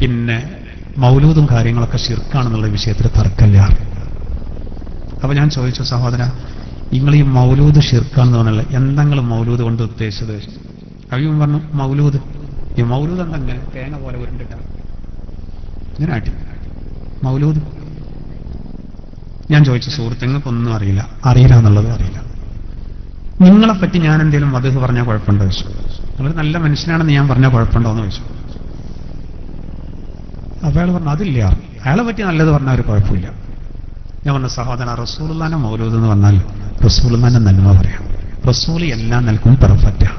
പിന്നെ മൗലൂദും കാര്യങ്ങളൊക്കെ ശിർക്കാണെന്നുള്ള വിഷയത്തിൽ തർക്കമില്ല. അപ്പൊ ഞാൻ ചോദിച്ചു സഹോദര നിങ്ങൾ ഈ മൗലൂദ് ഷിർക്കാണെന്ന് പറഞ്ഞല്ലേ എന്തെങ്കിലും മൗലൂദ് കൊണ്ട് ഉദ്ദേശിച്ചത്? അവിയും പറഞ്ഞു മൗലൂദ്. ഈ മൗലൂദ് എന്തെങ്കിലും തേങ്ങ പോലെ ഉരുണ്ടിട്ട? ഇങ്ങനെ മൗലൂദ്. ഞാൻ ചോദിച്ച സുഹൃത്തുങ്ങൾക്കൊന്നും അറിയില്ല. അറിയില്ല എന്നുള്ളത് അറിയില്ല. നിങ്ങളെപ്പറ്റി ഞാൻ എന്തെങ്കിലും മധു പറഞ്ഞാൽ കുഴപ്പമുണ്ടോ? ചോദിച്ചു. നിങ്ങൾ നല്ല മനുഷ്യനാണെന്ന് ഞാൻ പറഞ്ഞാൽ കുഴപ്പമുണ്ടോ എന്ന് ചോദിച്ചു. അപ്പൊ അയാൾ പറഞ്ഞു അതില്ല. അയാളെ പറ്റി നല്ലത് പറഞ്ഞാൽ ഒരു കുഴപ്പമില്ല. ഞാൻ പറഞ്ഞു സഹോദര റസൂലുള്ളാന്റെ മൗലൂദ് എന്ന് പറഞ്ഞാൽ റസൂലുള്ളാന്റെ നന്മ പറയാം. റസൂൽ എല്ലാം നൽകും പെർഫെക്റ്റാ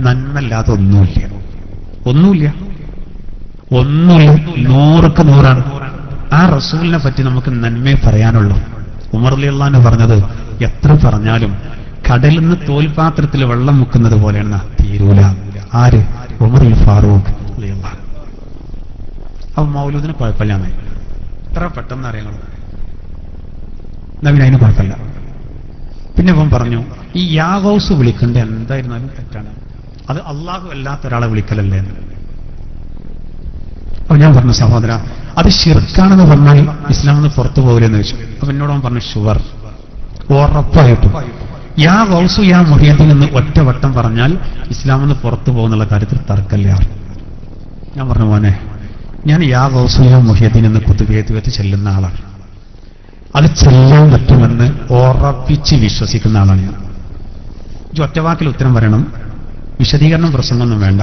നന്മല്ലാതെ ഒന്നുമില്ല. ഒന്നുമില്ല? ഒന്നും നൂറുക്ക് നൂറാണ്. ആ റസൂലിനെ പറ്റി നമുക്ക് നന്മയെ പറയാനുള്ളൂ. ഉമർ അള്ളാന്ന് പറഞ്ഞത് എത്ര പറഞ്ഞാലും കടലിൽ നിന്ന് തോൽപാത്രത്തിൽ വെള്ളം മുക്കുന്നത് പോലെയാണ്. തീരൂല. ആര്? ഉമർ ഫാറൂഖ് റളിയല്ലാഹു അൻഹു. മൗലൂദിന് കുഴപ്പമില്ലാന്ന് ഇത്ര പെട്ടെന്ന് അറിയണം നവീൻ അതിന് കുഴപ്പമില്ല. പിന്നെ ഇവൻ പറഞ്ഞു ഈ യാഗോസ് വിളിക്കേണ്ട എന്തായിരുന്നാലും തെറ്റാണ്. അത് അള്ളാഹു അല്ലാത്ത ഒരാളെ വിളിക്കലല്ലേ. അപ്പൊ ഞാൻ പറഞ്ഞു സഹോദര അത് ഷിർക്കാണെന്ന് പറഞ്ഞാൽ ഇസ്ലാമിൽ നിന്ന് പുറത്തു പോകില്ലെന്ന് വെച്ചു അപ്പൊ എന്നോട് അവൻ പറഞ്ഞു ഷുവർ. ഉറപ്പായിട്ടും. യാ ഗൗസു യാ മുഹിയത്തിൽ നിന്ന് ഒറ്റവട്ടം പറഞ്ഞാൽ ഇസ്ലാമിൽ നിന്ന് പുറത്തു പോകുന്നുള്ള കാര്യത്തിൽ തർക്കല്ലേ ഞാൻ പറഞ്ഞു മോനെ ഞാൻ യാ ഗൗസു യാ എന്ന് കുത്തുകയത്ത് വെച്ച് ചെല്ലുന്ന ആളാണ്. അത് ചെല്ലാൻ പറ്റുമെന്ന് ഉറപ്പിച്ച് വിശ്വസിക്കുന്ന ആളാണ് ഞാൻ. ഒറ്റവാക്കിൽ ഉത്തരം പറയണം. വിശദീകരണം പ്രശ്നമൊന്നും വേണ്ട.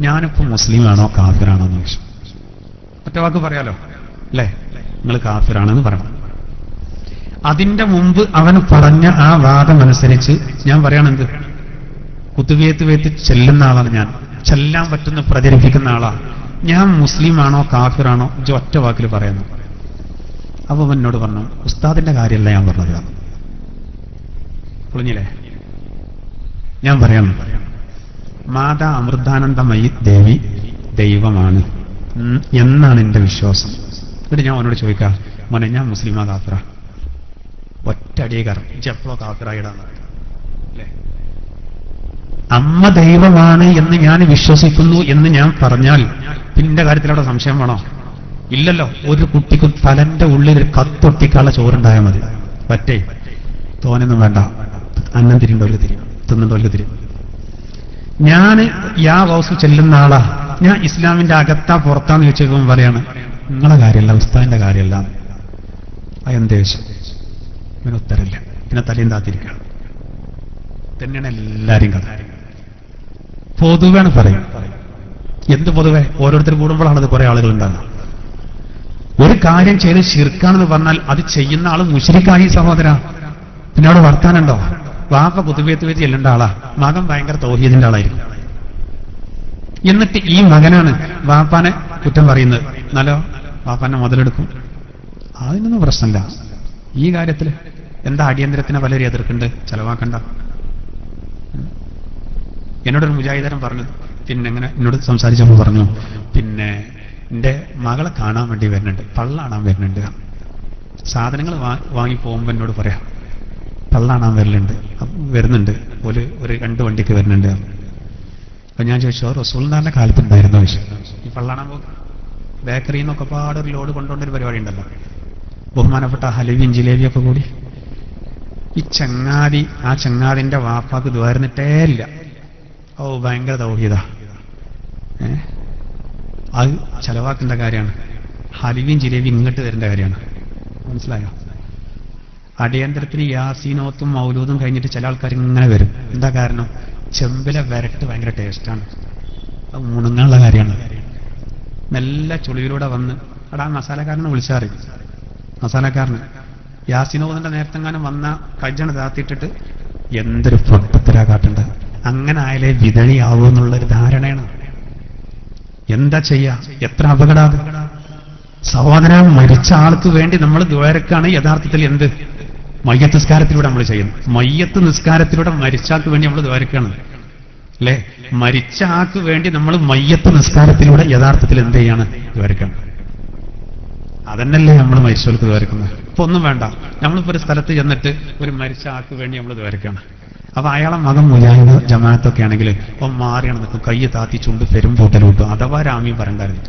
ഞാനിപ്പോ മുസ്ലിമാണോ കാഫിറാണോ എന്ന് ചോദിച്ചു. ഒറ്റവാക്ക് പറയാലോ? അല്ലേ? നിങ്ങൾ കാഫിറാണെന്ന് പറയണം. അതിന്റെ മുമ്പ് അവൻ പറഞ്ഞ ആ വാദം വാദമനുസരിച്ച് ഞാൻ പറയണെന്ത് കുത്തുവേത്ത് വേത്ത് ചെല്ലുന്ന ആളാണ് ഞാൻ. ചെല്ലാൻ പറ്റുന്ന പ്രചരിപ്പിക്കുന്ന ആളാണ് ഞാൻ മുസ്ലിമാണോ കാഫിറാണോ ഇജ് ഒറ്റ വാക്കിൽ പറയുന്നു. അപ്പൊ എന്നോട് പറഞ്ഞു ഉസ്താദിന്റെ കാര്യമല്ല ഞാൻ പറഞ്ഞത്. പൊളിഞ്ഞില്ലേ ഞാൻ പറയാം മാതാ അമൃതാനന്ദമയി ദേവി ദൈവമാണ്. എന്നാണ് എന്റെ വിശ്വാസം. എന്നിട്ട് ഞാൻ അവനോട് ചോദിക്കാം മോനെ ഞാൻ മുസ്ലിമാ കാഫിറ. ഒറ്റടിയെ കയറും. എപ്പോഴോ കാഫിറായിടാന്ന് അല്ലേ? അമ്മ ദൈവമാണ് എന്ന് ഞാൻ വിശ്വസിക്കുന്നു എന്ന് ഞാൻ പറഞ്ഞാൽ പിന്നെ കാര്യത്തിൽ അവിടെ സംശയം വേണോ? ഇല്ലല്ലോ. ഒരു കുട്ടിക്ക് തലന്റെ ഉള്ളിൽ ഒരു കത്തൊട്ടിക്കാനുള്ള ചോറുണ്ടായാൽ മതി. പറ്റേ? തോനൊന്നും വേണ്ട. അന്നം തിരിണ്ടോർക്ക് തിരിയും തിന്നുണ്ടോർക്ക് തിരിയും ഞാൻ യാ വൗസ് ചെല്ലുന്ന ആളാ. ഞാൻ ഇസ്ലാമിന്റെ അകത്താ പുറത്താന്ന് ചോദിച്ചപ്പോൾ പറയാണ് നിങ്ങളെ കാര്യമല്ല ഉസ്താദിന്റെ കാര്യമല്ല. അതെന്തേശം ഉത്തരല്ല പിന്നെ തലയും താത്തിരിക്കണം തന്നെയാണ് എല്ലാരും കഥ. പൊതുവാണ് പറയും. എന്ത് പൊതുവേ? ഓരോരുത്തർ കൂടുമ്പോഴാണ് അത് കുറെ ആളുകൾ ഉണ്ടാകുന്നത് ഒരു കാര്യം ചെയ്ത് ശിർക്കാണെന്ന് പറഞ്ഞാൽ അത് ചെയ്യുന്ന ആൾ മുശ്രിക്കായി സഹോദര. പിന്നെ അവിടെ വർത്താനുണ്ടോ? വാപ്പ കുത്തുബിയത്ത് വെച്ച് ചെല്ലേണ്ട ആളാ. മകൻ ഭയങ്കര തൗഹീദിന്റെ ആളായിരിക്കും. എന്നിട്ട് ഈ മകനാണ് വാപ്പാനെ കുറ്റം പറയുന്നത്. എന്നാലോ? വാപ്പാനെ മുതലെടുക്കും. അതിനൊന്നും പ്രശ്നമില്ല. ഈ കാര്യത്തിൽ എന്താ അടിയന്തരത്തിനെ പലരും എതിർക്കുന്നുണ്ട്? ചെലവാക്കണ്ട. എന്നോടൊരു മുജാഹിദരൻ പറഞ്ഞു പിന്നെ എങ്ങനെ എന്നോട് സംസാരിച്ചപ്പോൾ പറഞ്ഞു പിന്നെ എന്റെ മകളെ കാണാൻ വേണ്ടി വരുന്നുണ്ട് പള്ളാണാൻ വരുന്നുണ്ട്. സാധനങ്ങൾ വാങ്ങി പോകുമ്പോൾ എന്നോട് പറയാം പള്ളാണാൻ വരലുണ്ട് വരുന്നുണ്ട് ഒരു ഒരു രണ്ട് വണ്ടിക്ക് വരുന്നുണ്ട്. അപ്പൊ ഞാൻ ചോദിച്ചു റസൂൽനാറിന്റെ റസൂൽദാന്റെ കാലത്ത് ഉണ്ടായിരുന്ന ചോദിച്ചു. ഈ പള്ളാണാൻ പോകും. ബേക്കറിയിൽ നിന്നൊക്കെ പാടൊരു ലോഡ് കൊണ്ടുകൊണ്ടൊരു പരിപാടി ഉണ്ടല്ലോ ബഹുമാനപ്പെട്ട ഹലുവിയും ജിലേബിയൊക്കെ കൂടി. ഈ ചങ്ങാതി ആ ചങ്ങാതിന്റെ വാപ്പാക്ക് ദ്വാരുന്നിട്ടേ ഇല്ല. ഓ ഭയങ്കര തൗഹീദ. അത് ചെലവാക്കേണ്ട കാര്യമാണ്. ഹലിവിയും ജിലേബിയും ഇങ്ങോട്ട് തരേണ്ട കാര്യമാണ്. മനസ്സിലായോ? അടിയന്തരത്തിന് യാസീനോത്തും മൗലൂദും കഴിഞ്ഞിട്ട് ചില ആൾക്കാർ ഇങ്ങനെ വരും. എന്താ കാരണം? ചെമ്പിലെ വരട്ട് ഭയങ്കര ടേസ്റ്റാണ്. അത് മുണങ്ങാനുള്ള കാര്യമാണ്. മെല്ലെ ചുളിയിലൂടെ വന്ന് അവിടെ ആ മസാലക്കാരനെ വിളിച്ചാറി മസാലക്കാരന്. യാസിനോദിന്റെ നേരത്തെങ്ങാനും വന്ന കജ്ജണ താത്തിയിട്ടിട്ട് എന്തൊരു പൊട്ടത്തിലാ കാട്ടേണ്ടത്? അങ്ങനെ ആയാലേ വിതളിയാവൂ എന്നുള്ളൊരു ധാരണയാണ്. എന്താ ചെയ്യാ? എത്ര അപകടാത് സഹോദരൻ മരിച്ച ആൾക്ക് വേണ്ടി നമ്മൾ ദ്വാരക്കാണ് യഥാർത്ഥത്തിൽ എന്ത്? മയ്യത്ത് നിസ്കാരത്തിലൂടെ നമ്മൾ ചെയ്യുന്നത്. മയ്യത്ത് നിസ്കാരത്തിലൂടെ മരിച്ചാൾക്ക് വേണ്ടി നമ്മൾ ദ്വാരക്കാണ്. അല്ലെ? മരിച്ച ആൾക്ക് വേണ്ടി നമ്മൾ മയ്യത്ത് നിസ്കാരത്തിലൂടെ യഥാർത്ഥത്തിൽ എന്ത് ചെയ്യാണ്? ദ്വാരക്കാണ്. അതന്നല്ലേ നമ്മൾ മരിച്ചവർക്ക് ദ്വാരക്കുന്നത്? ഇപ്പൊ ഒന്നും വേണ്ട. നമ്മളിപ്പോ ഒരു സ്ഥലത്ത് ചെന്നിട്ട് ഒരു മരിച്ച ആൾക്ക് വേണ്ടി നമ്മൾ ദ്വാരക്കാണ്. അപ്പൊ അയാളെ മകൻ മുജാഹിദ് ജമാഅത്തൊക്കെ ആണെങ്കിൽ ഇപ്പൊ മാറിയാണ് നിൽക്കും കയ്യ് താത്തി ചുണ്ട് പെരും പൂട്ടൽ വിട്ടു അഥവാ പറയാൻ പറയണ്ടായിരുന്നു.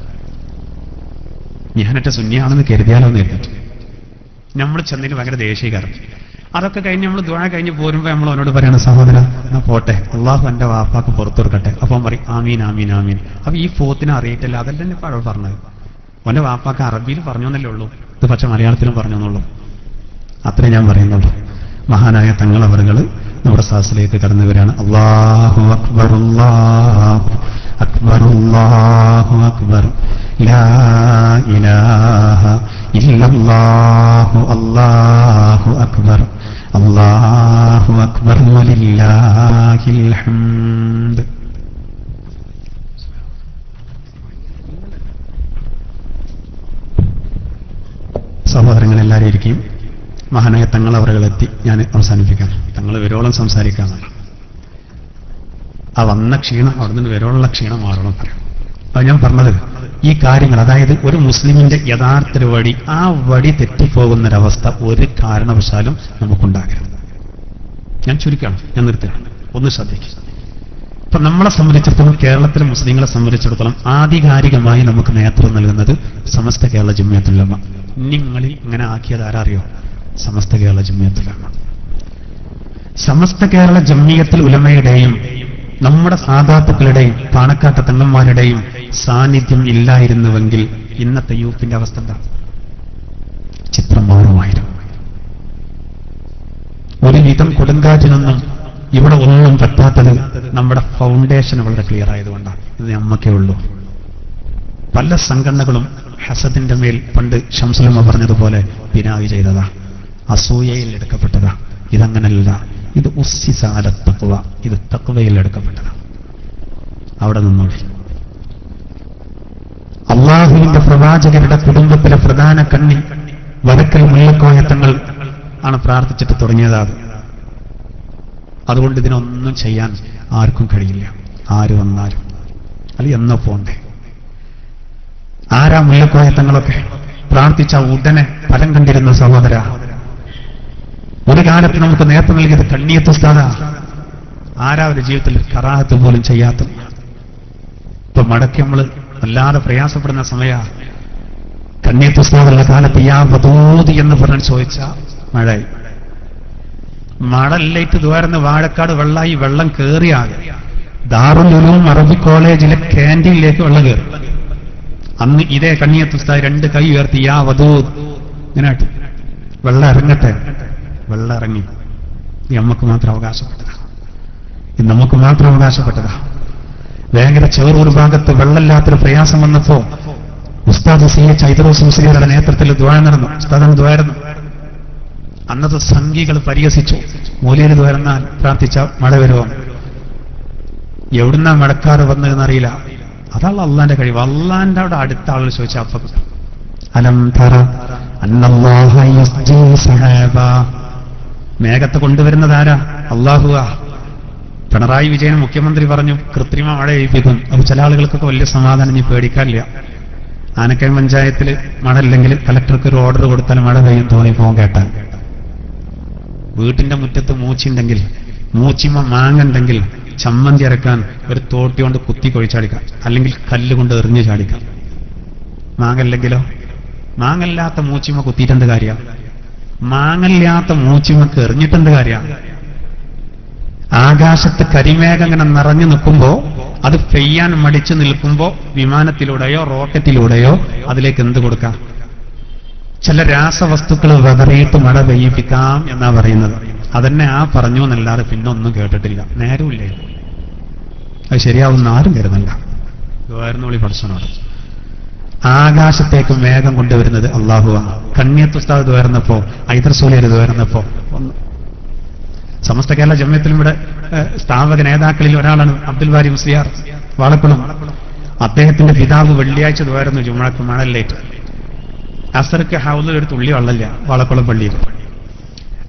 ഞാനൊറ്റ സുന്യാണെന്ന് കരുതിയാലോ എന്ന് കരുതിട്ട് നമ്മൾ ചെന്നതിന് ഭയങ്കര ദേഷ്യക്കാരൻ. അതൊക്കെ കഴിഞ്ഞ് നമ്മൾ ദുഴ കഴിഞ്ഞ് പോരുമ്പോ നമ്മൾ അവനോട് പറയണ സഹോദര എന്നാ പോട്ടെ അള്ളാഹു എന്റെ വാപ്പാക്ക് പുറത്തു കൊടുക്കട്ടെ അപ്പൊ പറയും ആമീൻ ആമീൻ ആമീൻ. അപ്പൊ ഈ പോത്തിനെ അറിയിട്ടില്ല അതല്ല എന്നെ പഴവ് പറഞ്ഞത്. അവന്റെ വാപ്പാക്ക് അറബിയിൽ പറഞ്ഞു എന്നല്ലേ ഉള്ളൂ. ഇത് പക്ഷെ മലയാളത്തിലും പറഞ്ഞു എന്നുള്ളൂ. അത്രേ ഞാൻ പറയുന്നുള്ളൂ. മഹാനായ തങ്ങൾ അവറുകൾ നമ്മുടെ സാസിലേക്ക് കടന്നവരാണ്. അള്ളാഹു അക്ബർ അക്ബർ അള്ളാഹു അക്ബർ. ലാ ഇലാഹ ഇല്ലല്ലാഹു അല്ലാഹു അക്ബർ. അല്ലാഹു അക്ബർ വലില്ലാഹിൽ ഹംദ്. സഹോദരങ്ങൾ എല്ലാവരും ഇരിക്കും. മഹാനായ തങ്ങൾ അവരുകളെത്തി ഞാൻ അവസാനിപ്പിക്കാം. തങ്ങൾ വരോളം സംസാരിക്കാമെന്ന് ആ വന്ന ക്ഷീണം അവിടെ നിന്ന് വരോളുള്ള ക്ഷീണം മാറണം അപ്പൊ ഞാൻ പറഞ്ഞത്. ഈ കാര്യങ്ങൾ അതായത് ഒരു മുസ്ലിമിന്റെ യഥാർത്ഥ വഴി ആ വഴി തെറ്റിപ്പോകുന്നൊരവസ്ഥ ഒരു കാരണവശാലും നമുക്കുണ്ടാകരുത്. ഞാൻ ചുരുക്കണം. ഞാൻ നിർത്തുകയാണ്. ഒന്ന് ശ്രദ്ധിക്കും ഇപ്പൊ നമ്മളെ സംബന്ധിച്ചിടത്തോളം കേരളത്തിലെ മുസ്ലിങ്ങളെ സംബന്ധിച്ചിടത്തോളം ആധികാരികമായി നമുക്ക് നേതൃത്വം നൽകുന്നത് സമസ്ത കേരള ജമ്മിയത്തുല്ലമ നിങ്ങളിൽ ഇങ്ങനെ ആക്കിയത് ആരറിയോ? സമസ്ത കേരള ജമ്മിയത്തിലാണ്. സമസ്ത കേരള ജമ്മിയത്തിൽ ഉലമയുടെയും നമ്മുടെ സാധാത്തുക്കളുടെയും പാണക്കാട്ട തങ്ങന്മാരുടെയും സാന്നിധ്യം ഇല്ലായിരുന്നുവെങ്കിൽ ഇന്നത്തെ യൂപ്പിന്റെ അവസ്ഥ എന്താ? ചിത്രം മാറുമായിരുന്നു ഒരു വിധം കൊടുങ്കാറ്റിനൊന്നും ഇവിടെ ഒന്നും പറ്റാത്തത് നമ്മുടെ ഫൗണ്ടേഷൻ വളരെ ക്ലിയർ ആയതുകൊണ്ടാണ്. ഇത് നമ്മക്കേ ഉള്ളൂ. പല സംഘടനകളും ഹസത്തിന്റെ മേൽ പണ്ട് ഷംസുലമ്മ പറഞ്ഞതുപോലെ പിനാവി ചെയ്തതാ. അസൂയയിൽ എടുക്കപ്പെട്ടതാ. ഇതങ്ങനല്ല. ഇത് ഉസ്സിസാല തക്വ. ഇത് തക്വയിൽ എടുക്കപ്പെട്ടതാ. അവിടെ നിന്നോടി അള്ളാഹുവിന്റെ പ്രവാചകരുടെ കുടുംബത്തിലെ പ്രധാന കണ്ണി വടക്കൽ മുല്ലക്കോയത്തങ്ങൾ ആണ് പ്രാർത്ഥിച്ചിട്ട് തുടങ്ങിയതാണ് അതുകൊണ്ട് ഇതിനൊന്നും ചെയ്യാൻ ആർക്കും കഴിയില്ല. ആര് വന്നാലും. അല്ല എന്നോ പോണ്ടേ? ആരാ മുല്ലക്കോയത്തങ്ങളൊക്കെ പ്രാർത്ഥിച്ച ഉടനെ ഫലം കണ്ടിരുന്ന സഹോദര. ഒരു കാലത്ത് നമുക്ക് നേത്രം നൽകിയത് കണ്ണിയത്ത് ആരാ ഒരു ജീവിതത്തിൽ കറാഹത്ത് പോലും ചെയ്യാത്ത ഇപ്പൊ മടക്കി നമ്മൾ വല്ലാതെ പ്രയാസപ്പെടുന്ന സമയ. കണ്ണിയത്ത് സ്ഥാനുള്ള കാലത്ത് യാ വധൂതി എന്ന് പറഞ്ഞ് ചോദിച്ച മഴയായി. മഴല്ലേറ്റ് ദ്വാരന്ന് വാഴക്കാട് വെള്ളമായി വെള്ളം കയറിയാകെ ദാറുലുലും അറബി കോളേജിലെ ക്യാന്റീനിലേക്ക് വെള്ളം കയറി അന്ന് ഇതേ കണ്ണിയത്വസ്ഥ രണ്ട് കൈ ഉയർത്തി യാ വധൂ ഇങ്ങനെ വെള്ളം ഇറങ്ങട്ടെ. വെള്ളം ഇറങ്ങി ഇത് നമുക്ക് മാത്രം അവകാശപ്പെട്ടതാ. ഇത് നമുക്ക് മാത്രം അവകാശപ്പെട്ടതാ. ഭയങ്കര ചേറൊരു ഭാഗത്ത് വെള്ളമില്ലാത്തൊരു പ്രയാസം വന്നപ്പോ ഉസ്താദ് സി. എച്ച് ഐദറോസ് മുസ്ലിങ്ങളുടെ നേതൃത്വത്തിൽ ദ്വാര നടന്നു. ഉസ്താദ് ദ്വാരുന്നു അന്നത്തെ സംഘികൾ പരിഹസിച്ചു. മൂലയിൽ ദ്വാരന്നാൽ പ്രാർത്ഥിച്ച മഴ വരുമോ എവിടുന്നാ മഴക്കാറ് വന്നതെന്നറിയില്ല അതാണ് അള്ളാന്റെ കഴിവ്. അള്ളാന്റെ അവിടെ അടുത്ത ആളുകൾ ചോദിച്ചാൽ അപ്പൊ അലം തറ അന്നല്ലാഹ മേഘത്തെ കൊണ്ടുവരുന്നത് ആരാ? അള്ളാഹുവാ. പിണറായി വിജയൻ മുഖ്യമന്ത്രി പറഞ്ഞു കൃത്രിമ മഴ ഏൽപ്പിക്കും അപ്പൊ ചില ആളുകൾക്കൊക്കെ വലിയ സമാധാനം ഇനി പേടിക്കാനില്ല. ആനക്കയം പഞ്ചായത്തിൽ മഴ ഇല്ലെങ്കിൽ കലക്ടർക്ക് ഒരു ഓർഡർ കൊടുത്താൽ മഴ പെയ്യും തോന്നി പോകാൻ കേട്ടാൽ വീട്ടിന്റെ മുറ്റത്ത് മൂച്ചിണ്ടെങ്കിൽ മൂച്ചിമ മാങ്ങുണ്ടെങ്കിൽ ചമ്മന്തി അരക്കാൻ ഒരു തോട്ടി കൊണ്ട് കുത്തി കൊഴിച്ചാടിക്കാം. അല്ലെങ്കിൽ കല്ല് കൊണ്ട് എറിഞ്ഞ് ചാടിക്കാം. മാങ്ങല്ലെങ്കിലോ മാങ്ങല്ലാത്ത മൂച്ചിമ കുത്തിയിട്ടെന്ത് കാര്യ? മാങ്ങല്ലാത്ത മൂച്ചിമക്ക് എറിഞ്ഞിട്ടെന്ത് കാര്യമാണ് ആകാശത്ത് കരിമേഘം ഇങ്ങനെ നിറഞ്ഞു നിൽക്കുമ്പോ അത് പെയ്യാൻ മടിച്ചു നിൽക്കുമ്പോ വിമാനത്തിലൂടെയോ റോക്കറ്റിലൂടെയോ അതിലേക്ക് എന്ത് കൊടുക്കാം? ചില രാസവസ്തുക്കൾ വെതറിയിട്ട് മഴ പെയ്യിപ്പിക്കാം എന്നാ പറയുന്നത്. അതന്നെ ആ പറഞ്ഞു എന്നല്ലാതെ പിന്നെ ഒന്നും കേട്ടിട്ടില്ല. നേരമില്ലേ? അത് ശരിയാവുന്ന ആരും കരുതണ്ട. ഇതായിരുന്നു പഠിച്ചനോട് ആകാശത്തേക്ക് വേഗം കൊണ്ടുവരുന്നത് അള്ളാഹുവാണ് കണ്ണിയത്തുസ്താദ് തുയർന്നപ്പോ ഐതർസൂലിയർ തുയർന്നപ്പോ ഒന്ന്. സമസ്ത കേരള ജമ്യത്തിലും ഇവിടെ സ്ഥാപക നേതാക്കളിൽ ഒരാളാണ് അബ്ദുൽ വാരി മുസ്ലിയാർ വാളക്കുളം. അദ്ദേഹത്തിന്റെ പിതാവ് വെള്ളിയാഴ്ച തുയർന്നു ജുമഴക്ക് മണലിലേക്ക് അസർക്ക് ഹൗലിൽ ഒരു തുള്ളി വള്ളല്ല വാളക്കുളം പള്ളിയിൽ.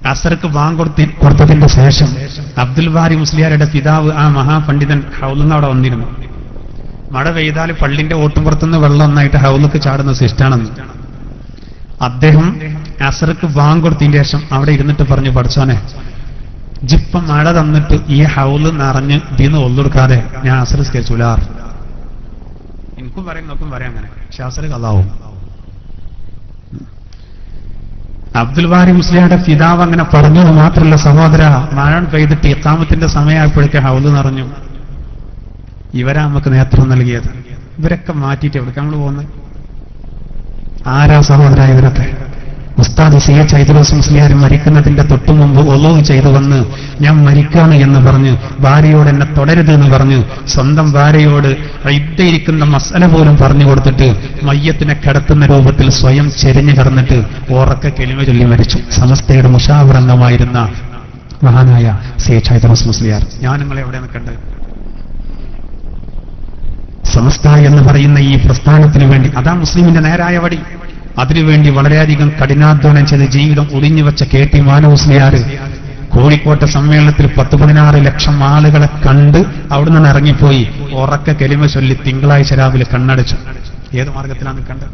അസർക്ക് വാങ്കൊടുത്തി കൊടുത്തി കൊടുത്തതിന്റെ ശേഷം അബ്ദുൽ ബാരി മുസ്ലിയാരുടെ പിതാവ് ആ മഹാപണ്ഡിതൻ ഹൗലിന്ന് അവിടെ വന്നിരുന്നു. മഴ പെയ്താൽ പള്ളിന്റെ ഓട്ടുംപുറത്തുനിന്ന് വെള്ളം ഒന്നായിട്ട് ഹൗലക്ക് ചാടുന്ന സിസ്റ്റാണെന്ന് അദ്ദേഹം അസർക്ക് ബാങ്ക് കൊടുത്തതിന്റെ ശേഷം അവിടെ ഇരുന്നിട്ട് പറഞ്ഞു പഠിച്ചോനെ ജിപ്പ മഴ തന്നിട്ട് ഈ ഹൗൽ നിറഞ്ഞ് ഇതിന്ന് ഒന്നെടുക്കാതെ ഞാൻ അസർ അസറിസ്കരിച്ചുലാർ എനിക്കും പറയാം നോക്കും പറയാം അങ്ങനെ. ശാസ്ത്ര കഥാവും അബ്ദുൽ ബാരി മുസ്ലിയുടെ പിതാവ് അങ്ങനെ പറഞ്ഞത് മാത്രമല്ല സഹോദര മഴ പെയ്തിട്ട് ഇത്താമത്തിന്റെ സമയമായപ്പോഴേക്ക് ഹൗൽ നിറഞ്ഞു. ഇവരാ നമുക്ക് നേതൃത്വം നൽകിയത്. ഇവരൊക്കെ മാറ്റിയിട്ട് എവിടെ നമ്മൾ പോകുന്നത്? ആരാ സഹോദര ഇവരൊക്കെ? ഉസ്താദ് സി എച്ച് ഐദുറസ് മുസ്ലിയാർ മരിക്കുന്നതിന്റെ തൊട്ടു മുമ്പ് ഒലോ ചെയ്തു വന്ന് ഞാൻ മരിക്കാണ് എന്ന് പറഞ്ഞ് ഭാര്യയോട് എന്നെ തുടരുത് എന്ന് പറഞ്ഞ് സ്വന്തം ഭാര്യയോട് ഇരിക്കുന്ന മസല പോലും പറഞ്ഞു കൊടുത്തിട്ട് മയ്യത്തിനെ കിടത്തുന്ന രൂപത്തിൽ സ്വയം ചെരിഞ്ഞു കടന്നിട്ട് ഉറക്കെ കെളിമ ചൊല്ലി മരിച്ചു. സമസ്തയുടെ മുഷാവൃന്ദമായിരുന്ന മഹാനായ സി എച്ച് ഐദുറസ് മുസ്ലിയാർ. ഞാൻ നിങ്ങളെ എവിടെ നിൽക്കണ്ടത് സമസ്ത എന്ന് പറയുന്ന ഈ പ്രസ്ഥാനത്തിന് വേണ്ടി അതാ മുസ്ലിമിന്റെ നേരായ വടി. അതിനുവേണ്ടി വളരെയധികം കഠിനാധ്വാനം ചെയ്ത് ജീവിതം ഒളിഞ്ഞുവെച്ച കെ ടി മാനോസ്ലിയാർ കോഴിക്കോട്ടെ സമ്മേളനത്തിൽ പത്ത് പതിനാറ് ലക്ഷം ആളുകളെ കണ്ട് അവിടെ നിന്ന് ഇറങ്ങിപ്പോയി. ഉറക്ക കെലിമ ചൊല്ലി തിങ്കളാഴ്ച രാവിലെ കണ്ണടച്ചു. ഏത് മാർഗത്തിലാണ് കണ്ടത്?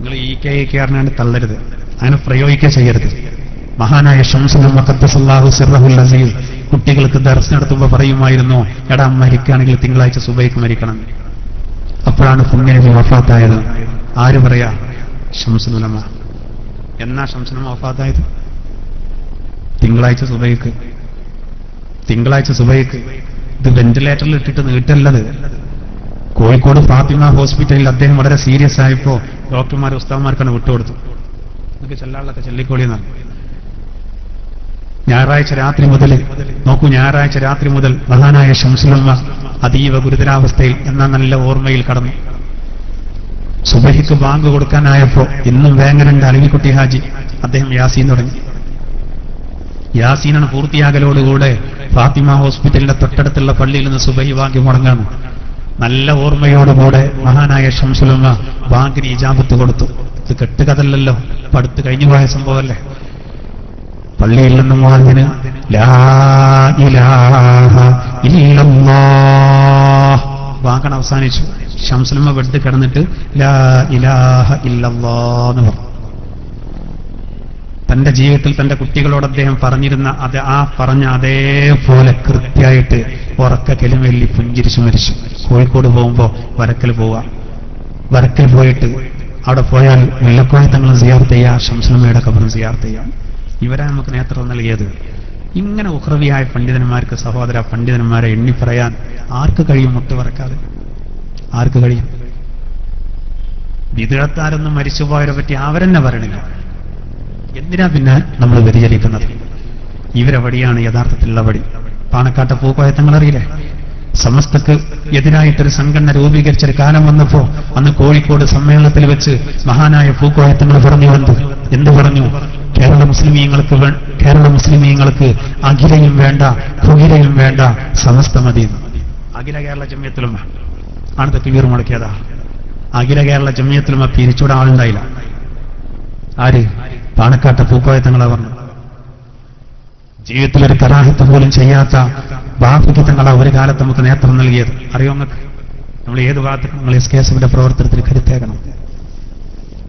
നിങ്ങൾ ഈ കെ കെ അറിഞ്ഞാണ്ട് തള്ളരുത്. അതിനെ പ്രയോഗിക്കുക ചെയ്യരുത്. മഹാനായ ഷംസുൽ മഖദ്ദസല്ലാഹു സിറഹുൽ അസീൽ കുട്ടികൾക്ക് ദർശനം നടത്തുമ്പോൾ പറയുമായിരുന്നു എടാ മരിക്കുകയാണെങ്കിൽ തിങ്കളാഴ്ച സുബൈക്ക് മരിക്കണം. അപ്പോഴാണ് പുണ്യനബി വഫാത്തായത്. ആര് പറയാ? ഷംസുലമ എന്നാ ഷംസുലമ വഫാത്തായത്? തിങ്കളാഴ്ച സുബൈക്ക്. തിങ്കളാഴ്ച സുബൈക്ക്. ഇത് വെന്റിലേറ്ററിൽ ഇട്ടിട്ട് നീട്ടല്ലത്. കോഴിക്കോട് ഫാത്തിമ ഹോസ്പിറ്റലിൽ അദ്ദേഹം വളരെ സീരിയസ് ആയപ്പോ ഡോക്ടർമാർ ഉസ്താവന്മാർക്കാണ് വിട്ടുകൊടുത്തു ചെല്ലാളൊക്കെ ചെല്ലിക്കോളിയെന്നാണ് ഞായറാഴ്ച രാത്രി മുതൽ നോക്കൂ ഞായറാഴ്ച രാത്രി മുതൽ മഹാനായ ഷംസുലമ്മ അതീവ ഗുരുതരാവസ്ഥയിൽ എന്ന നല്ല ഓർമ്മയിൽ കടന്നു. സുബഹിക്ക് ബാങ്ക് കൊടുക്കാനായപ്പോ ഇന്നും വേങ്ങനുണ്ട് അലവിക്കുട്ടി ഹാജി അദ്ദേഹം യാസീൻ തുടങ്ങി. യാസീനാണ് പൂർത്തിയാകലോടുകൂടെ ഫാത്തിമ ഹോസ്പിറ്റലിന്റെ തൊട്ടടുത്തുള്ള പള്ളിയിൽ നിന്ന് സുബഹി ബാങ്ക് മുടങ്ങാണ് നല്ല ഓർമ്മയോടുകൂടെ മഹാനായ ഷംസുലമ്മ ബാങ്കിന് ഇജാബത്ത് കൊടുത്തു. ഇത് കെട്ടുകഥല്ലല്ലോ പടുത്ത് കഴിഞ്ഞു പോയ സംഭവമല്ലേ? പള്ളിയിൽ നിന്നും വാങ്ങിന്. വാങ്ങണ അവസാനിച്ചു. ശംസലമ്മ ബെഡ് കിടന്നിട്ട് തന്റെ ജീവിതത്തിൽ തന്റെ കുട്ടികളോട് അദ്ദേഹം പറഞ്ഞിരുന്ന അത് ആ പറഞ്ഞ അതേപോലെ കൃത്യമായിട്ട് ഉറക്ക കെലിമെല്ലി പുഞ്ചിരിച്ചു മരിച്ചു. കോഴിക്കോട് പോകുമ്പോ വരക്കൽ പോവാ. വരക്കൽ പോയിട്ട് അവിടെ പോയാൽ മുല്ലക്കോഴി തങ്ങൾ സിയാർത്ത് ചെയ്യാം ശംസലമ്മയുടെ കബറും സിയാർത്ത് ചെയ്യാം. ഇവരാ നമുക്ക് നേതൃത്വം നൽകിയത്. ഇങ്ങനെ ഉഹ്രവിയായ പണ്ഡിതന്മാർക്ക് സഹോദര പണ്ഡിതന്മാരെ എണ്ണി പറയാൻ ആർക്ക് കഴിയും മുട്ടുവറക്കാതെ ആർക്ക് കഴിയും? വിദഗ്ധാരൊന്നും മരിച്ചുപോയവരെ പറ്റി അവരെന്നെ പറയണില്ല. എന്തിനാ പിന്നെ നമ്മൾ വ്യതിചരിക്കുന്നത് ഇവരെവിടെയാണ് യഥാർത്ഥത്തിലുള്ള വടി? പാണക്കാട്ട പൂക്കോയത്തങ്ങൾ അറിയില്ലേ സമസ്തക്ക് എതിരായിട്ടൊരു സംഘടന രൂപീകരിച്ചൊരു കാലം വന്നപ്പോ അന്ന് കോഴിക്കോട് സമ്മേളനത്തിൽ വെച്ച് മഹാനായ പൂക്കോയത്തങ്ങൾ പറഞ്ഞു വന്നു എന്ത് പറഞ്ഞു? കേരള മുസ്ലിമീങ്ങൾക്ക് കേരള മുസ്ലിമീങ്ങൾക്ക് അഖിലയും വേണ്ട ഭുഗിലയും വേണ്ട സമസ്ത മതി. അഖില കേരള ജമ്യത്തിലും ആണ് തക്കീർ മുടക്കിയതാ. അഖില കേരള ജമ്യത്തിലും പിരിച്ചുവിടാൻ ആളുണ്ടായില്ല. ആര്? പാണക്കാട്ട പൂക്കോയത്തങ്ങളെ പറഞ്ഞു ജീവിതത്തിൽ ഒരു കലാഹിത്വം പോലും ചെയ്യാത്ത തങ്ങളാ ഒരു കാലത്ത് നമുക്ക് നേത്രം നൽകിയത്. അറിയോ നിങ്ങൾക്ക് നമ്മൾ ഏത് ഭാഗത്ത് നമ്മൾ എസ് കെ എസ് എഫിന്റെ പ്രവർത്തനത്തിൽ കരുത്തേക്കണം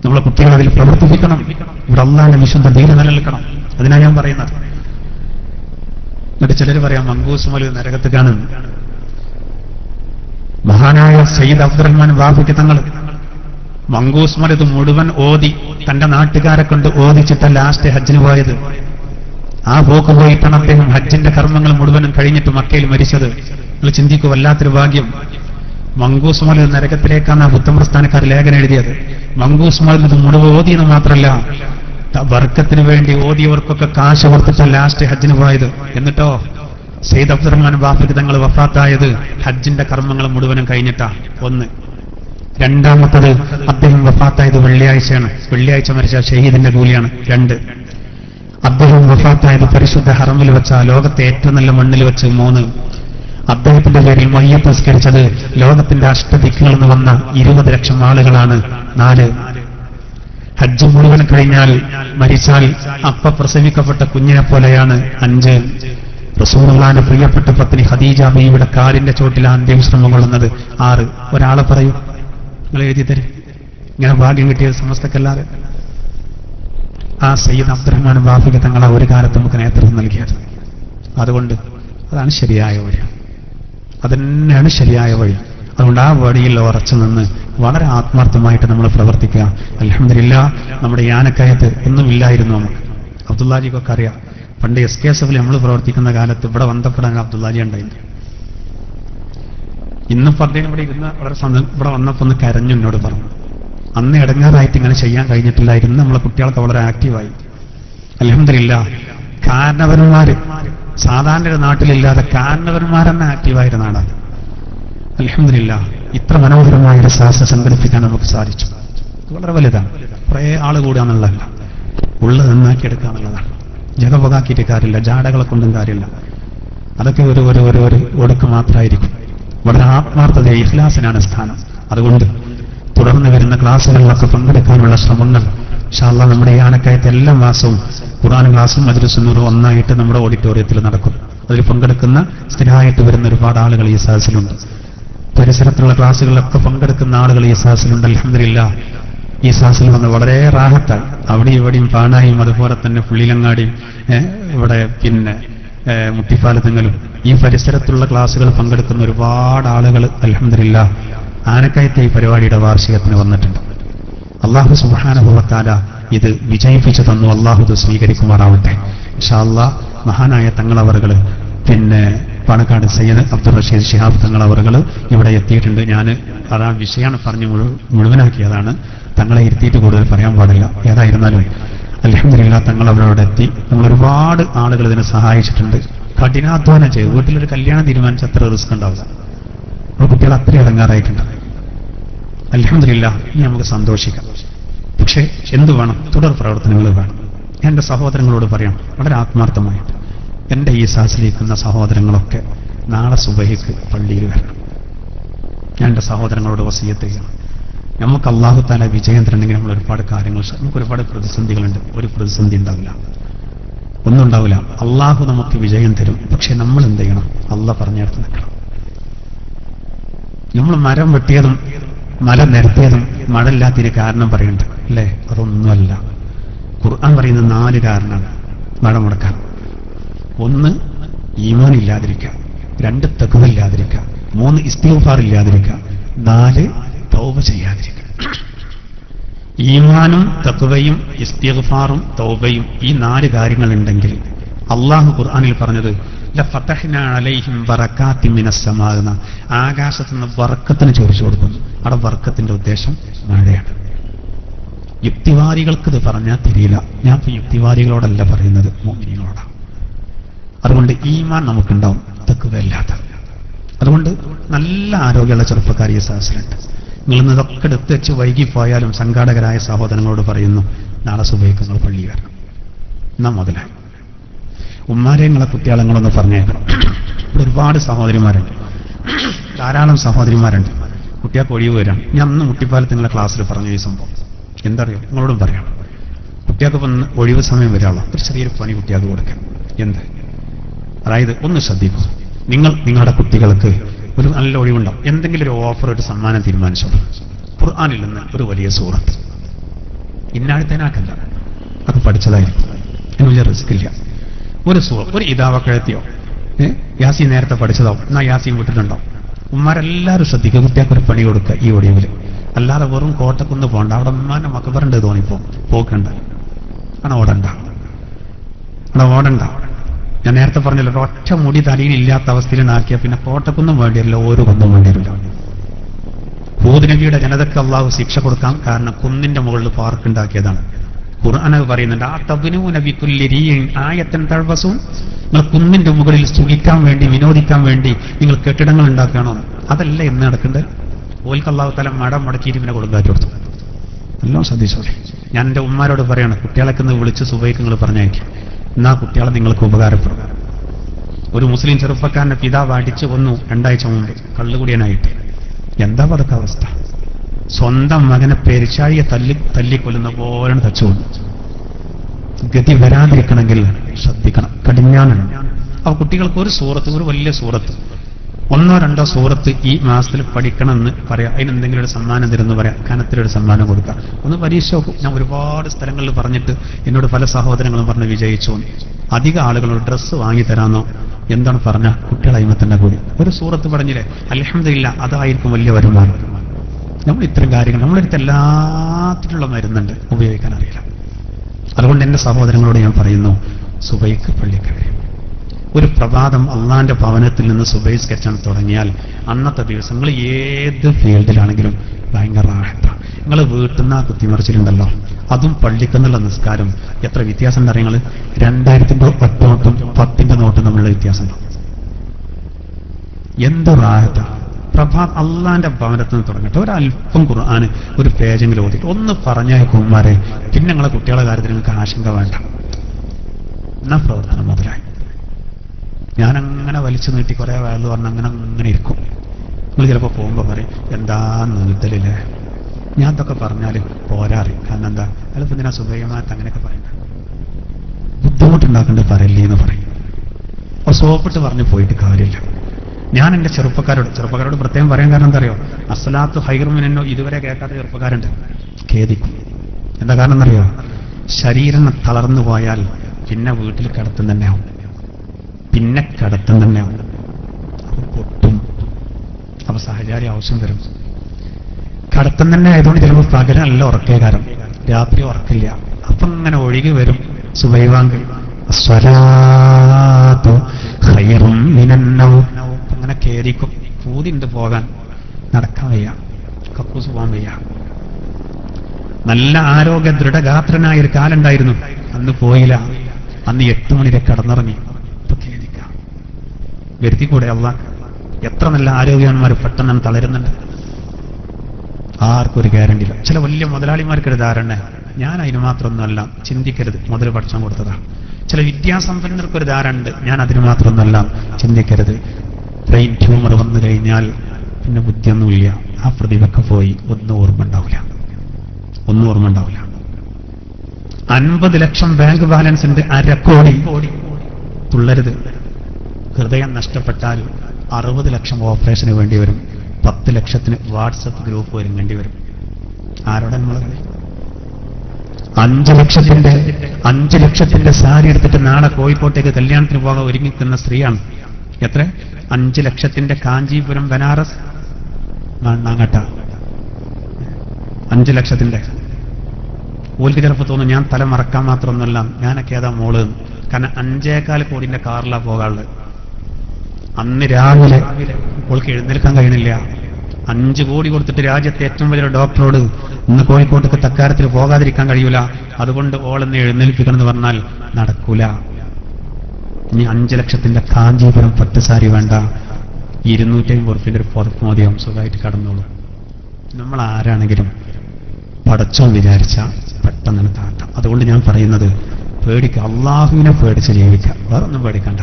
നമ്മളെ കുട്ടികൾ അതിൽ പ്രവർത്തിപ്പിക്കണം. ഇവിടെ അള്ളാന്റെ വിശുദ്ധ ദീന നിലനിൽക്കണം. അതിനാ ഞാൻ പറയുന്നത്. എന്നിട്ട് ചിലർ പറയാം മങ്കൂസ് മൊലി നരകത്ത് കാണുന്നു മഹാനായ സയ്യിദ് അബ്ദുറഹ്മാൻ ബാബിക്ക് തങ്ങൾ. മങ്കൂസ് മല ഇത് മുഴുവൻ ഓതി തന്റെ നാട്ടുകാരെ കൊണ്ട് ഓദിച്ചിട്ട ലാസ്റ്റ് ഹജ്ജിന് പോയത്. ആ പോക്ക് പോയിട്ടാണ് അദ്ദേഹം ഹജ്ജിന്റെ കർമ്മങ്ങൾ മുഴുവനും കഴിഞ്ഞിട്ട് മക്കയിൽ മരിച്ചത്. നിങ്ങൾ ചിന്തിക്കൂ വല്ലാത്തൊരു ഭാഗ്യം. മങ്കൂസ് മല നരകത്തിലേക്കാണ് ആ ബുദ്ധപ്രസ്ഥാനക്കാർ ലേഖനം എഴുതിയത്. മങ്കൂസ് മല ഇത് മുഴുവൻ ഓതിയെന്ന് മാത്രമല്ല വർക്കത്തിന് വേണ്ടി ഓതിയവർക്കൊക്കെ കാശ് കൊടുത്തിട്ട് ലാസ്റ്റ് ഹജ്ജിന് പോയത്. എന്നിട്ടോ സെയ്ദ് അബ്ദുറഹ്മാൻ ബാഫിക്ക് തങ്ങൾ വഫാത്തായത് ഹജ്ജിന്റെ കർമ്മങ്ങൾ മുഴുവനും കഴിഞ്ഞിട്ടാ. ഒന്ന്. രണ്ടാമത്തത് അദ്ദേഹം വഫാത്തായത് വെള്ളിയാഴ്ചയാണ്. വെള്ളിയാഴ്ച മരിച്ച ഷഹീദിന്റെ കൂലിയാണ്. രണ്ട്. അദ്ദേഹം വഫാത്തായത് പരിശുദ്ധ ഹറമിൽ വെച്ച ലോകത്തെ ഏറ്റവും നല്ല മണ്ണിൽ വെച്ച്. മൂന്ന്. അദ്ദേഹത്തിന്റെ പേരിൽ മയ്യത്ത് സംസ്കരിച്ചത് ലോകത്തിന്റെ അഷ്ടദിക്കുകളിൽ നിന്ന് വന്ന ഇരുപത് ലക്ഷം ആളുകളാണ്. നാല്. ഹജ്ജ് മുഴുവൻ കഴിഞ്ഞാൽ മരിച്ചാൽ അപ്പ പ്രസവിക്കപ്പെട്ട കുഞ്ഞിനെ പോലെയാണ്. അഞ്ച്. റസൂറുള്ളാന്റെ പ്രിയപ്പെട്ട പത്നി ഖദീജ ബീയുടെ കാലിന്റെ ചോട്ടിൽ അന്ത്യവിശ്രമം കൊള്ളുന്നത്. ആറ്. ഒരാളെ പറയൂ. നിങ്ങൾ എഴുതി തരും. ഇങ്ങനെ ഭാഗ്യം കിട്ടിയത് സമസ്തക്കല്ലാതെ. ആ സയ്യിദ് അബ്ദുറഹ്മാൻ ബാഫിക്ക് തങ്ങളെ ഒരു കാലത്ത് നമുക്ക് നേതൃത്വം നൽകിയത്. അതുകൊണ്ട് അതാണ് ശരിയായ വഴി. അതന്നെയാണ് ശരിയായ വഴി. അതുകൊണ്ട് ആ വഴിയിൽ ഉറച്ചു നിന്ന് വളരെ ആത്മാർത്ഥമായിട്ട് നമ്മൾ പ്രവർത്തിക്കുക. അലഹമില്ല നമ്മുടെ യാനക്കയത്ത് ഒന്നുമില്ലായിരുന്നു നമുക്ക്. അബ്ദുല്ലാജിക്കൊക്കെ അറിയാം. പണ്ട് എസ് കെ എസ് എഫിൽ നമ്മൾ പ്രവർത്തിക്കുന്ന കാലത്ത് ഇവിടെ ബന്ധപ്പെടാൻ അബ്ദുല്ലാജി ഉണ്ടായിരുന്നു ഇന്ന് അദ്ദേഹം ഇവിടെ ഇരുന്ന വളരെ ഇവിടെ വന്നപ്പോ ഒന്ന് കരഞ്ഞു എന്നോട് പറഞ്ഞു. അന്ന് ഇടങ്ങാറായിട്ട് ഇങ്ങനെ ചെയ്യാൻ കഴിഞ്ഞിട്ടില്ലായിരുന്നു. നമ്മളെ കുട്ടികളൊക്കെ വളരെ ആക്റ്റീവായി അലഹമില്ല കാരണവന്മാര് സാധാരണ ഒരു നാട്ടിലില്ലാതെ കാരണവന്മാരെന്നെ ആക്റ്റീവായിരുന്ന നാടാണ് അലഹമില്ല ഇത്ര മനോഹരമായ ഒരു ശാസ്ത്ര സംഘടിപ്പിക്കാൻ നമുക്ക് സാധിച്ചു. വളരെ വലുതാണ്. കുറേ ആൾ കൂടുക എന്നുള്ളതല്ല. ഉള്ളത് നന്നാക്കി എടുക്കുക എന്നുള്ളതാണ് ജഗപകാക്കിയിട്ട് കാര്യമില്ല ജാടകളെ കൊണ്ടും കാര്യമില്ല. അതൊക്കെ ഒരു ഒരു ഒരു ഒരു ഒടുക്ക് മാത്രമായിരിക്കും. വളരെ ആത്മാർത്ഥത ഇഖ്ലാസിനാണ് സ്ഥാനം. അതുകൊണ്ട് തുടർന്ന് വരുന്ന ക്ലാസ്സുകളിലൊക്കെ പങ്കെടുക്കാനുള്ള ശ്രമങ്ങൾ ഷാല്ല നമ്മുടെ ഈ ആനക്കയത്ത് എല്ലാ മാസവും ഖുർആൻ ക്ലാസ്സും മദ്രസുന്നൂറും ഒന്നായിട്ട് നമ്മുടെ ഓഡിറ്റോറിയത്തിൽ നടക്കും. അതിൽ പങ്കെടുക്കുന്ന സ്ഥിരമായിട്ട് വരുന്ന ഒരുപാട് ആളുകൾ ഈ സാഹസിലുണ്ട്. പരിസരത്തുള്ള ക്ലാസ്സുകളിലൊക്കെ പങ്കെടുക്കുന്ന ആളുകൾ ഈ സാഹസിലുണ്ട്. അലഹമില്ല ഈ സാഹസിൽ വന്ന് വളരെ റാഹത്താണ് അവിടെ ഇവിടെയും പാനായും അതുപോലെ തന്നെ പുള്ളിലങ്ങാടിയും ഇവിടെ പിന്നെ ഏഹ്, മുട്ടിപ്പാലത്തെങ്കിലും ഈ പരിസരത്തുള്ള ക്ലാസ്സുകൾ പങ്കെടുക്കുന്ന ഒരുപാട് ആളുകൾ അലഹമില്ല ആനക്കയത്തെ ഈ പരിപാടിയുടെ വാർഷികത്തിന് വന്നിട്ടുണ്ട്. അള്ളാഹു സുബാനുഭവത്താല ഇത് വിജയിപ്പിച്ചു തന്നു. അള്ളാഹു ഇത് സ്വീകരിക്കുമാറാവട്ടെ. ഇഷാല്ല മഹാനായ തങ്ങളവറുകൾ പിന്നെ പാണക്കാട് സയ്യദ് അബ്ദുൾ റഷീദ് ഷിഹാബ് തങ്ങളവറുകൾ ഇവിടെ എത്തിയിട്ടുണ്ട്. ഞാൻ അതാ വിഷയമാണ് പറഞ്ഞ് മുഴുവനാക്കിയതാണ്. തങ്ങളെ ഇരുത്തിയിട്ട് കൂടുതൽ പറയാൻ പാടില്ല. ഏതായിരുന്നാലും അലഹമില്ല തങ്ങൾ അവരോട് എത്തി. നമ്മൾ ഒരുപാട് ആളുകൾ ഇതിനെ സഹായിച്ചിട്ടുണ്ട്. കഠിനാധ്വാനം ചെയ്തു. വീട്ടിലൊരു കല്യാണം തീരുമാനിച്ച അത്ര റിസ്ക് ഉണ്ടാവില്ല. കുട്ടികൾ അത്രയും ഇറങ്ങാറായിട്ടുണ്ട് അലഹമില്ല ഇനി നമുക്ക് സന്തോഷിക്കാം. പക്ഷേ എന്തു വേണം? തുടർ പ്രവർത്തനങ്ങൾ വേണം. എന്റെ സഹോദരങ്ങളോട് പറയാം വളരെ ആത്മാർത്ഥമായിട്ട് എന്റെ ഈ സാഹസിലിരിക്കുന്ന സഹോദരങ്ങളൊക്കെ നാളെ സുബഹിക്ക് പള്ളിയിൽ വരണം. ഞാൻ എന്റെ സഹോദരങ്ങളോട് വസീയത്ത് നമുക്ക് അള്ളാഹു താല വിജയം നമ്മൾ ഒരുപാട് കാര്യങ്ങൾ നമുക്ക് ഒരുപാട് പ്രതിസന്ധികളുണ്ട്. ഒരു പ്രതിസന്ധി ഉണ്ടാവില്ല. ഒന്നും ഉണ്ടാവില്ല. അള്ളാഹു നമുക്ക് വിജയം തരും. പക്ഷെ നമ്മൾ എന്ത് ചെയ്യണം? അള്ളാഹ് പറഞ്ഞെടുത്ത് നിൽക്കണം. നമ്മൾ മരം വെട്ടിയതും മല നിരത്തിയതും മഴ ഇല്ലാത്തതിന് കാരണം പറയുന്നുണ്ട്. അല്ലേ? അതൊന്നുമല്ല. ഖുർആൻ പറയുന്ന നാല് കാരണമാണ് മഴ മുടക്കാൻ. ഒന്ന് ഈമാൻ ഇല്ലാതിരിക്കുക രണ്ട് തെക്കുവില്ലാതിരിക്കുക മൂന്ന് ഇസ്തിഗ്ഫാർ ഇല്ലാതിരിക്കുക നാല് തൗബ ചെയ്യാതിരിക്കുക. ഈമാനും തക്കുവയും ഇസ്തിഗ്ഫാറും തൗബയും ഈ നാല് കാര്യങ്ങളുണ്ടെങ്കിൽ അള്ളാഹു ഖുർആാനിൽ പറഞ്ഞത് ആകാശത്തുനിന്ന് വർക്കത്തിന് ചോദിച്ചു കൊടുക്കുന്നു. അവിടെ വർക്കത്തിന്റെ ഉദ്ദേശം മഴയാണ് യുക്തിവാദികൾക്ക് ഇത് പറഞ്ഞാൽ തിരിയില്ല. ഞാൻ യുക്തിവാദികളോടല്ല പറയുന്നത് മോഹിനികളോടാണ് അതുകൊണ്ട് ഈമാൻ നമുക്കുണ്ടാവും തെക്കുകയില്ലാത്ത അതുകൊണ്ട് നല്ല ആരോഗ്യമുള്ള ചെറുപ്പക്കാർ ഈ സദസ്സിലുണ്ട് നിങ്ങൾ ഇതൊക്കെ എടുത്ത് വെച്ച് വൈകിപ്പോയാലും സംഘാടകരായ സഹോദരങ്ങളോട് പറയുന്നു നാളെ സുബൈക്ക് നിങ്ങൾ പള്ളി വരണം. എന്നാ മുതലായി. ഉമ്മാരെ നിങ്ങളെ കുട്ടികളെ നിങ്ങളൊന്ന് പറഞ്ഞേക്കണം. ഇവിടെ ഒരുപാട് സഹോദരിമാരുണ്ട്. ധാരാളം സഹോദരിമാരുണ്ട്. കുട്ടികൾക്ക് ഒഴിവ് വരാം. ഞാൻ അന്ന് മുട്ടിപ്പാലത്ത് നിങ്ങളെ ക്ലാസ്സിൽ പറഞ്ഞു ഈ സംഭവം. എന്തറിയോ? നിങ്ങളോടും പറയാം. കുട്ടികൾക്ക് വന്ന് ഒഴിവ് സമയം വരാളോ ഒരു ചെറിയൊരു പണി കുട്ടികൾക്ക് കൊടുക്കാം. എന്ത്? അതായത് ഒന്ന് ശ്രദ്ധിക്കൂ. നിങ്ങൾ നിങ്ങളുടെ കുട്ടികൾക്ക് ഒരു നല്ല ഒഴിവുണ്ടാവും. എന്തെങ്കിലും ഒരു ഓഫർ ഒരു സമ്മാനം തീരുമാനിച്ചോളൂ ഖുർആാനിൽ നിന്ന് ഒരു വലിയ സൂറത്ത്. ഇന്നാഴത്തേനാക്കല്ല അത് പഠിച്ചതായിരിക്കും. അതിന് വലിയ റിസ്ക് ഇല്ല. ഒരു സൂറ ഒരു ഇതാവക്കഴത്തിയോ യാസി നേരത്തെ പഠിച്ചതാവും. എന്നാ യാസിയും വിട്ടിട്ടുണ്ടാവും. ഉമ്മാരെല്ലാവരും ശ്രദ്ധിക്കുക കുട്ടികൾക്ക് ഒരു പണി കൊടുക്കുക ഈ ഒടിവിൽ അല്ലാതെ വെറും കോട്ടക്കുന്ന് പോകണ്ട. അവിടെ ഉമ്മാന്റെ മക്കബറുണ്ട് തോന്നിപ്പോ പോക്കണ്ട. അവിടെ ഓടണ്ട? അവിടെ ഓടണ്ട? ഞാൻ നേരത്തെ പറഞ്ഞല്ലോ ഒറ്റ മുടി തലയിൽ ഇല്ലാത്ത അവസ്ഥയിൽ ആക്കിയ പിന്നെ കോട്ടക്കൊന്നും വേണ്ടിയല്ലോ ഓരോ കൊന്നും വേണ്ടിയില്ല ഹൂദ് നബിയുടെ ജനതയ്ക്ക് അള്ളാഹു ശിക്ഷ കൊടുക്കാം കാരണം കുന്നിന്റെ മുകളിൽ പാർക്ക് ഉണ്ടാക്കിയതാണ്. ഖുർആാനത് പറയുന്നുണ്ട് ആ തബിനു നബി കുല്ലിരിയും ആയത്തൻ തഴവസും നിങ്ങൾ കുന്നിന്റെ മുകളിൽ സുഖിക്കാൻ വേണ്ടി വിനോദിക്കാൻ വേണ്ടി നിങ്ങൾ കെട്ടിടങ്ങൾ ഉണ്ടാക്കുകയാണോ? അതല്ല എന്ന് നടക്കേണ്ടത്. ഓൽക്ക് തല മടം മുടക്കിയിട്ട് പിന്നെ കൊടുക്കാറ്റ് കൊടുത്തു. എല്ലാം ശ്രദ്ധിച്ചോളെ ഞാൻ എന്റെ ഉമ്മാരോട് പറയാണ് കുട്ടികളൊക്കെ ഒന്ന് വിളിച്ച് സുബൈക്ക് നിങ്ങൾ പറഞ്ഞയക്കും. എന്നാ കുട്ടികളെ നിങ്ങൾക്ക് ഉപകാരപ്പെടും. ഒരു മുസ്ലിം ചെറുപ്പക്കാരന്റെ പിതാവ് അടിച്ചു കൊന്നു രണ്ടാഴ്ച മുമ്പ്. കള്ളുകുടിയനായിട്ട് എന്താ പതക്കാവസ്ഥ അവസ്ഥ? സ്വന്തം മകനെ പെരിച്ചാഴിയെ തല്ലി തല്ലിക്കൊല്ലുന്ന പോലെ തച്ചു കൊന്നു ഗതി വരാതിരിക്കണമെങ്കിൽ ശ്രദ്ധിക്കണം. കടിഞ്ഞാനാണ് അപ്പൊ കുട്ടികൾക്ക് ഒരു സൂറത്ത് ഒരു വലിയ സൂറത്ത്. ഒന്നോ രണ്ടോ സൂറത്ത് ഈ മാസത്തിൽ പഠിക്കണമെന്ന് പറയാം. അതിന് എന്തെങ്കിലും ഒരു സമ്മാനം തരുമെന്ന് പറയാം. കനത്തിലൊരു സമ്മാനം കൊടുക്കാം ഒന്ന് പരീക്ഷ നോക്കും. ഞാൻ ഒരുപാട് സ്ഥലങ്ങളിൽ പറഞ്ഞിട്ട് എന്നോട് പല സഹോദരങ്ങളും പറഞ്ഞ് വിജയിച്ചു. അധിക ആളുകളോട് ഡ്രസ്സ് വാങ്ങി തരാമെന്നോ എന്താണ് പറഞ്ഞ കുട്ടികളായ്മ തന്നെ കൂടി. ഒരു സൂറത്ത് പറഞ്ഞില്ലേ? അലഹമില്ല അതായിരിക്കും വലിയ വരുമാനം. നമ്മൾ ഇത്തരം കാര്യങ്ങൾ നമ്മളെടുത്ത് എല്ലാത്തിനുള്ള മരുന്നുണ്ട് ഉപയോഗിക്കാൻ അറിയില്ല. അതുകൊണ്ട് എന്റെ സഹോദരങ്ങളോട് ഞാൻ പറയുന്നു സുബൈക്ക് പള്ളിക്കവരെ ഒരു പ്രഭാതം അള്ളാന്റെ ഭവനത്തിൽ നിന്ന് സുബൈ സ്കെച്ചാണ് തുടങ്ങിയാൽ അന്നത്തെ ദിവസങ്ങൾ ഏത് ഫീൽഡിലാണെങ്കിലും ഭയങ്കര റാഹത്താണ് നിങ്ങൾ വീട്ടിൽ നിന്ന് ആ അതും പള്ളിക്കെന്നുള്ള നിസ്കാരം. എത്ര വ്യത്യാസം ഉണ്ട് നിങ്ങൾ രണ്ടായിരത്തിന്റെ നോട്ടും പത്തിന്റെ നോട്ടും തമ്മിലുള്ള വ്യത്യാസം എന്ത് റാഹത്ത? പ്രഭാ അള്ളാന്റെ ഭവനത്തിൽ നിന്ന് തുടങ്ങട്ടെ ഒരല്പം ഖുർആന് ഒരു പേജെങ്കിലും ഓതിട്ട് ഒന്ന് പറഞ്ഞയക്കുമാരെ പിന്നെ നിങ്ങളെ കുട്ടികളെ കാര്യത്തിൽ നിങ്ങൾക്ക് ആശങ്ക വേണ്ട. എന്നാ പ്രവർത്തനം മുതലായി? ഞാൻ അങ്ങനെ വലിച്ചു നീട്ടി കുറെ വയലു പറഞ്ഞ് അങ്ങനെ അങ്ങനെ ഇരിക്കും. നിങ്ങൾ ചിലപ്പോൾ പോകുമ്പോൾ പറയും എന്താ നീന്തലില്ലേ ഞാൻ ഇതൊക്കെ പറഞ്ഞാൽ പോരാറി കാരണം എന്താ? അയാളിപ്പോ എന്തിനാ സുഖമായിട്ട് അങ്ങനെയൊക്കെ പറയുന്നത് ബുദ്ധിമുട്ടുണ്ടാക്കേണ്ടത് പറയില്ലേ എന്ന് പറയും. അപ്പൊ സോപ്പിട്ട് പറഞ്ഞ് പോയിട്ട് കാര്യമില്ല. ഞാൻ എന്റെ ചെറുപ്പക്കാരോട് ചെറുപ്പക്കാരോട് പ്രത്യേകം പറയാൻ കാരണം എന്താ അറിയോ? അസ്ലാത്ത് ഹൈർമിനെന്നോ ഇതുവരെ കേൾക്കാത്ത ചെറുപ്പക്കാരുണ്ട്. ഖേദിക്കും. എന്താ കാരണം എന്നറിയോ? ശരീരം തളർന്നു പോയാൽ പിന്നെ വീട്ടിൽ കിടത്തും തന്നെയാവും പിന്നെ കിടത്തും തന്നെയാവും പൊട്ടും. അപ്പൊ സഹചാരി ആവശ്യം വരും. കടത്തം തന്നെ ആയതുകൊണ്ട് ചിലപ്പോൾ പകരം ഉറക്കേ കാരം രാത്രി ഉറക്കില്ല. അപ്പൊ അങ്ങനെ ഒഴുകി വരും. സുബൈവാങ്ക് സ്വരാ. അങ്ങനെ കയറിക്കും പൂതിണ്ട് പോകാൻ. നടക്കാൻ വയ്യ. കക്കൂസ് പോകാൻ വയ്യ. നല്ല ആരോഗ്യ ദൃഢഗാത്രനായ ഒരു കാലുണ്ടായിരുന്നു. അന്ന് പോയില്ല. അന്ന് എട്ട് മണിരെ കടന്നിറങ്ങി. ഇപ്പൊ കൂടെ വരുത്തിക്കൂടെ എത്ര നല്ല ആരോഗ്യവാന്മാർ പെട്ടെന്ന് തളരുന്നുണ്ട്. ആർക്കൊരു ഒരു ഗ്യാരണ്ടി ചില വലിയ മുതലാളിമാർക്ക് ഒരു ധാരണ. ഞാൻ അതിന് മാത്രമൊന്നുമല്ല ചിന്തിക്കരുത്. മുതൽ പഠിച്ചാൻ കൊടുത്തതാണ് ചില വിദ്യാസമ്പന്നർക്കൊരു ധാരണ ഉണ്ട്. ഞാൻ അതിന് മാത്രമൊന്നുമല്ല ചിന്തിക്കരുത്. ബ്രെയിൻ ട്യൂമർ വന്നു കഴിഞ്ഞാൽ പിന്നെ ബുദ്ധിയൊന്നുമില്ല. ആ പ്രതിഭക്ക് പോയി ഒന്നും ഓർമ്മ ഉണ്ടാവില്ല. ഒന്നും ഓർമ്മ ഉണ്ടാവില്ല. അൻപത് ലക്ഷം ബാങ്ക് ബാലൻസ് ഉണ്ട് കോടി തുള്ളരുത്. ഹൃദയം നഷ്ടപ്പെട്ടാൽ അറുപത് ലക്ഷം ഓപ്പറേഷന് വേണ്ടി വരും. പത്ത് ലക്ഷത്തിന് വാട്സപ്പ് ഗ്രൂപ്പ് വേണ്ടി വരും. ആരോടെ അഞ്ചു അഞ്ച് ലക്ഷത്തിന്റെ അഞ്ച് ലക്ഷത്തിന്റെ സാരി എടുത്തിട്ട് നാളെ കോഴിക്കോട്ടേക്ക് കല്യാണത്തിന് പോകാൻ ഒരുങ്ങിക്കുന്ന സ്ത്രീയാണ്. എത്ര? അഞ്ച് ലക്ഷത്തിന്റെ കാഞ്ചീപുരം ബനാറസ്? മണ്ണാങ്ങട്ട അഞ്ച് ലക്ഷത്തിന്റെ ഓൽക്ക് ചിലപ്പോൾ തോന്നും ഞാൻ തല മറക്കാൻ മാത്രമൊന്നുമല്ല ഞാനൊക്കെ ഏതാ മോൾ. കാരണം അഞ്ചേകാൽ കോടിന്റെ കാറിലാ പോകാനുള്ളത്. അന്ന് രാവിലെ ഓൾക്ക് എഴുന്നേൽക്കാൻ കഴിയണില്ല. അഞ്ചു കോടി കൊടുത്തിട്ട് രാജ്യത്തെ ഏറ്റവും വലിയ ഡോക്ടറോട് ഇന്ന് കോഴിക്കോട്ടേക്ക് തക്കാരത്തിൽ പോകാതിരിക്കാൻ കഴിയൂല. അതുകൊണ്ട് ഓളെന്ന് എഴുന്നേൽപ്പിക്കണം എന്ന് പറഞ്ഞാൽ നടക്കൂല. ഇനി അഞ്ച് ലക്ഷത്തിന്റെ കാഞ്ചീപുരം പട്ടുസാരി വേണ്ട. ഇരുന്നൂറ്റി അമ്പത് ഉറുപ്പിന്റെ ഒരു പുതപ്പ് മതിയാവും സുഖമായിട്ട് കടന്നോളൂ. നമ്മൾ ആരാണെങ്കിലും പടച്ചോ വിചാരിച്ച പെട്ടെന്ന് താട്ടാം അതുകൊണ്ട് ഞാൻ പറയുന്നത് പേടിക്കുക അള്ളാഹുവിനെ പേടിച്ച് ജീവിക്കുക വേറൊന്നും പേടിക്കണ്ട.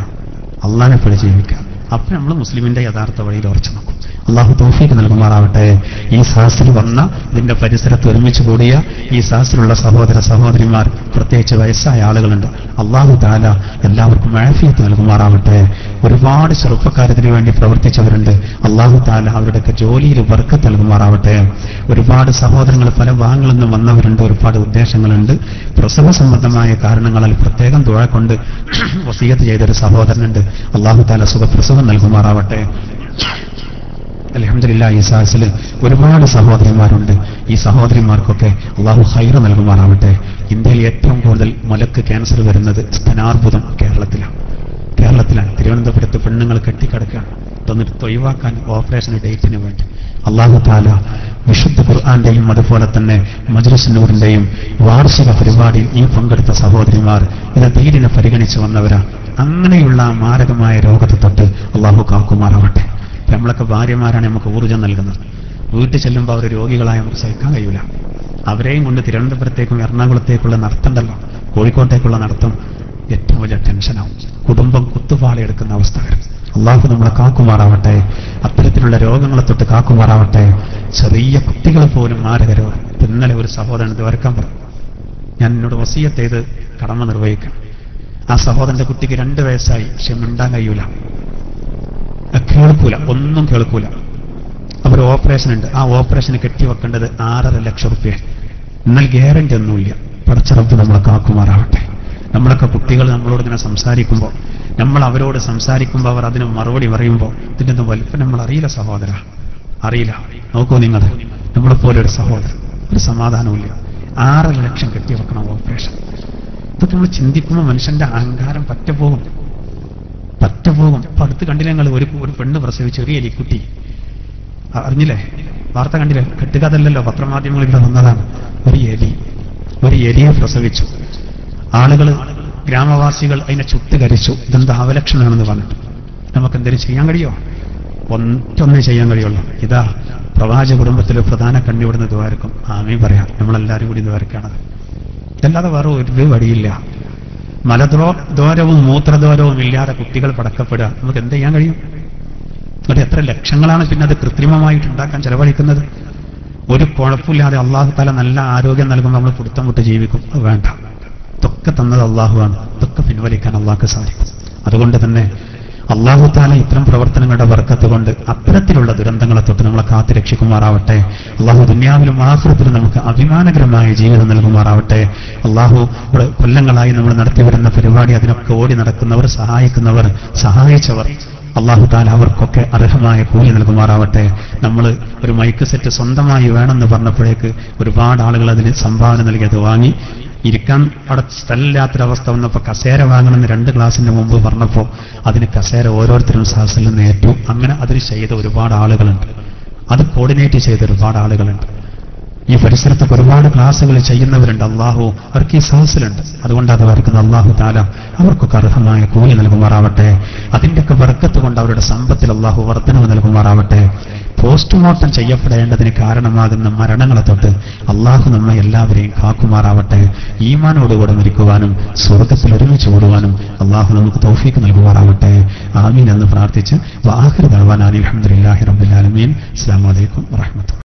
അള്ളാഹിനെ പേടിച്ച് ജീവിക്കുക അപ്പൊ നമ്മൾ മുസ്ലിമിന്റെ യഥാർത്ഥ വഴിയിൽ ഉറച്ചു നോക്കും. അള്ളാഹു തോഫീക്ക് നൽകുമാറാവട്ടെ. ഈ സാസിൽ വന്ന ഇതിന്റെ പരിസരത്ത് ഒരുമിച്ച് കൂടിയ ഈ സാസിലുള്ള സഹോദര സഹോദരിമാർ പ്രത്യേകിച്ച് വയസ്സായ ആളുകളുണ്ട്. അള്ളാഹു താല എല്ലാവർക്കും ആഫിയത്ത് നൽകുമാറാവട്ടെ. ഒരുപാട് ചെറുപ്പക്കാരത്തിന് വേണ്ടി പ്രവർത്തിച്ചവരുണ്ട്. അള്ളാഹു താല അവരുടെയൊക്കെ ജോലിയിൽ വർക്കത്ത് നൽകുമാറാവട്ടെ. ഒരുപാട് സഹോദരങ്ങൾ പല ഭാഗങ്ങളിൽ നിന്ന് വന്നവരുണ്ട്. ഒരുപാട് ഉദ്ദേശങ്ങളുണ്ട്. പ്രസവ സംബന്ധമായ കാരണങ്ങളാൽ പ്രത്യേകം തുഴ കൊണ്ട് വസീയത്ത് ചെയ്തൊരു സഹോദരനുണ്ട്. അള്ളാഹു താല സുഖപ്രസവം നൽകുമാറാവട്ടെ. അലഹമില്ല ഈ സാഹസിൽ ഒരുപാട് സഹോദരിമാരുണ്ട്. ഈ സഹോദരിമാർക്കൊക്കെ അള്ളാഹു ഹൈറ നൽകുമാറാവട്ടെ. ഇന്ത്യയിൽ ഏറ്റവും കൂടുതൽ മുലക്ക് ക്യാൻസർ വരുന്നത് സ്തനാർബുദം കേരളത്തിലാണ്. കേരളത്തിലാണ്. തിരുവനന്തപുരത്ത് പെണ്ണുങ്ങൾ കെട്ടിക്കിടക്കുകയാണ്. തന്നിട്ട് ഒഴിവാക്കാൻ ഓപ്പറേഷൻ ഡേറ്റിന് വേണ്ടി. അള്ളാഹു താല വിശുദ്ധ ഖുർആാന്റെയും അതുപോലെ തന്നെ മജ്ലിസിനൂറിന്റെയും വാർഷിക പരിപാടിയിൽ ഈ പങ്കെടുത്ത സഹോദരിമാർ ഇത് തീരിനെ പരിഗണിച്ചു വന്നവരാ. അങ്ങനെയുള്ള മാരകമായ രോഗത്തെ തൊട്ട് അള്ളാഹു കാക്കുമാറാവട്ടെ. നമ്മളൊക്കെ ഭാര്യമാരാണ് നമുക്ക് ഊർജം നൽകുന്നത്. വീട്ടിൽ ചെല്ലുമ്പോൾ അവർ രോഗികളായ നമുക്ക് സഹിക്കാൻ കഴിയില്ല അവരെയും കൊണ്ട് തിരുവനന്തപുരത്തേക്കും എറണാകുളത്തേക്കുള്ള നടത്തണ്ടല്ലോ. കോഴിക്കോട്ടേക്കുള്ള നടത്തം ഏറ്റവും വലിയ ടെൻഷനാവും കുടുംബം കുത്തുപാളയെടുക്കുന്ന അവസ്ഥ വരും. അള്ളാഹു നമ്മളെ കാക്കുമാറാവട്ടെ. അത്തരത്തിലുള്ള രോഗങ്ങളെ തൊട്ട് കാക്കുമാറാവട്ടെ. ചെറിയ കുട്ടികളെ പോലും മാരകരോ ഇന്നലെ ഒരു സഹോദരൻ വരക്കാൻ പറഞ്ഞു. ഞാൻ എന്നോട് വസീയത്തേത് കടമ നിർവഹിക്കണം. ആ സഹോദരന്റെ കുട്ടിക്ക് രണ്ട് വയസ്സായി. പക്ഷെ മിണ്ടാൻ കഴിയൂല. കേൾക്കൂല ഒന്നും കേൾക്കൂല. അവർ ഓപ്പറേഷൻ ഉണ്ട് ആ ഓപ്പറേഷന് കെട്ടിവെക്കേണ്ടത് ആറര ലക്ഷം റുപ്യ. എന്നാൽ ഗ്യാരണ്ടി ഒന്നുമില്ല. പടച്ചിറപ്പ് നമ്മളെ കാക്കുമാറാവട്ടെ. നമ്മളൊക്കെ കുട്ടികൾ നമ്മളോട് ഇങ്ങനെ സംസാരിക്കുമ്പോൾ നമ്മൾ അവരോട് സംസാരിക്കുമ്പോൾ അവർ അതിന് മറുപടി പറയുമ്പോൾ ഇതിന്റെ ഒന്നും വലിപ്പം നമ്മൾ അറിയില്ല സഹോദര. അറിയില്ല. നോക്കൂ നിങ്ങൾ നമ്മളെപ്പോലെ ഒരു സഹോദരൻ. ഒരു സമാധാനമില്ല ആറര ലക്ഷം കെട്ടിവെക്കണം ഓപ്പറേഷൻ. ഇതൊക്കെ നമ്മൾ ചിന്തിക്കുമ്പോൾ മനുഷ്യന്റെ അഹങ്കാരം പറ്റപ്പോകും. പറ്റപ്പോകും അപ്പൊ അടുത്ത് കണ്ടില്ല ഞങ്ങൾ ഒരു ഒരു പെണ്ണ് പ്രസവി ചെറിയ എലിക്കുട്ടി അറിഞ്ഞില്ലേ? വാർത്ത കണ്ടില്ലേ? കെട്ടുകഥല്ലല്ലോ പത്രമാധ്യമങ്ങളിൽ വന്നതാണ്. ഒരു എലി. ഒരു എലിയെ പ്രസവിച്ചു. ആളുകൾ ഗ്രാമവാസികൾ അതിനെ ചുട്ട് കരിച്ചു. ഇതെന്താ അവലക്ഷണമാണെന്ന് പറഞ്ഞിട്ട്. നമുക്ക് എന്തെങ്കിലും ചെയ്യാൻ കഴിയോ? ഒറ്റൊന്നേ ചെയ്യാൻ കഴിയുള്ളൂ. ഇതാ പ്രവാച കുടുംബത്തിലെ പ്രധാന കണ്ണിവിടുന്ന ദ്വാരക്കും. ആമയും പറയാം. നമ്മളെല്ലാവരും കൂടി ദ്വാരക്കാണത് ഇതല്ലാതെ വേറെ ഒരു വഴിയില്ല. മലദ്രോ ദ്വാരവും മൂത്രദ്വാരവും ഇല്ലാതെ കുട്ടികൾ പടക്കപ്പെടുക. നമുക്ക് എന്ത് ചെയ്യാൻ കഴിയും? എന്നിട്ട് എത്ര ലക്ഷങ്ങളാണ് പിന്നെ അത് കൃത്രിമമായിട്ട് ഉണ്ടാക്കാൻ ചെലവഴിക്കുന്നത്? ഒരു കുഴപ്പമില്ലാതെ അള്ളാഹു തല നല്ല ആരോഗ്യം നൽകുമ്പോൾ നമ്മൾ പുടുത്തം വിട്ട് ജീവിക്കും. അത് വേണ്ട. ഇതൊക്കെ തന്നത് അള്ളാഹുവാണ് ഇതൊക്കെ പിൻവലിക്കാൻ അള്ളാഹ്ക്ക് സാധിക്കും. അതുകൊണ്ട് തന്നെ അള്ളാഹു താല ഇത്തരം പ്രവർത്തനങ്ങളുടെ വർക്കത്ത് കൊണ്ട് അത്തരത്തിലുള്ള ദുരന്തങ്ങളെ തൊട്ട് നമ്മളെ കാത്തു രക്ഷിക്കുമാറാവട്ടെ. അള്ളാഹു ദുന്യാവിലും ആഹൃത്തിലും നമുക്ക് അഭിമാനകരമായ ജീവിതം നൽകുമാറാവട്ടെ. അള്ളാഹു കൊല്ലങ്ങളായി നമ്മൾ നടത്തി വരുന്ന പരിപാടി അതിനൊക്കെ ഓടി നടക്കുന്നവർ സഹായിക്കുന്നവർ സഹായിച്ചവർ അള്ളാഹു താല അവർക്കൊക്കെ അർഹമായ കൂലി നൽകുമാറാവട്ടെ. നമ്മൾ ഒരു മൈക്ക് സെറ്റ് സ്വന്തമായി വേണമെന്ന് പറഞ്ഞപ്പോഴേക്ക് ഒരുപാട് ആളുകൾ അതിന് സംഭാവന നൽകി അത് വാങ്ങി. ഇരിക്കാൻ അവിടെ സ്ഥലമില്ലാത്തൊരവസ്ഥ വന്നപ്പോൾ കസേര വാങ്ങണമെന്ന് രണ്ട് ക്ലാസ്സിന് മുമ്പ് പറഞ്ഞപ്പോൾ അതിന് കസേര ഓരോരുത്തരും സാഹസിൽ നിന്ന് ഏറ്റു. അങ്ങനെ അതിന് ചെയ്ത ഒരുപാട് ആളുകളുണ്ട്. അത് കോർഡിനേറ്റ് ചെയ്ത ഒരുപാട് ആളുകളുണ്ട്. ഈ പരിസരത്തൊക്കെ ഒരുപാട് ക്ലാസ്സുകൾ ചെയ്യുന്നവരുണ്ട്. അള്ളാഹു അവർക്ക് ഈ സഹസിലുണ്ട്. അതുകൊണ്ട് അത് വരയ്ക്കുന്ന അള്ളാഹു താല അവർക്കൊക്കെ അർഹമായ കൂലി നൽകുമാറാവട്ടെ. അതിന്റെയൊക്കെ വർക്കത്ത് കൊണ്ട് അവരുടെ സമ്പത്തിൽ അള്ളാഹു വർധനവ് നൽകുമാറാവട്ടെ. പോസ്റ്റ്മോർട്ടം ചെയ്യപ്പെടേണ്ടതിന് കാരണമാകുന്ന മരണങ്ങളെ തൊട്ട് അള്ളാഹു നമ്മെ എല്ലാവരെയും കാക്കുമാറാവട്ടെ. ഈമാനോടുകൂടെ മരിക്കുവാനും സ്വർഗത്തിൽ ഒരുമിച്ച് ഓടുവാനും അള്ളാഹു നമുക്ക് തൗഫീക്ക് നൽകുമാറാവട്ടെ. ആമീൻ എന്ന് പ്രാർത്ഥിച്ച് വാഹിർ അലി അലഹമുല്ലാഹി റബ്ബുലാലമീൻ അസ്സാം വലൈക്കും വാഹമത്തുള്ള